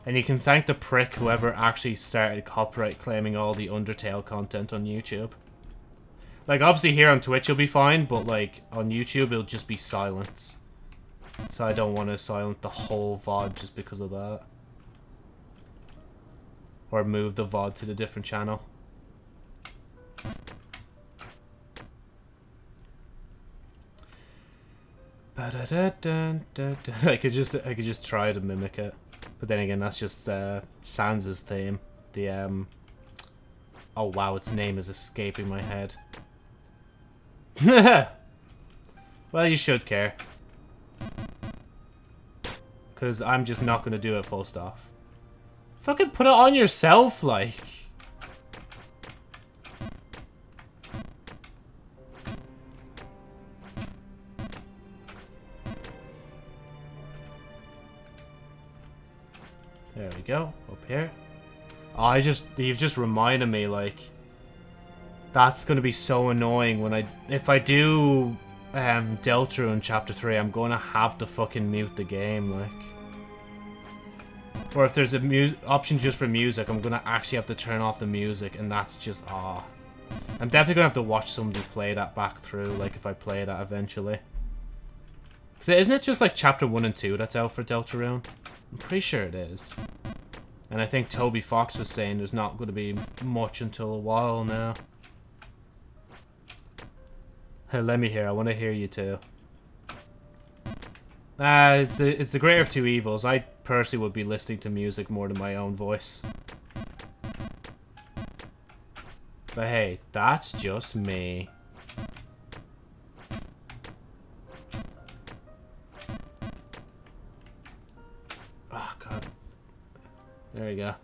And you can thank the prick whoever actually started copyright claiming all the Undertale content on YouTube. Like, obviously here on Twitch it'll be fine, but like, on YouTube it'll just be silence. So I don't want to silence the whole VOD just because of that. Or move the VOD to the different channel. <laughs> I could just I could just try to mimic it, but then again, that's just uh, Sans's theme. The um. Oh wow, its name is escaping my head. <laughs> well, you should care, because I'm just not gonna do it full stop. Fucking put it on yourself, like. We go, up here. Oh, I just, you've just reminded me, like, that's gonna be so annoying when I, if I do um, Deltarune Chapter 3, I'm gonna have to fucking mute the game, like. Or if there's a mu option just for music, I'm gonna actually have to turn off the music, and that's just, ah. Oh. I'm definitely gonna have to watch somebody play that back through, like, if I play that eventually. Cause isn't it just, like, Chapter 1 and 2 that's out for Deltarune? I'm pretty sure it is. And I think Toby Fox was saying there's not going to be much until a while now. Hey, let me hear. I want to hear you too. Ah, it's the, it's the greater of two evils. I personally would be listening to music more than my own voice. But hey, that's just me. There you go.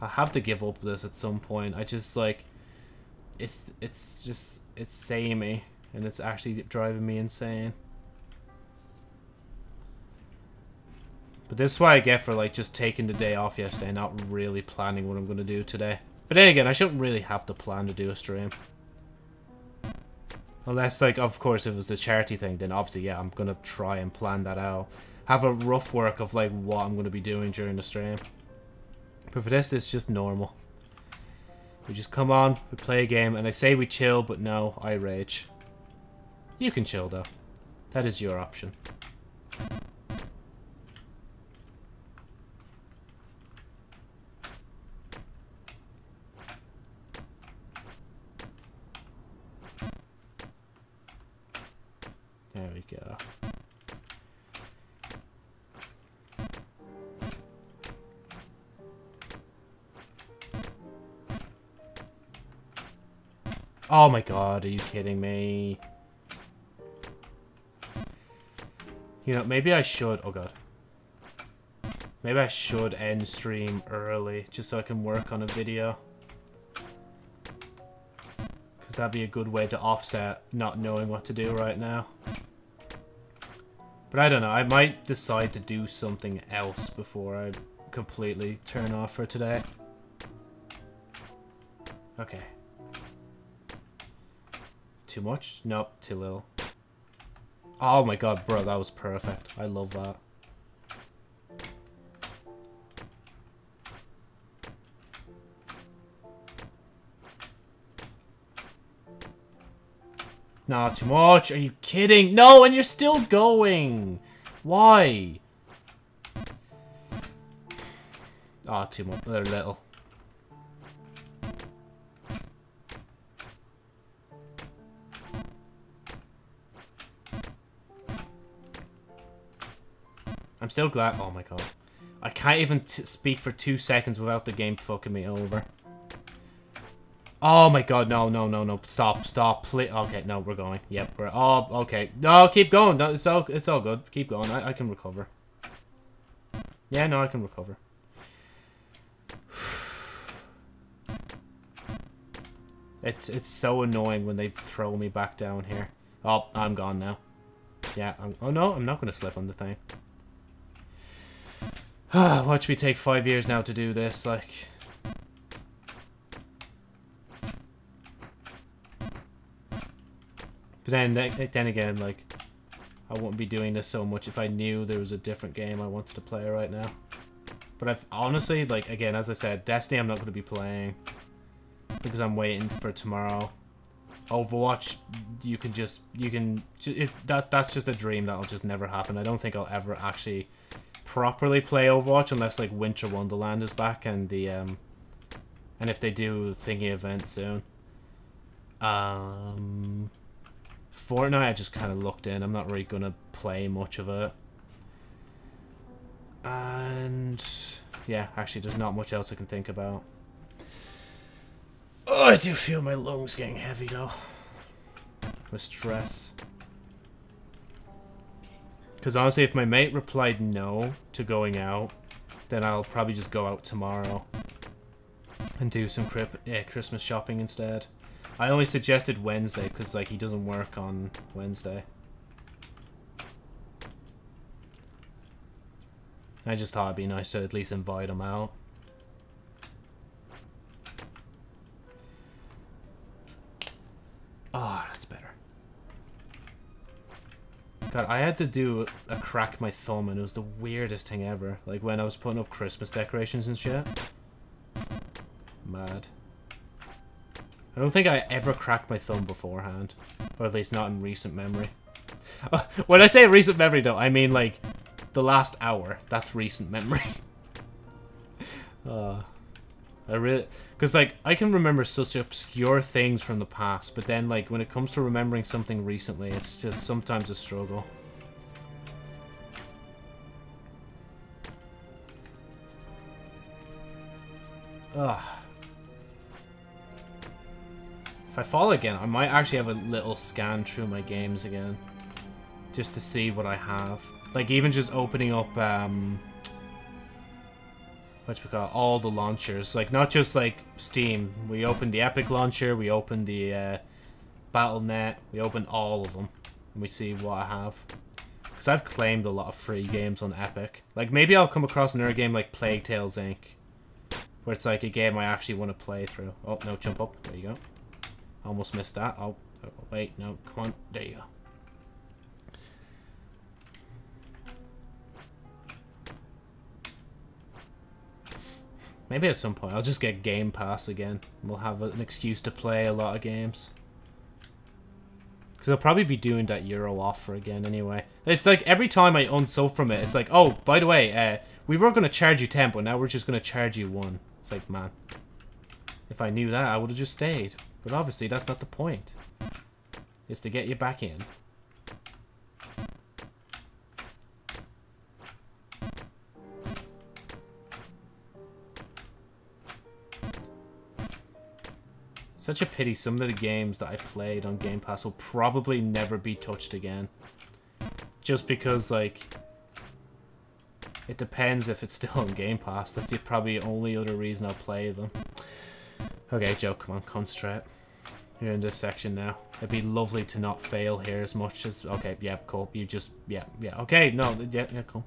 I have to give up this at some point. I just like it's it's just it's samey and it's actually driving me insane. But this is what I get for like just taking the day off yesterday and not really planning what I'm gonna do today. But then again, I shouldn't really have to plan to do a stream. Unless, like, of course, if it was a charity thing, then obviously, yeah, I'm gonna try and plan that out. Have a rough work of, like, what I'm gonna be doing during the stream. But for this, it's just normal. We just come on, we play a game, and I say we chill, but no, I rage. You can chill, though. That is your option. There we go. Oh my god, are you kidding me? You know, maybe I should... Oh god. Maybe I should end stream early, just so I can work on a video. Because that'd be a good way to offset not knowing what to do right now. But I don't know, I might decide to do something else before I completely turn off for today. Okay. Too much? Nope, too little. Oh my god, bro, that was perfect. I love that. Not too much. Are you kidding? No, and you're still going. Why? Ah, oh, too much. They're little. I'm still glad. Oh my god. I can't even speak for two seconds without the game fucking me over. Oh my god, no, no, no, no. Stop, stop, please. Okay, no, we're going. Yep, we're... Oh, okay. No, keep going. No, it's all, it's all good. Keep going. I, I can recover. Yeah, no, I can recover. <sighs> It's, it's so annoying when they throw me back down here. Oh, I'm gone now. Yeah, I'm, oh no, I'm not going to slip on the thing. <sighs> Watch me take five years now to do this, like... But then, then again, like, I wouldn't be doing this so much if I knew there was a different game I wanted to play right now. But I've honestly, like, again, as I said, Destiny I'm not going to be playing because I'm waiting for tomorrow. Overwatch, you can just, you can, it, that that's just a dream that'll just never happen. I don't think I'll ever actually properly play Overwatch unless, like, Winter Wonderland is back and the, um, and if they do thingy event soon. Um... Fortnite, I just kind of looked in. I'm not really going to play much of it. And... Yeah, actually, there's not much else I can think about. Oh, I do feel my lungs getting heavy, though. With stress. Because honestly, if my mate replied no to going out, then I'll probably just go out tomorrow. And do some uh, Christmas shopping instead. I only suggested Wednesday because like he doesn't work on Wednesday. I just thought it'd be nice to at least invite him out. Ah, oh, that's better. God, I had to do a crack my thumb and it was the weirdest thing ever. Like when I was putting up Christmas decorations and shit. Mad. I don't think I ever cracked my thumb beforehand. Or at least not in recent memory. <laughs> when I say recent memory, though, I mean, like, the last hour. That's recent memory. <laughs> uh, I really, because like I can remember such obscure things from the past, but then like when it comes to remembering something recently, it's just sometimes a struggle. Ugh. If I fall again, I might actually have a little scan through my games again. Just to see what I have. Like, even just opening up, um... What we call all the launchers. Like, not just, like, Steam. We opened the Epic launcher, we opened the, uh, Battle.net. We opened all of them. And we see what I have. Because I've claimed a lot of free games on Epic. Like, maybe I'll come across another game like Plague Tales Inc. Where it's like a game I actually want to play through. Oh, no, jump up. There you go. Almost missed that. Oh, wait, no, come on. There you go. Maybe at some point I'll just get Game Pass again. We'll have an excuse to play a lot of games. Because I'll probably be doing that Euro offer again anyway. It's like every time I unsub from it, it's like, oh, by the way, uh, we were going to charge you 10, but now we're just going to charge you 1. It's like, man, if I knew that, I would have just stayed. But obviously, that's not the point. It's to get you back in. Such a pity some of the games that I played on Game Pass will probably never be touched again. Just because, like, it depends if it's still on Game Pass. That's the probably only other reason I'll play them. Okay, Joe, come on, concentrate. You're in this section now. It'd be lovely to not fail here as much as... Okay, yeah, cool. You just... Yeah, yeah. Okay, no, yeah, yeah, cool.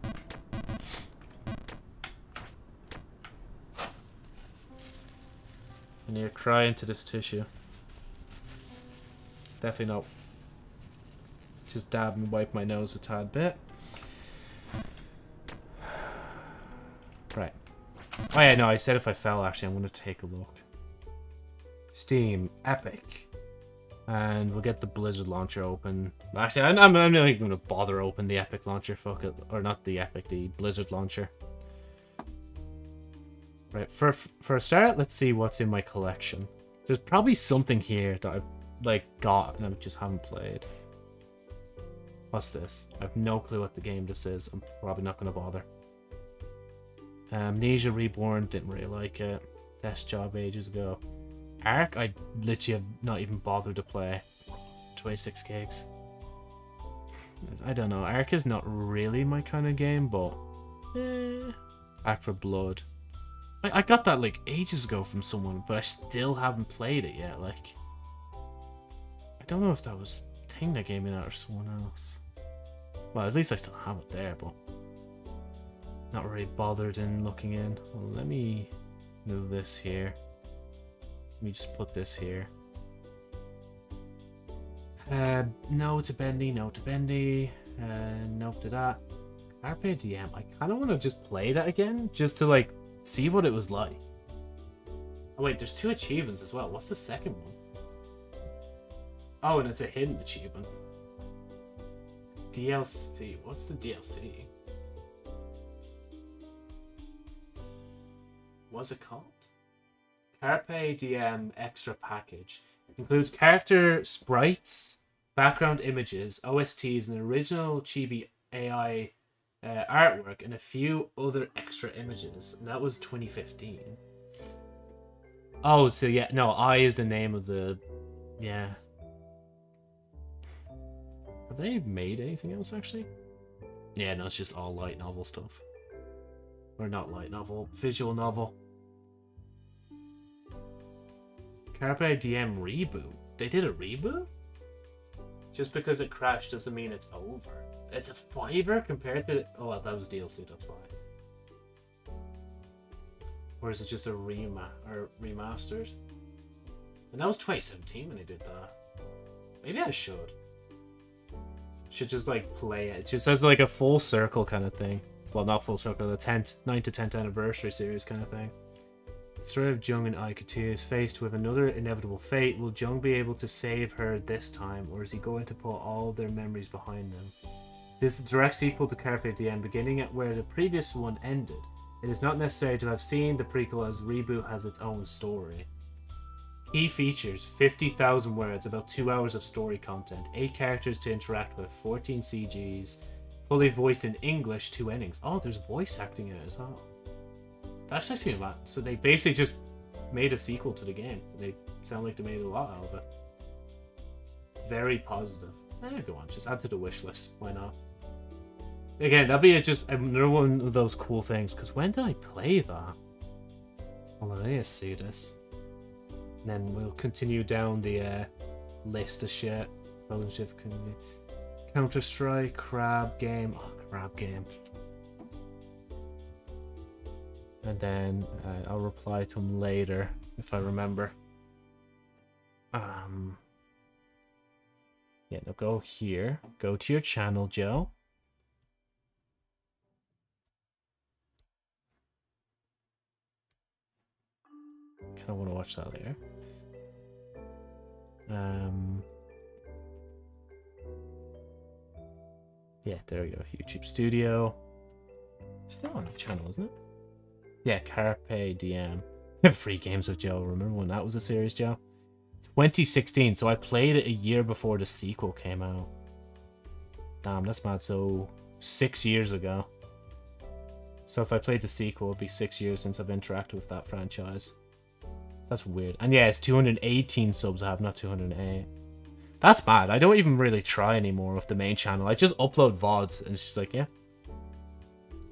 Need to cry into this tissue. Definitely not. Just dab and wipe my nose a tad bit. <sighs> Right. Oh yeah, no, I said if I fell, actually, I'm going to take a look. Steam, Epic. And we'll get the Blizzard launcher open. Actually, I'm, I'm, not even going to bother open the Epic launcher, fuck it. Or not the Epic, the Blizzard launcher. Right, for, for a start, let's see what's in my collection. There's probably something here that I've, like, got and I just haven't played. What's this? I have no clue what the game this is. I'm probably not going to bother. Amnesia Reborn, didn't really like it. Desk Job ages ago. Ark, I literally have not even bothered to play. 26 gigs. I don't know. Ark is not really my kind of game, but eh. Back 4 Blood. I, I got that like ages ago from someone, but I still haven't played it yet. Like, I don't know if that was Thing that gave me that or someone else. Well, at least I still have it there, but not really bothered in looking in. Well, let me move this here. Me just put this here. Uh, no to Bendy, no to Bendy, uh, nope to that. Carpe I kind of want to just play that again, just to like see what it was like. Oh wait, there's two achievements as well. What's the second one? Oh, and it's a hidden achievement. DLC. What's the DLC? Was it called? Carpe Diem Extra Package. It includes character sprites, background images, OSTs, and original Chibi AI uh, artwork, and a few other extra images. And that was 2015. Oh, so yeah, no, I is the name of the... Yeah. Have they made anything else, actually? Yeah, no, it's just all light novel stuff. Or not light novel, visual novel. Carpe Diem reboot. They did a reboot? Just because it crashed doesn't mean it's over. It's a fiver compared to... Oh, well, that was DLC, that's why. Or is it just a rema or remastered? And that was 2017 when they did that. Maybe I should. Should just like play it. It just as like a full circle kind of thing. Well, not full circle, the 10th, 9th to 10th anniversary series kind of thing. Story of Jung and Aikatua is faced with another inevitable fate. Will Jung be able to save her this time, or is he going to put all their memories behind them? This is a direct sequel to Carpe Diem, beginning at where the previous one ended. It is not necessary to have seen the prequel as Reboot has its own story. Key features 50,000 words, about 2 hours of story content, 8 characters to interact with, 14 CGs, fully voiced in English, 2 endings. Oh, there's voice acting in it as well. That's actually not So they basically just made a sequel to the game. They sound like they made a lot out of it. Very positive. Eh, go on, just add to the wish list. Why not? Again, that'd be just another one of those cool things. Because when did I play that? Hold on, I need to see this. And then we'll continue down the uh, list of shit. Counter Strike, Crab Game. Oh, Crab Game. And then uh, I'll reply to him later if I remember. Um. Yeah, now go here. Go to your channel, Joe. Kind of want to watch that later. Um. Yeah, there we go. YouTube Studio. Still on the channel, isn't it? Yeah, Carpe Diem. <laughs> Free games with Joe. Remember when that was a series, Joe? 2016. So I played it a year before the sequel came out. Damn, that's mad. So six years ago. So if I played the sequel, it'd be six years since I've interacted with that franchise. That's weird. And yeah, it's 218 subs I have, not 208. That's bad. I don't even really try anymore with the main channel. I just upload VODs and it's just like, yeah.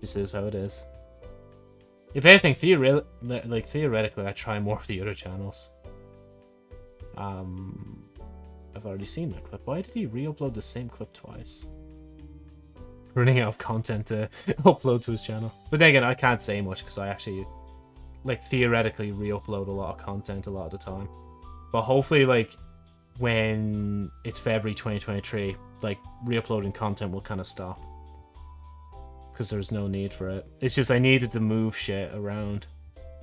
This is how it is. If anything, theoretically, like theoretically, I try more of the other channels. Um, I've already seen that clip. Why did he re-upload the same clip twice? Running out of content to <laughs> upload to his channel. But then again, I can't say much because I actually, like, theoretically re-upload a lot of content a lot of the time. But hopefully, like, when it's February 2023, like, re-uploading content will kind of stop because there's no need for it. It's just I needed to move shit around.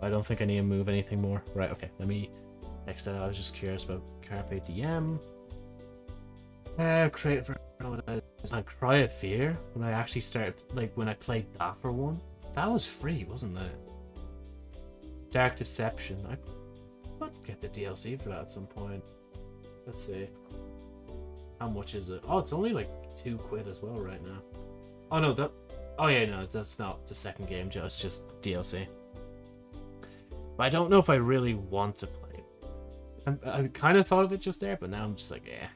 I don't think I need to move anything more. Right, okay, let me... Next I was just curious about Carpe Diem. Uh, create for... I Cry of Fear, when I actually started, like, when I played that for one. That was free, wasn't it? Dark Deception. I might get the DLC for that at some point. Let's see. How much is it? Oh, it's only like two quid as well right now. Oh no, that Oh yeah, no, that's not the second game, just just DLC. But I don't know if I really want to play it. I, I kind of thought of it just there, but now I'm just like, yeah.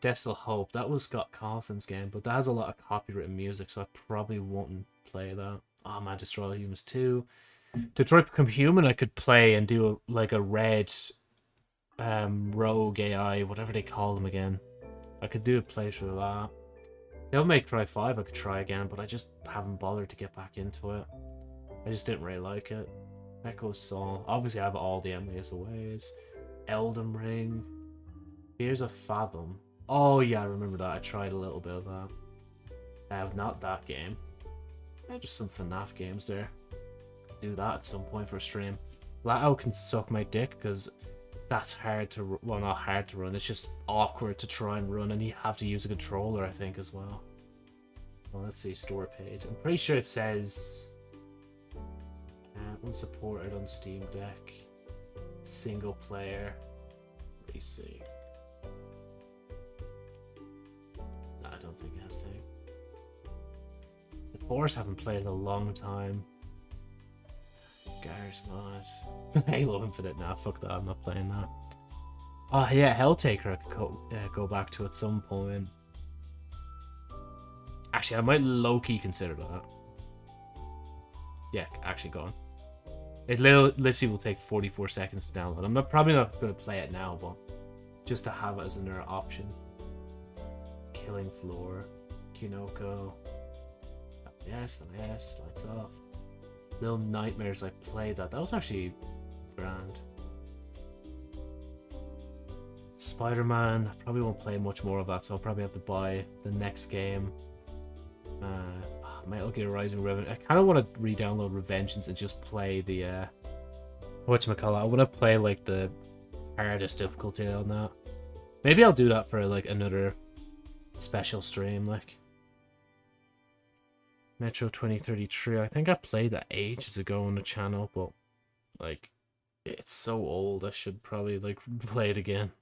Desolate Hope, that was Scott Cawthon's game, but that has a lot of copyrighted music, so I probably won't play that. Oh man, Destroy All Humans 2. Detroit Become Human I could play and do a, like a red um, rogue AI, whatever they call them again. I could do a playthrough of that. Devil May Cry 5 I could try again, but I just haven't bothered to get back into it. I just didn't really like it. Echo Soul. Obviously I have all the Emily's Ways. Elden Ring. Here's a Fathom. Oh yeah, I remember that. I tried a little bit of that. I have not that game. Yeah, just some FNAF games there. Do that at some point for a stream. Flatout can suck my dick because that's hard to well not hard to run it's just awkward to try and run and you have to use a controller i think as well. Well let's see store page. I'm pretty sure it says uh, unsupported on steam deck single player let me see. I don't think it has to. The force haven't played in a long time Garry's Mod. <laughs> Halo Infinite. Nah, fuck that. I'm not playing that. Oh, yeah, Helltaker I could go, uh, go back to at some point. Actually, I might low-key consider that. Yeah, actually gone. It literally will take 44 seconds to download. I'm not, probably not going to play it now, but just to have it as another option. Killing Floor, Kinoko. Yes, yes, lights off. Little Nightmares, I played that. That was actually grand. Spider-Man, probably won't play much more of that, so I'll probably have to buy the next game. Uh, Metal Gear Rising Revenge. I kind of want to re-download Revengeance and just play the, uh, whatchamacallit, I want to play, like, the hardest difficulty on that. Maybe I'll do that for, like, another special stream, like. Metro 2033. I think I played that ages ago on the channel, but like it's so old. I should probably like <laughs> play it again.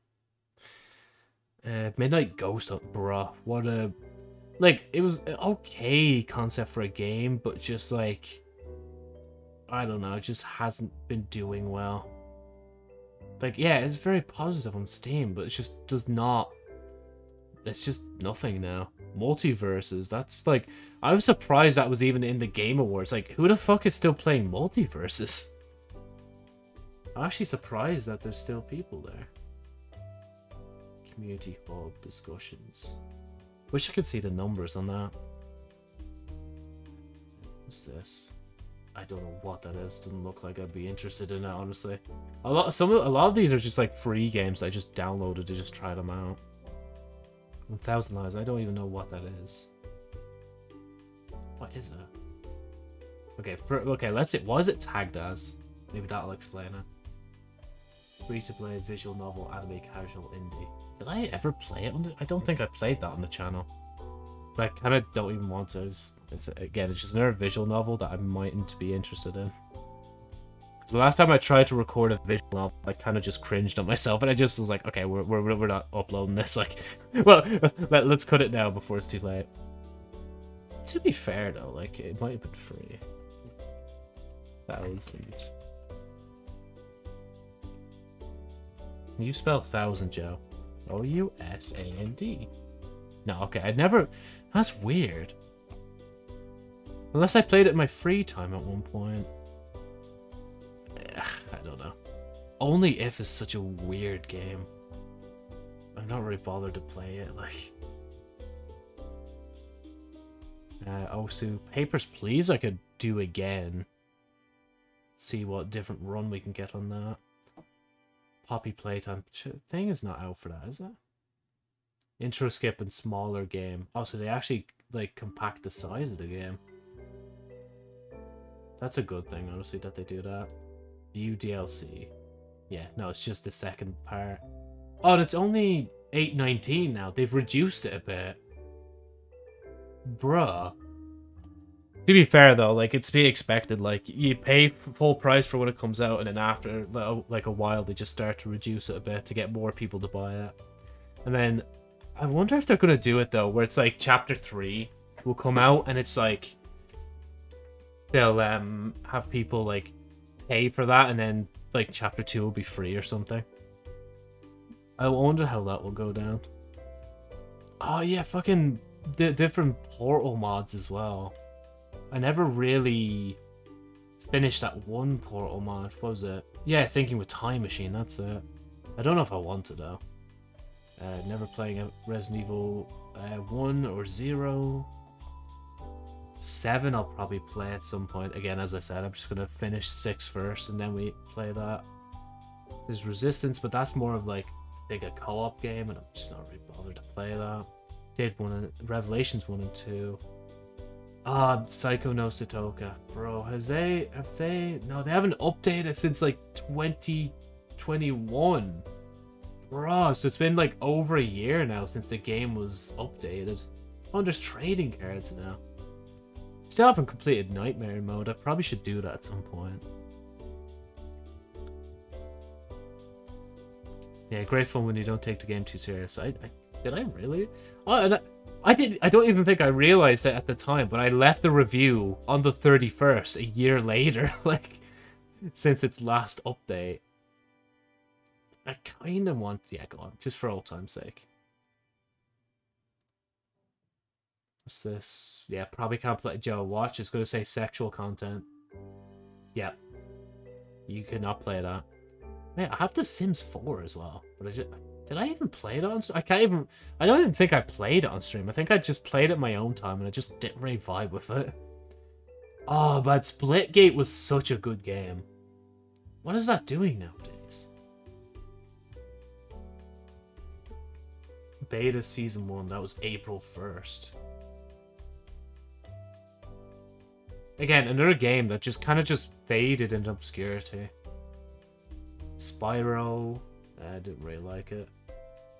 Uh, Midnight Ghost, oh, bruh, what a like it was okay concept for a game, but just like I don't know, it just hasn't been doing well. Like yeah, it's very positive on Steam, but it just does not. It's just nothing now. MultiVersus, that's like I was surprised that was even in the Game Awards. Like who the fuck is still playing MultiVersus? I'm actually surprised that there's still people there. Community hub discussions. Wish I could see the numbers on that. What's this? I don't know what that is. Doesn't look like I'd be interested in it, honestly. A lot, some, a lot of these are just like free games I just downloaded to just try them out. Thousand Lives. I don't even know what that is. What is it? Okay, for, okay. Let's see. Was it tagged as? Maybe that'll explain it. Free to play visual novel, anime, casual, indie. Did I ever play it on the? I don't think I played that on the channel. But I kind of don't even want to. It's, it's, again, it's just another visual novel that I mightn't be interested in. The last time I tried to record a visual novel, I kind of just cringed at myself, and I just was like, okay, we're, we're, we're not uploading this. <laughs> Like, well, let, let's cut it now before it's too late. To be fair, though, like, it might have been free. Thousand. You spell thousand, Joe. O-U-S-A-N-D. No, okay, I never... That's weird. Unless I played it in my free time at one point. I don't know. Only If is such a weird game. I'm not really bothered to play it, like... Uh, oh, so Papers, Please I could do again. See what different run we can get on that. Poppy Playtime. Thing is not out for that, is it? Intro skip and smaller game. Oh, so they actually, like, compact the size of the game. That's a good thing, honestly, that they do that. View DLC. Yeah, no, it's just the second part. Oh, it's only 8.19 now. They've reduced it a bit. Bruh. To be fair though, like it's to be expected. Like you pay full price for when it comes out, and then after like a while, they just start to reduce it a bit to get more people to buy it. And then I wonder if they're gonna do it though, where it's like chapter three will come out, and it's like they'll um have people like pay for that, and then like chapter two will be free or something. I wonder how that will go down. Oh yeah, fucking the different portal mods as well. I never really finished that one Portal mod. What was it? Yeah, Thinking with Time Machine, that's it. I don't know if I want to though. Uh, never playing a Resident Evil uh, 1 or 0. 7 I'll probably play at some point. Again, as I said, I'm just going to finish 6 first and then we play that. There's Resistance, but that's more of like like a co-op game and I'm just not really bothered to play that. Did one and Revelations 1 and 2. Ah, Saiko no Sutoka. Bro, has they have they no they haven't updated since like 2021. Bro, so it's been like over a year now since the game was updated. Oh, there's trading cards now. Still haven't completed Nightmare mode. I probably should do that at some point. Yeah, great fun when you don't take the game too serious. I, I did I really? Oh, and I, I did. I don't even think I realized it at the time, but I left the review on the 31st, a year later, <laughs> like since its last update. I kind of want, yeah, go on, just for old time's sake. What's this? Yeah, probably can't play Joe. Watch. It's going to say sexual content. Yeah, you cannot play that. Man, I have The Sims 4 as well, but I just. Did I even play it on I can't even... I don't even think I played it on stream. I think I just played it my own time and I just didn't really vibe with it. Oh, but Splitgate was such a good game. What is that doing nowadays? Beta Season 1, that was April 1st. Again, another game that just kind of just faded into obscurity. Spyro, I didn't really like it.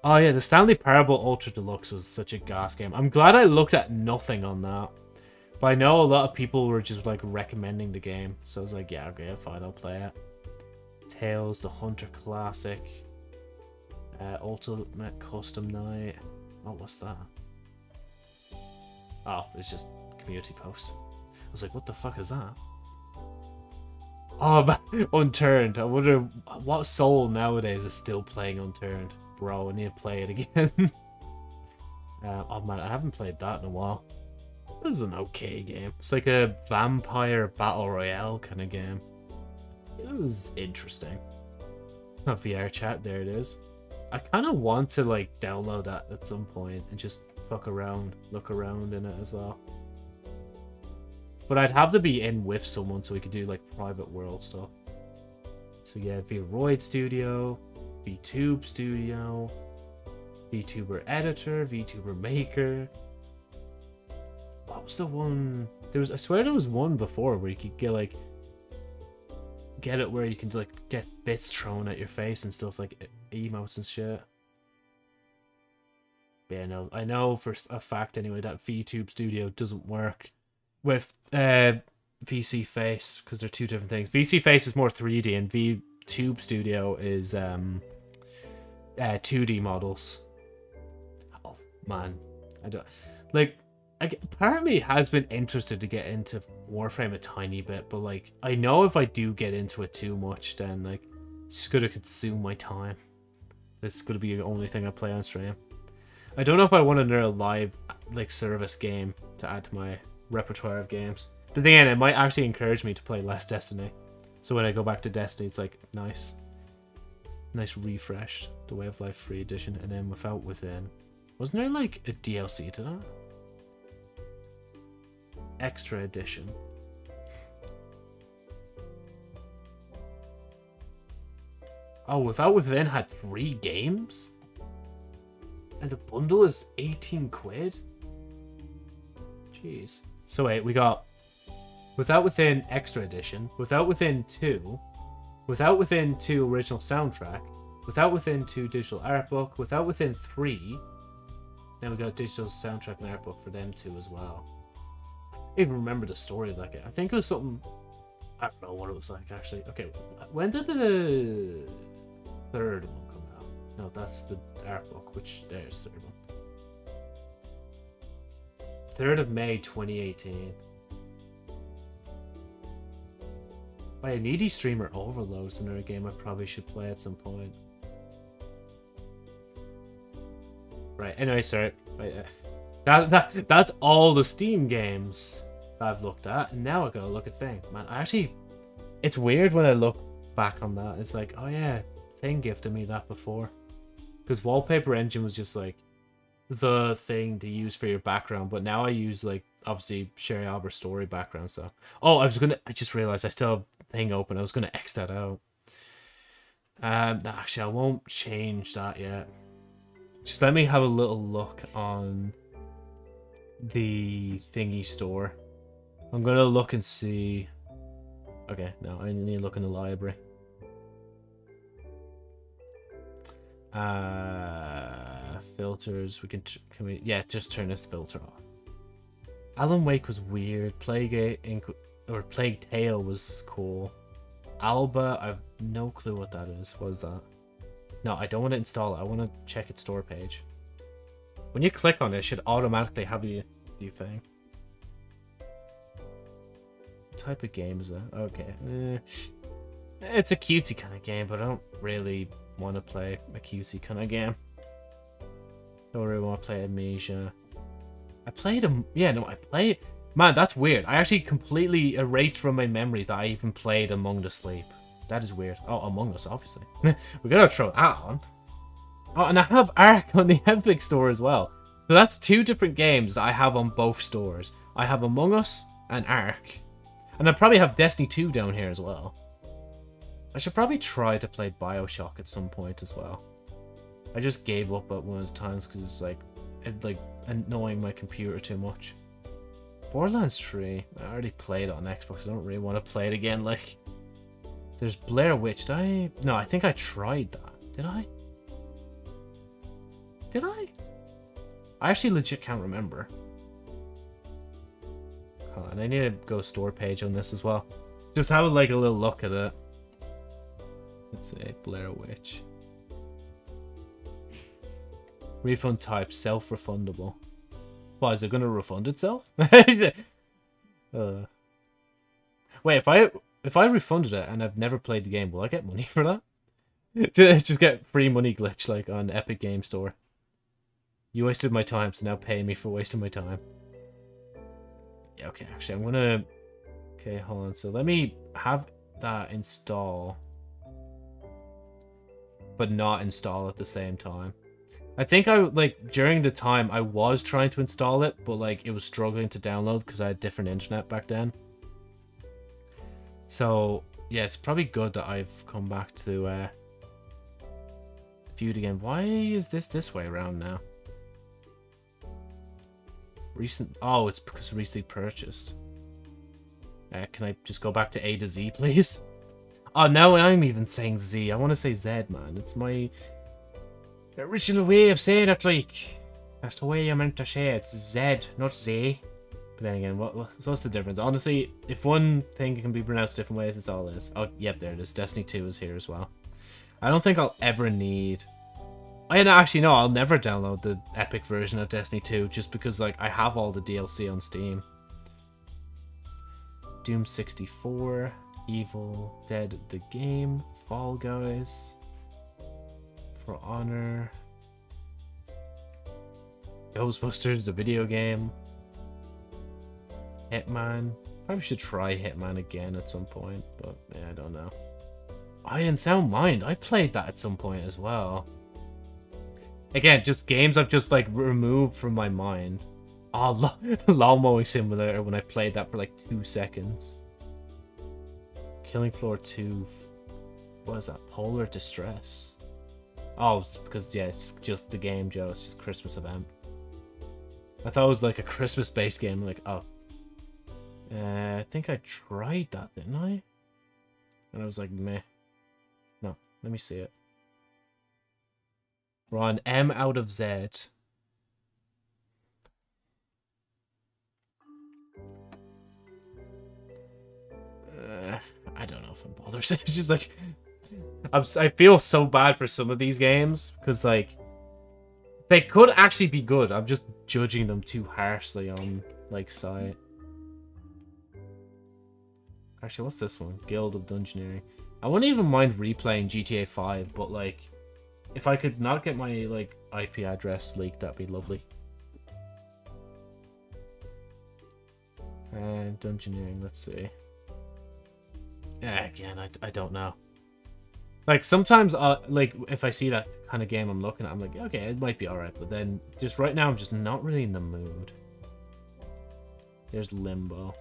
Oh yeah, the Stanley Parable Ultra Deluxe was such a gas game. I'm glad I looked at nothing on that. But I know a lot of people were just like recommending the game, so I was like, yeah, okay, fine, I'll play it. Tales, the Hunter Classic, uh, Ultimate Custom Night. What was that? Oh, it's just community posts. Was like, what the fuck is that? Oh, <laughs> Unturned. I wonder what soul nowadays is still playing Unturned. Bro, I need to play it again. <laughs> uh, oh man, I haven't played that in a while. It was an okay game. It's like a vampire battle royale kind of game. It was interesting. Oh, VR chat, there it is. I kind of want to like download that at some point and just fuck around, look around in it as well. But I'd have to be in with someone so we could do like private world stuff. So yeah, VRoid Studio, VTube Studio, VTuber Editor, VTuber Maker. What was the one? There was I swear there was one before where you could get like get it where you can like get bits thrown at your face and stuff like emotes and shit. But yeah, no, I know for a fact anyway that VTube Studio doesn't work with uh, VSeeFace because they're two different things. VSeeFace is more 3D and V Tube Studio is um, uh, 2D models. Oh man, I don't like. I, part of me has been interested to get into Warframe a tiny bit, but like I know if I do get into it too much, then like it's gonna consume my time. It's gonna be the only thing I play on stream. I don't know if I want another live like service game to add to my repertoire of games. But then again, it might actually encourage me to play less Destiny. So when I go back to Destiny, it's like nice, nice refresh. The Way of Life Free Edition, and then Without Within. Wasn't there like a DLC to that? Extra edition. Oh, Without Within had three games? And the bundle is 18 quid? Jeez. So wait, we got Without Within Extra Edition, Without Within 2, Without Within 2 Original Soundtrack, Without Within 2 Digital Art Book, Without Within 3, then we got Digital Soundtrack and Art Book for them too as well. I even remember the story like it. I think it was something. I don't know what it was like actually. Okay, when did the third one come out? No, that's the art book. Which there's the third one. Third of May, 2018. Wait, a Needy Streamer Overload's another game I probably should play at some point. Right. Anyway, sorry. Right, uh, that that that's all the Steam games I've looked at, and now I gotta look at Thing. Man, I actually, it's weird when I look back on that. It's like, oh yeah, Thing gifted me that before, because Wallpaper Engine was just like the thing to use for your background, but now I use like obviously Sherry Arbor story background stuff. Oh, I was gonna. I just realized I still have Thing open. I was gonna X that out. Um, actually, I won't change that yet. Just let me have a little look on the thingy store. I'm gonna look and see. Okay, no, I need to look in the library. Uh, filters. We can. Can we? Yeah, just turn this filter off. Alan Wake was weird. Plague Inc. or Plague Tale was cool. Alba, I've no clue what that is. What is that? No, I don't want to install it. I want to check its store page. When you click on it, it should automatically have you do thing. What type of game is that? Okay. Eh. It's a cutesy kind of game, but I don't really want to play a cutesy kind of game. Don't really want to play Amnesia. I played a yeah no I played man that's weird. I actually completely erased from my memory that I even played Among the Sleep. That is weird. Oh, Among Us, obviously. <laughs> We're gonna throw that on. Oh, and I have Ark on the <laughs> Epic Store as well. So that's two different games that I have on both stores. I have Among Us and Ark. And I probably have Destiny 2 down here as well. I should probably try to play Bioshock at some point as well. I just gave up at one of the times because it's like, it, like annoying my computer too much. Borderlands 3, I already played on Xbox. I don't really want to play it again. Like, there's Blair Witch. Did I? No, I think I tried that. Did I? Did I? I actually legit can't remember. And I need to go store page on this as well. Just have like a little look at it. Let's say Blair Witch. Refund type self-refundable. Why is it gonna refund itself? <laughs> uh. Wait, if I if I refunded it and I've never played the game, will I get money <laughs> for that? <laughs> Just get free money glitch like on Epic Game Store. You wasted my time, so now pay me for wasting my time. Yeah, okay, actually, I'm gonna... Okay, hold on. So let me have that install. But not install at the same time. I think I, like, during the time, I was trying to install it, but, like, it was struggling to download because I had different internet back then. So, yeah, it's probably good that I've come back to, uh, Feud again. Why is this this way around now? Recent... Oh, it's because recently purchased. Uh, can I just go back to A to Z, <laughs> please? Oh, now I'm even saying Z. I want to say Z, man. It's my original way of saying it, like. That's the way I meant to say it. It's Z, not Z. But then again, what, what's the difference? Honestly, if one thing can be pronounced different ways, it's all this. Oh, yep, there it is. Destiny 2 is here as well. I don't think I'll ever need... I actually no, I'll never download the epic version of Destiny 2 just because like I have all the DLC on Steam. Doom 64, Evil Dead the game, Fall Guys, For Honor, Ghostbusters the video game, Hitman. Probably should try Hitman again at some point, but yeah, I don't know. Oh, I In Sound Mind. I played that at some point as well. Again, just games I've just like removed from my mind. Ah, <laughs> oh, Lawn Mowing Simulator when I played that for like two seconds. Killing Floor 2. What is that? Polar Distress. Oh, it's because, yeah, it's just the game, Joe. It's just Christmas event. I thought it was like a Christmas-based game. Like, oh. Uh, I think I tried that, didn't I? And I was like, meh. No, let me see it. We're on M out of Z. Uh, I don't know if I'm bothered. <laughs> it's just like I'm, I feel so bad for some of these games because like they could actually be good. I'm just judging them too harshly on like site. Actually, what's this one? Guild of Dungeoneering. I wouldn't even mind replaying GTA 5, but like, if I could not get my like IP address leaked, that'd be lovely. And Dungeoneering, let's see. Yeah, again, I, I don't know. Like, sometimes, uh, like, if I see that kind of game I'm looking at, I'm like, okay, it might be alright, but then, just right now, I'm just not really in the mood. There's Limbo.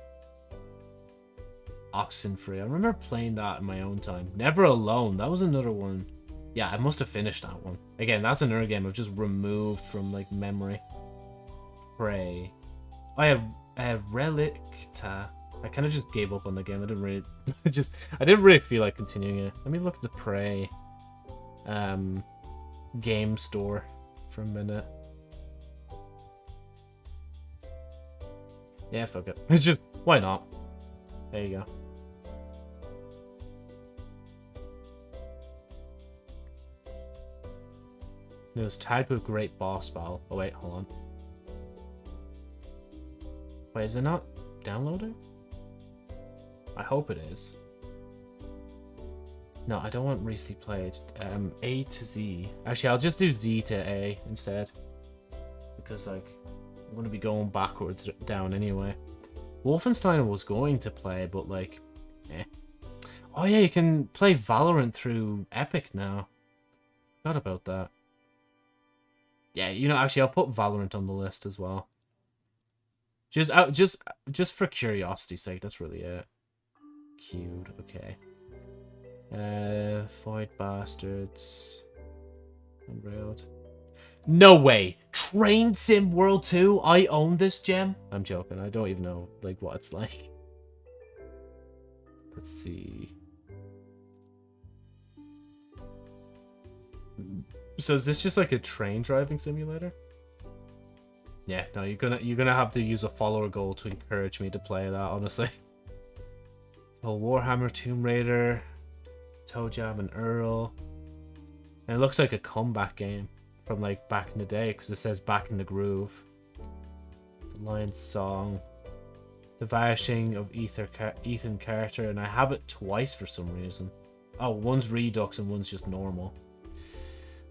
Oxenfree. I remember playing that in my own time. Never Alone. That was another one. Yeah, I must have finished that one. Again, that's another game I've just removed from, like, memory. Prey. I have a Relicta. I kind of just gave up on the game. I didn't really, <laughs> just, I didn't really feel like continuing it. Let me look at the Prey um, game store for a minute. Yeah, fuck it. <laughs> It's just, why not? There you go. It was tagged with Great Boss Battle. Oh wait, hold on. Wait, is it not downloading? I hope it is. No, I don't want recently played. Um, A to Z. Actually, I'll just do Z to A instead. Because, like, I'm going to be going backwards down anyway. Wolfenstein was going to play, but, like, eh. Oh, yeah, you can play Valorant through Epic now. Forgot about that. Yeah, you know, actually, I'll put Valorant on the list as well. Just out, just, just for curiosity's sake. That's really it. Cute. Okay. Uh, Void Bastards. Unrailed. No way! Train Sim World 2? I own this gem? I'm joking. I don't even know like what it's like. Let's see. So is this just like a train driving simulator? Yeah, no, you're gonna you're gonna have to use a follower goal to encourage me to play that, honestly. <laughs> Warhammer Tomb Raider, ToeJam and Earl. And it looks like a comeback game from like back in the day because it says back in the groove. The Lion's Song. The Vanishing of Ether Car- Ethan Carter, and I have it twice for some reason. Oh, one's Redux and one's just normal.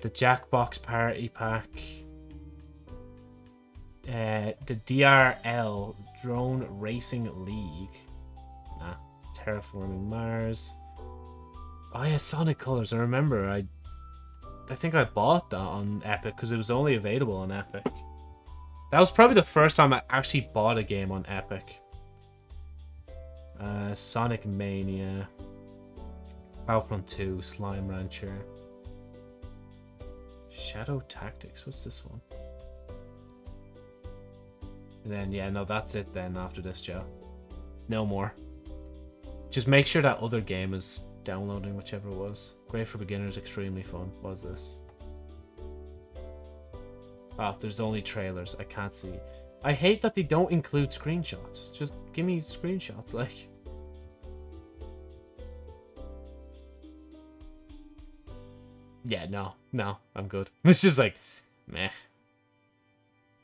The Jackbox Party Pack. Uh, the DRL Drone Racing League. Terraforming Mars. Oh yeah, Sonic Colors. I remember. I I think I bought that on Epic because it was only available on Epic. That was probably the first time I actually bought a game on Epic. Uh, Sonic Mania. Battlefront 2, Slime Rancher. Shadow Tactics, what's this one? And then, yeah, no, that's it then after this, Joe. No more. Just make sure that other game is downloading, whichever it was. Great for beginners, extremely fun. What is this? Oh, there's only trailers. I can't see. I hate that they don't include screenshots. Just give me screenshots, <laughs> like. Yeah, no, no, I'm good. <laughs> It's just like, meh.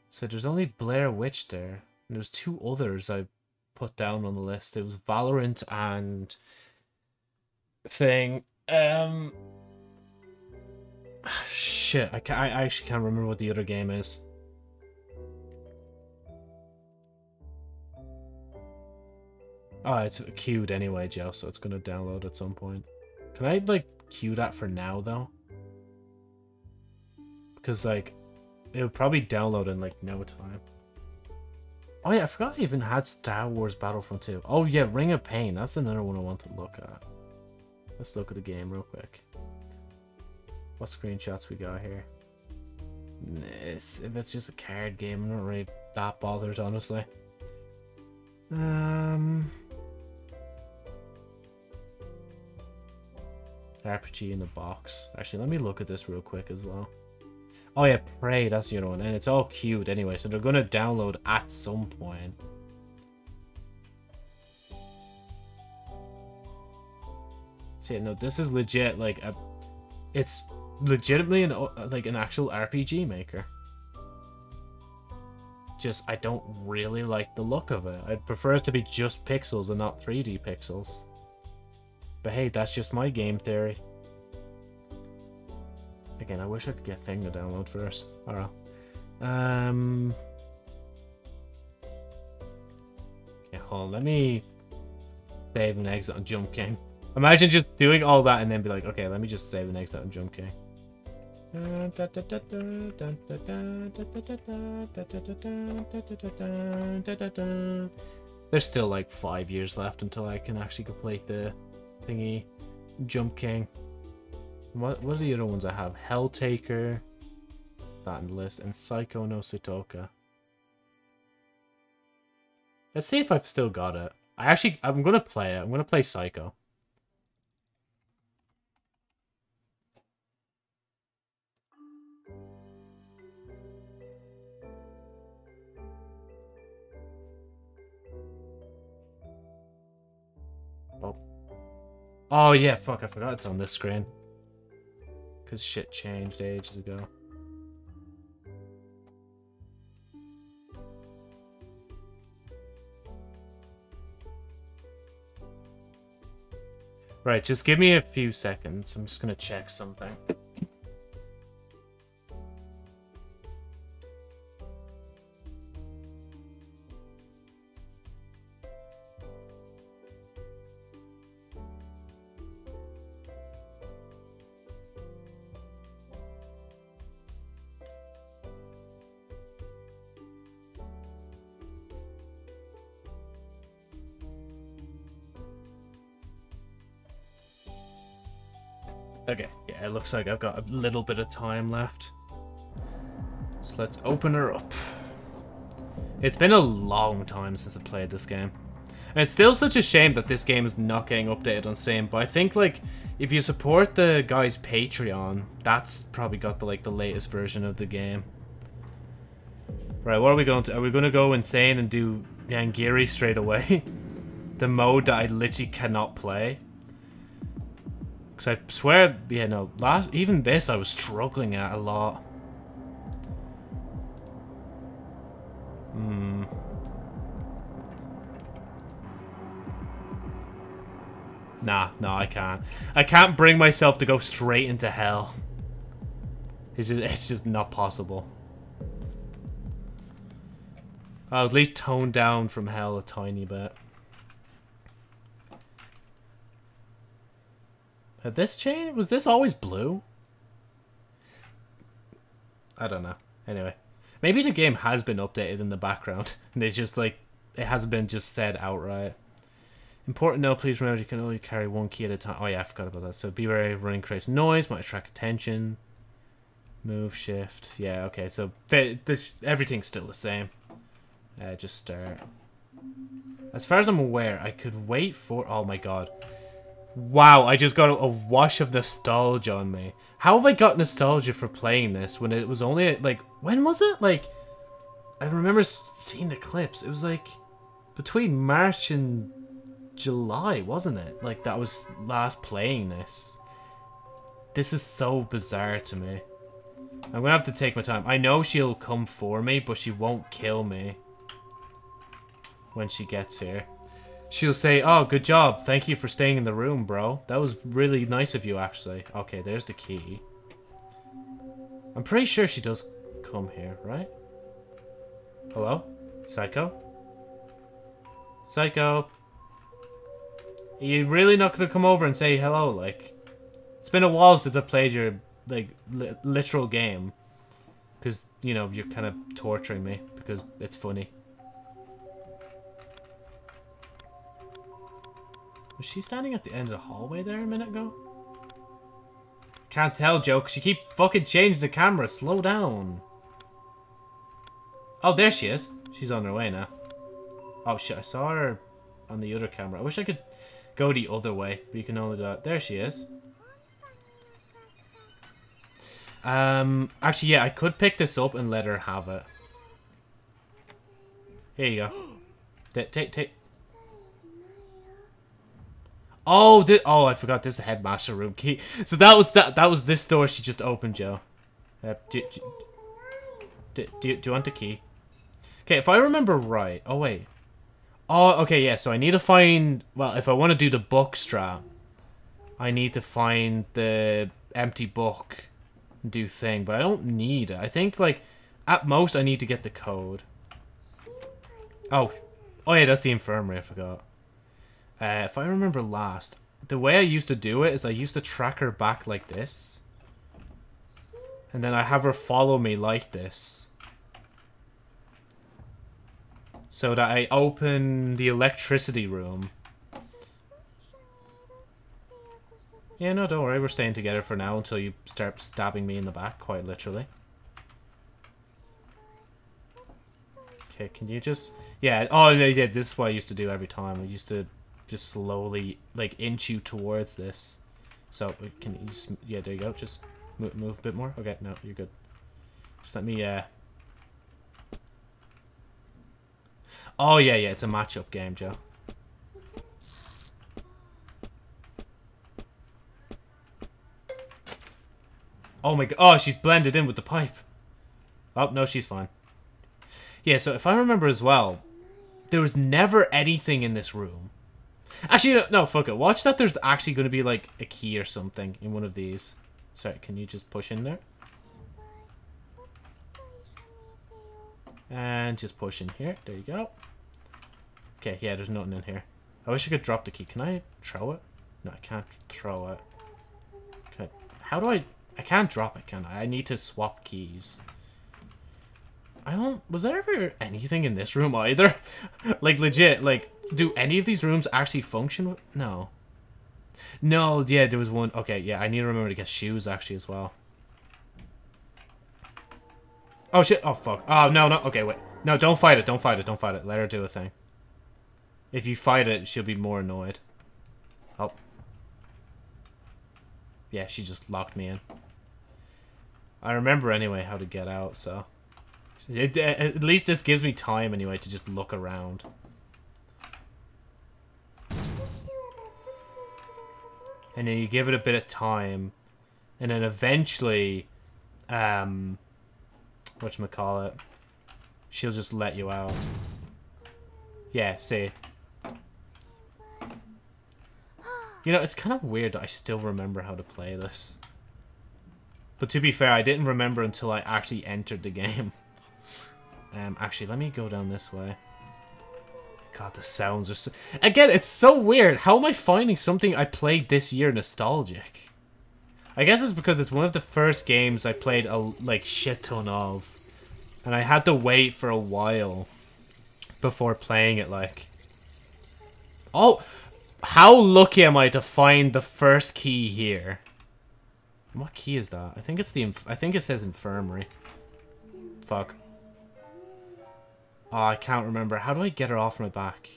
So there's only Blair Witch there. And there's two others I put down on the list. It was Valorant and thing. Um, shit, I, can't, I actually can't remember what the other game is. Oh, it's queued anyway, Joe, so it's gonna download at some point. Can I, like, queue that for now, though? Because, like, it would probably download in, like, no time. Oh, yeah, I forgot I even had Star Wars Battlefront 2. Oh, yeah, Ring of Pain. That's another one I want to look at. Let's look at the game real quick. What screenshots we got here? It's, if it's just a card game, I'm not really that bothered, honestly. Um... RPG in the box. Actually, let me look at this real quick as well. Oh yeah, Prey, that's the other one. And it's all queued anyway, so they're to download at some point. See, no, this is legit, like, a, it's legitimately an, uh, like, an actual RPG maker. Just, I don't really like the look of it. I'd prefer it to be just pixels and not 3D pixels. But hey, that's just my game theory. Again, I wish I could get Thing to download first. Alright. Um. Okay, hold on. Let me save and exit on Jump King. Imagine just doing all that and then be like, okay, let me just save and exit on Jump King. There's still like five years left until I can actually complete the thingy Jump King. What what are the other ones I have? Helltaker, that in the list, and Saiko no Sutoka. Let's see if I've still got it. I actually I'm gonna play it. I'm gonna play Saiko. Oh. Oh yeah, fuck, I forgot it's on this screen. Because shit changed ages ago. Right, just give me a few seconds. I'm just gonna check something. Looks like I've got a little bit of time left. So let's open her up. It's been a long time since I played this game. And it's still such a shame that this game is not getting updated on Steam, but I think, like, if you support the guy's Patreon, that's probably got the, like, the latest version of the game. Right, what are we going to? Are we going to go insane and do Yangire straight away? <laughs> the mode that I literally cannot play? Because I swear, yeah, no, last, even this I was struggling at a lot. Hmm. Nah, no, I can't. I can't bring myself to go straight into hell. It's just, it's just not possible. I'll at least tone down from hell a tiny bit. Had this changed? Was this always blue? I don't know. Anyway. Maybe the game has been updated in the background. <laughs> And it's just like, it hasn't been just said outright. Important note, please remember you can only carry one key at a time. Oh yeah, I forgot about that. So be wary of running creates noise, might attract attention. Move, shift. Yeah, okay, so this, everything's still the same. Uh, just start. As far as I'm aware, I could wait for... Oh my god. Wow, I just got a, wash of nostalgia on me. How have I got nostalgia for playing this when it was only, like... When was it? Like... I remember seeing the clips. It was like... Between March and July, wasn't it? Like, that was last playing this. This is so bizarre to me. I'm gonna have to take my time. I know she'll come for me, but she won't kill me when she gets here. She'll say, oh, good job. Thank you for staying in the room, bro. That was really nice of you, actually. Okay, there's the key. I'm pretty sure she does come here, right? Hello? Saiko? Saiko? Are you really not to come over and say hello, like? It's been a while since I played your, like, li literal game. Because, you know, you're kind of torturing me because it's funny. Was she standing at the end of the hallway there a minute ago? Can't tell, Joe, because you keep fucking changing the camera. Slow down. Oh, there she is. She's on her way now. Oh, shit, I saw her on the other camera. I wish I could go the other way, but you can only do that. There she is. Um, actually, yeah, I could pick this up and let her have it. Here you go. <gasps> Take, take, take. Oh, oh, I forgot this is headmaster room key. So that was that. That was this door she just opened, Joe. Uh, do, do, do, do, you want the key? Okay, if I remember right. Oh wait. Oh, okay, yeah. So I need to find. Well, if I want to do the book strap, I need to find the empty book and do thing. But I don't need it. I think like at most I need to get the code. Oh, oh yeah, that's the infirmary. I forgot. Uh, if I remember last, the way I used to do it is I used to track her back like this. And then I have her follow me like this. So that I open the electricity room. Yeah, no, don't worry. We're staying together for now until you start stabbing me in the back, quite literally. Okay, can you just... Yeah, oh, no yeah, this is what I used to do every time. I used to just slowly like inch you towards this. So can you just yeah there you go. Just move move a bit more. Okay, no, you're good. Just let me uh. Oh yeah yeah, it's a matchup game, Joe. Oh my god. Oh, she's blended in with the pipe. Oh, no, she's fine. Yeah, so if I remember as well, there was never anything in this room. Actually, no, no, fuck it. Watch that there's actually going to be, like, a key or something in one of these. Sorry, can you just push in there? And just push in here. There you go. Okay, yeah, there's nothing in here. I wish I could drop the key. Can I throw it? No, I can't throw it. Okay. How do I... I can't drop it, can I? I need to swap keys. I don't... Was there ever anything in this room either? <laughs> like, legit, like, do any of these rooms actually function? No. No, yeah, there was one. Okay, yeah, I need to remember to get shoes actually as well. Oh shit! Oh fuck! Oh no, no. Okay, wait. No, don't fight it. Don't fight it. Don't fight it. Let her do a thing. If you fight it, she'll be more annoyed. Oh. Yeah, she just locked me in. I remember anyway how to get out, so. It, at least this gives me time anyway to just look around. And then you give it a bit of time. And then eventually, um, whatchamacallit, she'll just let you out. Yeah, see. You know, it's kind of weird that I still remember how to play this. But to be fair, I didn't remember until I actually entered the <laughs> game. Um, actually, let me go down this way. God, the sounds are so... Again, it's so weird. How am I finding something I played this year nostalgic? I guess it's because it's one of the first games I played a, like, shit ton of. And I had to wait for a while before playing it, like... Oh! How lucky am I to find the first key here? What key is that? I think it's the... I think it says infirmary. Fuck. Oh, I can't remember. How do I get her off my back?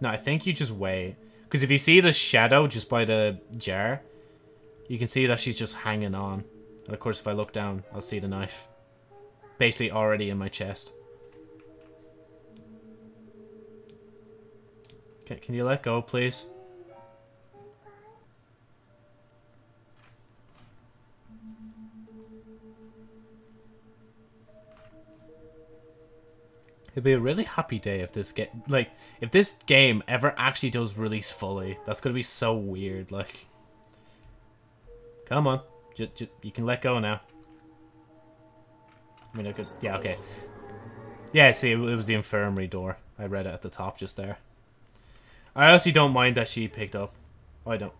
No, I think you just wait. Because if you see the shadow just by the jar, you can see that she's just hanging on. And of course, if I look down, I'll see the knife. Basically already in my chest. Okay, can you let go, please? It'd be a really happy day if this get like if this game ever actually does release fully. That's gonna be so weird. Like, come on, j you can let go now. I mean, I could. Yeah, okay. Yeah, see, it, was the infirmary door. I read it at the top just there. I honestly don't mind that she picked up. Oh, I don't.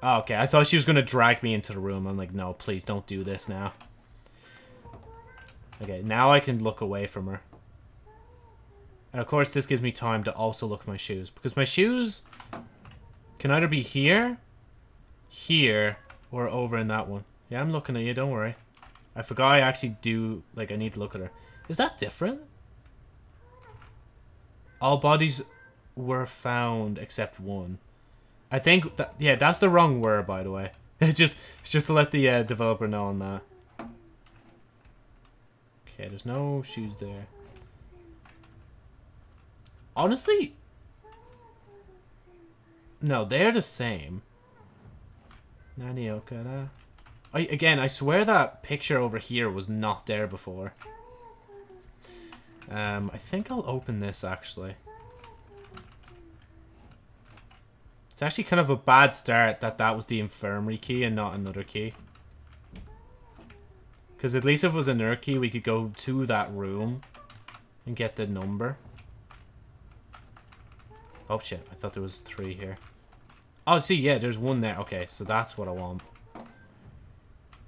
Oh, okay. I thought she was gonna drag me into the room. I'm like, no, please don't do this now. Okay, now I can look away from her. And of course, this gives me time to also look at my shoes. Because my shoes can either be here, here, or over in that one. Yeah, I'm looking at you, don't worry. I forgot I actually do, like, I need to look at her. Is that different? All bodies were found except one. I think, that, yeah, that's the wrong word, by the way. <laughs> It's just, just to let the uh, developer know on that. Okay, there's no shoes there. Honestly, no, they're the same. Nani Okada. I, again, I swear that picture over here was not there before. Um, I think I'll open this, actually. It's actually kind of a bad start that that was the infirmary key and not another key. Because at least if it was another key, we could go to that room and get the number. Oh shit, I thought there was three here. Oh, see, yeah, there's one there. Okay, so that's what I want.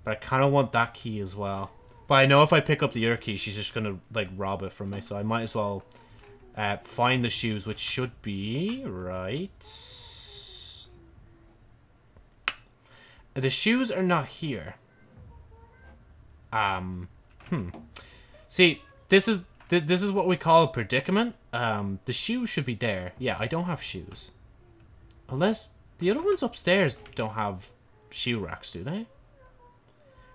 But I kind of want that key as well. But I know if I pick up the other key, she's just going to, like, rob it from me. So I might as well uh, find the shoes, which should be... Right... The shoes are not here. Um, hmm. See, this is th this is what we call a predicament. Um, the shoes should be there. Yeah, I don't have shoes. Unless the other ones upstairs don't have shoe racks, do they?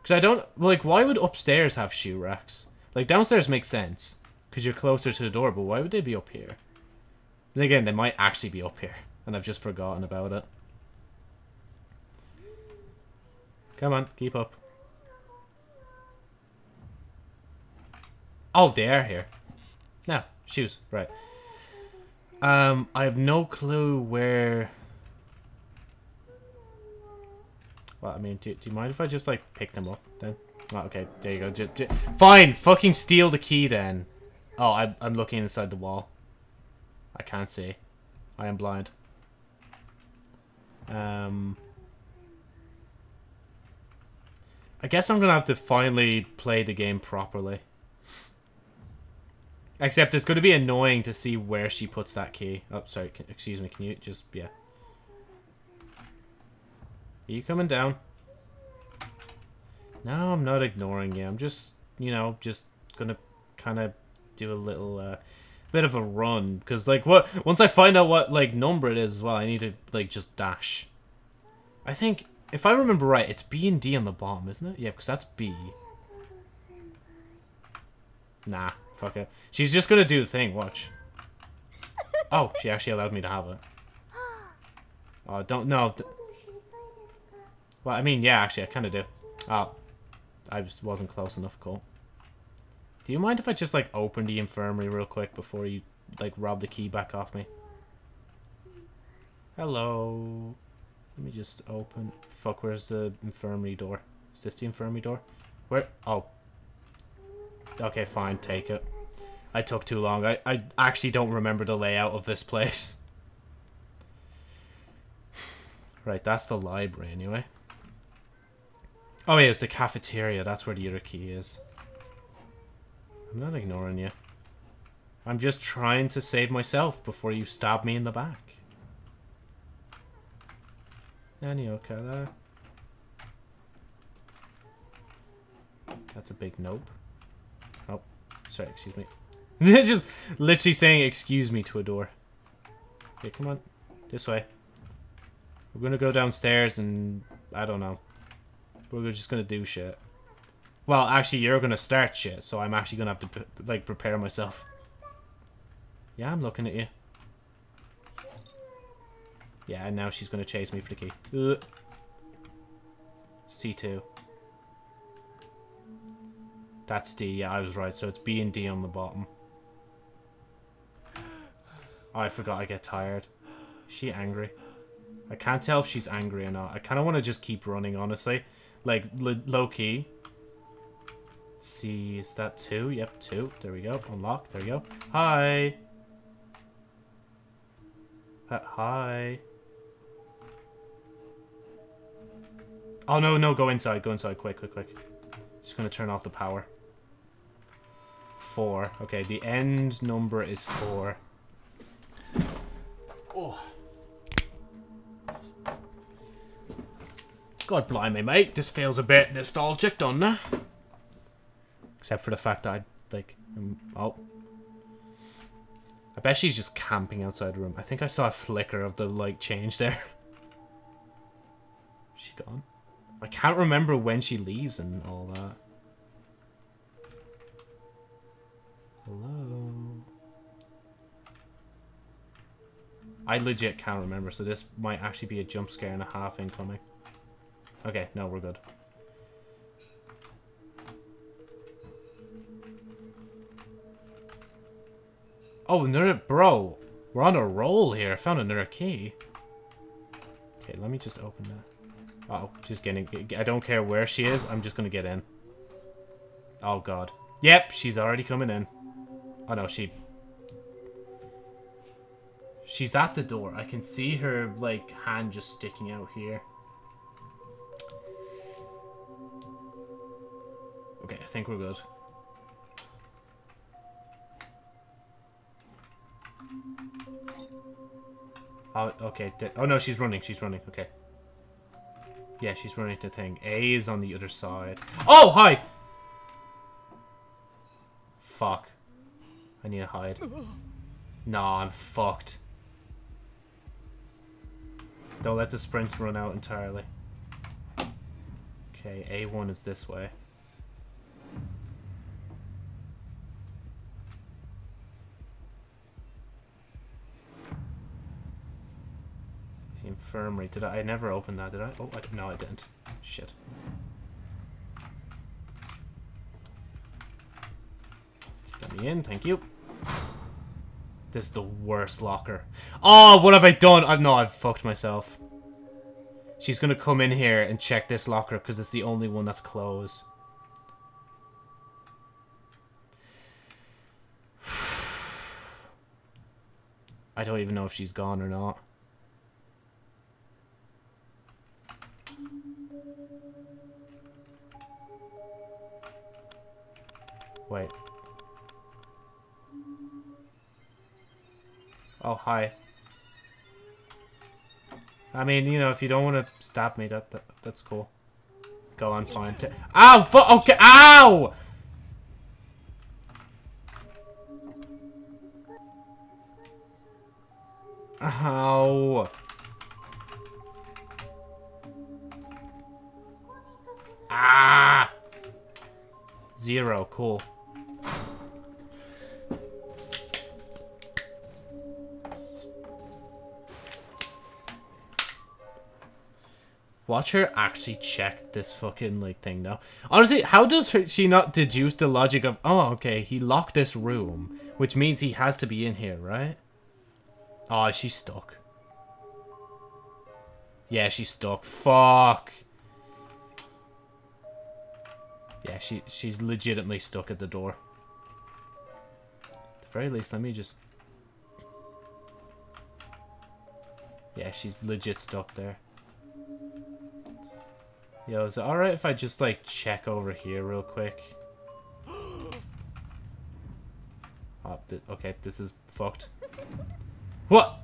Because I don't... Like, why would upstairs have shoe racks? Like, downstairs makes sense. Because you're closer to the door, but why would they be up here? And again, they might actually be up here. And I've just forgotten about it. Come on, keep up. Oh, they are here. No, shoes. Right. Um, I have no clue where... Well, I mean, do, do you mind if I just, like, pick them up, then? Oh, okay, there you go. J j Fine! Fucking steal the key, then. Oh, I, I'm looking inside the wall. I can't see. I am blind. Um... I guess I'm gonna have to finally play the game properly. Except it's going to be annoying to see where she puts that key. Oh, sorry. Can, excuse me. Can you just... Yeah. Are you coming down? No, I'm not ignoring you. I'm just, you know, just going to kind of do a little... Uh, bit of a run. Because, like, what... Once I find out what, like, number it is as well, I need to, like, just dash. I think... If I remember right, it's B and D on the bottom, isn't it? Yeah, because that's B. Nah, fuck it. She's just gonna do the thing, watch. Oh, she actually allowed me to have it. Oh, don't, no. Well, I mean, yeah, actually, I kind of do. Oh, I just wasn't close enough, cool. Do you mind if I just, like, open the infirmary real quick before you, like, rob the key back off me? Hello. Let me just open. Fuck, where's the infirmary door? Is this the infirmary door? Where? Oh. Okay, fine, take it. I took too long. I, I actually don't remember the layout of this place. Right, that's the library anyway. Oh, yeah, it's the cafeteria. That's where the other key is. I'm not ignoring you. I'm just trying to save myself before you stab me in the back. Nanny Okada. That's a big nope. Oh, sorry, excuse me. <laughs> just literally saying excuse me to a door. Okay, come on. This way. We're gonna go downstairs and... I don't know. We're just gonna do shit. Well, actually, you're gonna start shit, so I'm actually gonna have to, like, prepare myself. Yeah, I'm looking at you. Yeah, and now she's gonna chase me for the key. Ugh. C2. That's D, yeah, I was right, so it's B and D on the bottom. Oh, I forgot I get tired. Is she angry? I can't tell if she's angry or not. I kind of want to just keep running, honestly. Like, l low key. See, is that two? Yep, two. There we go. Unlock. There we go. Hi. Uh, hi. Oh, no, no. Go inside. Go inside. Quick, quick, quick. Just going to turn off the power. Four. Okay, the end number is four. Oh. God blimey, mate. This feels a bit nostalgic, doesn't it? Except for the fact that I, like, um, oh. I bet she's just camping outside the room. I think I saw a flicker of the light change there. <laughs> she gone? I can't remember when she leaves and all that. Hello? I legit can't remember, so this might actually be a jump scare and a half incoming. Okay, no, we're good. Oh, another bro. We're on a roll here. I found another key. Okay, let me just open that. Uh oh, just getting. I don't care where she is. I'm just gonna get in. Oh god. Yep, she's already coming in. Oh no, she. She's at the door. I can see her like hand just sticking out here. Okay, I think we're good. Oh, okay. Oh, no, she's running. She's running. Okay. Yeah, she's running to thing. A is on the other side. Oh, hi! Fuck. I need to hide. Nah, I'm fucked. Don't let the sprints run out entirely. Okay, A1 is this way. The infirmary. Did I? I never opened that, did I? Oh, I, no, I didn't. Shit. Step me in, thank you. This is the worst locker. Oh, what have I done? I've no, I've fucked myself. She's gonna come in here and check this locker because it's the only one that's closed. <sighs> I don't even know if she's gone or not. Wait. Oh, hi. I mean, you know, if you don't want to stab me, that, that that's cool. Go on, fine. T ow! Fu okay, ow! Ow. Ah! Zero, cool. Watch her actually check this fucking like thing now. Honestly, how does her, she not deduce the logic of, oh, okay, he locked this room, which means he has to be in here, right? Oh, she's stuck. Yeah, she's stuck. Fuck. Yeah, she she's legitimately stuck at the door. At the very least, let me just... Yeah, she's legit stuck there. Yo, is it alright if I just, like, check over here real quick? <gasps> Oh, th okay, this is fucked. What?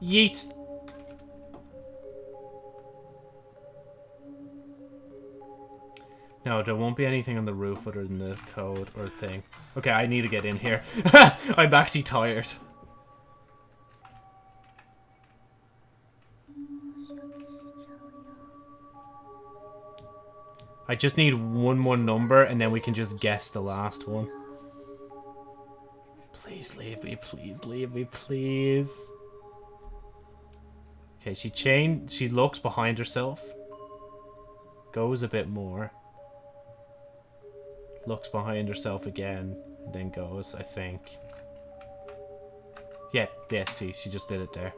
Yeet! No, there won't be anything on the roof other than the code or thing. Okay, I need to get in here. <laughs> I'm actually tired. I just need one more number and then we can just guess the last one. Please leave me, please leave me, please. Okay, she chain she looks behind herself. Goes a bit more. Looks behind herself again, and then goes, I think. Yeah, yeah, see, she just did it there.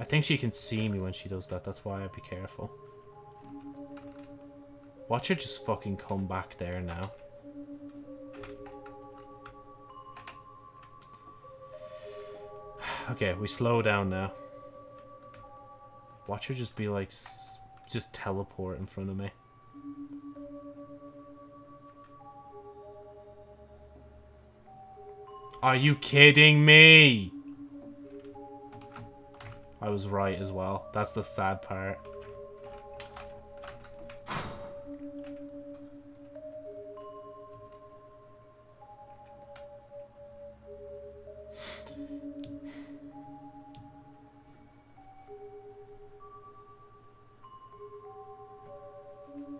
I think she can see me when she does that, that's why I'd be careful. Watch her just fucking come back there now. <sighs> Okay, we slow down now. Watch her just be like, just teleport in front of me. Are you kidding me? I was right as well. That's the sad part.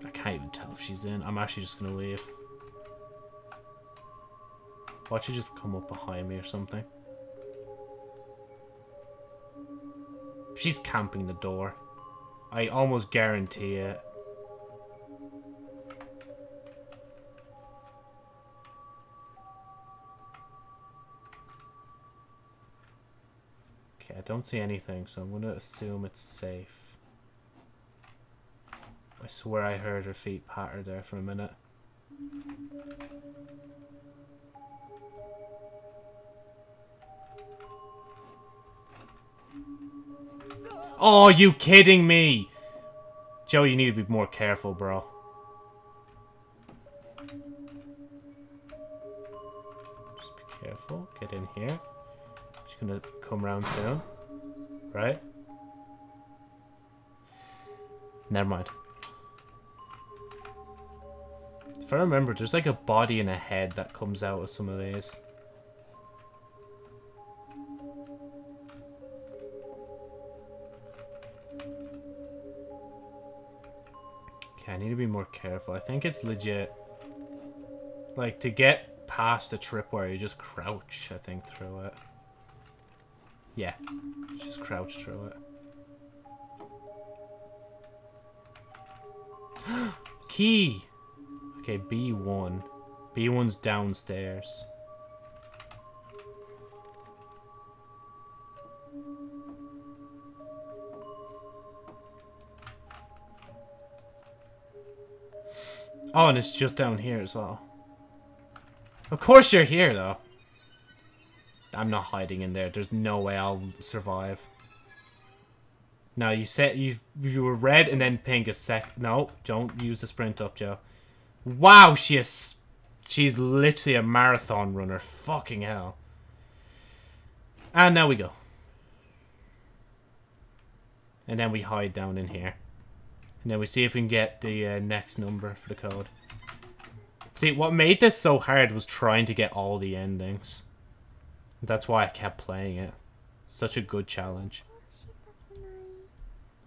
I can't even tell if she's in. I'm actually just gonna leave. Watch her just come up behind me or something. She's camping the door. I almost guarantee it. Okay, I don't see anything, so I'm gonna assume it's safe. I swear I heard her feet patter there for a minute. Oh, you kidding me? Joe, you need to be more careful, bro. Just be careful. Get in here. She's gonna come around soon. Right? Never mind. If I remember, there's like a body and a head that comes out of some of these. Need to be more careful. I think it's legit. Like, to get past the tripwire, you just crouch, I think, through it. Yeah, just crouch through it. <gasps> Key! Okay, B1. B1's downstairs. Oh, and it's just down here as well. Of course you're here, though. I'm not hiding in there. There's no way I'll survive. Now you said you you were red and then pink a sec. No, don't use the sprint up, Joe. Wow, she is. She's literally a marathon runner. Fucking hell. And now we go. And then we hide down in here. And then we see if we can get the uh, next number for the code. See, what made this so hard was trying to get all the endings. That's why I kept playing it. Such a good challenge.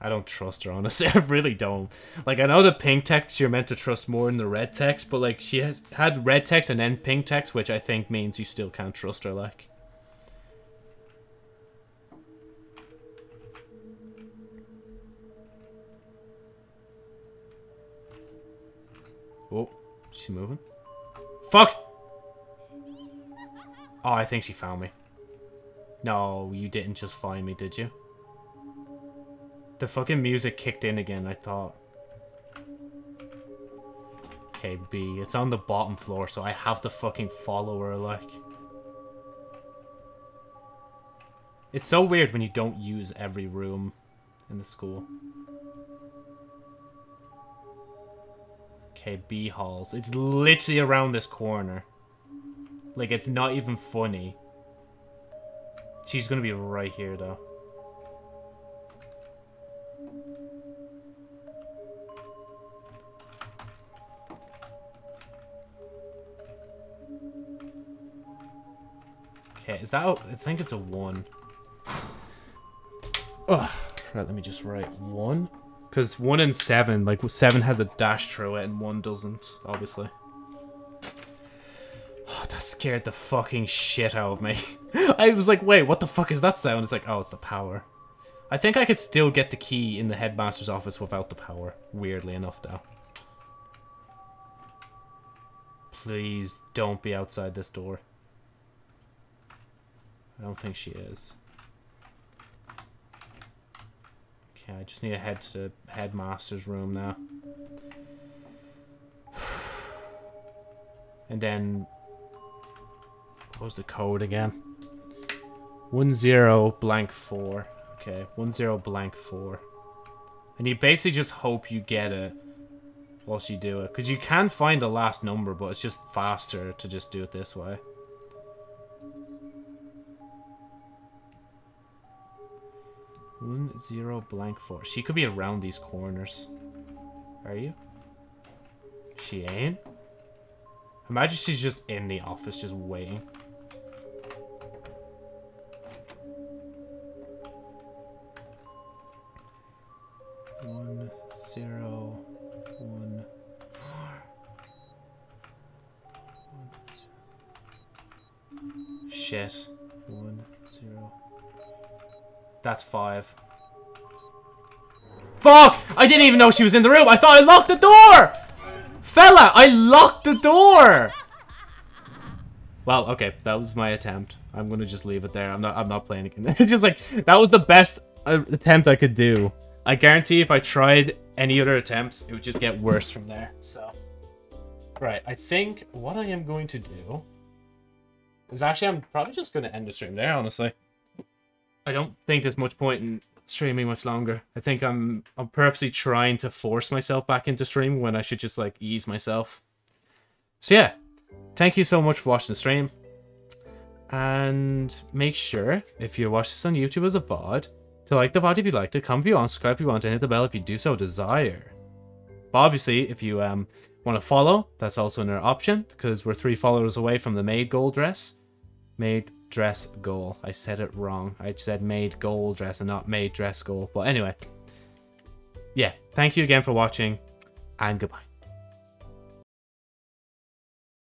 I don't trust her, honestly. <laughs> I really don't. Like, I know the pink text you're meant to trust more than the red text, but, like, she has had red text and then pink text, which I think means you still can't trust her, like. She's moving. Fuck! Oh, I think she found me. No, you didn't just find me, did you? The fucking music kicked in again, I thought. Okay, B. It's on the bottom floor, so I have to fucking follow her, like. It's so weird when you don't use every room in the school. Okay, B halls. It's literally around this corner. Like, it's not even funny. She's gonna be right here, though. Okay, is that... I think it's a 1. Ugh. Right, let me just write 1. Because 1 and 7, like, 7 has a dash through it and 1 doesn't, obviously. <sighs> Oh, that scared the fucking shit out of me. <laughs> I was like, wait, what the fuck is that sound? It's like, oh, it's the power. I think I could still get the key in the headmaster's office without the power. Weirdly enough, though. Please don't be outside this door. I don't think she is. Okay, I just need to head to headmaster's room now. <sighs> And then... What was the code again? One zero blank four. Okay, one zero blank four. And you basically just hope you get it whilst you do it. Because you can find the last number, but it's just faster to just do it this way. One zero blank four. She could be around these corners. Are you? She ain't? Imagine she's just in the office, just waiting. One, zero, one, four. One, Shit. That's five. Fuck! I didn't even know she was in the room. I thought I locked the door! Fella, I locked the door! Well, okay, that was my attempt. I'm gonna just leave it there. I'm not. I'm not playing again. <laughs> It's just like that was the best uh, attempt I could do. I guarantee if I tried any other attempts, it would just get worse from there. So, right. I think what I am going to do is actually I'm probably just to end the stream there. Honestly, I don't think there's much point in streaming much longer. I think I'm I'm purposely trying to force myself back into stream when I should just like ease myself. So yeah, thank you so much for watching the stream. And make sure, if you watch this on YouTube as a VOD, to like the VOD if you liked it, comment if you want, subscribe if you want, and hit the bell if you do so desire. But obviously, if you um want to follow, that's also another option, because we're three followers away from the maid gold dress. Maid dress goal. I said it wrong. I said maid goal dress and not maid dress goal. But anyway, yeah, thank you again for watching, and goodbye.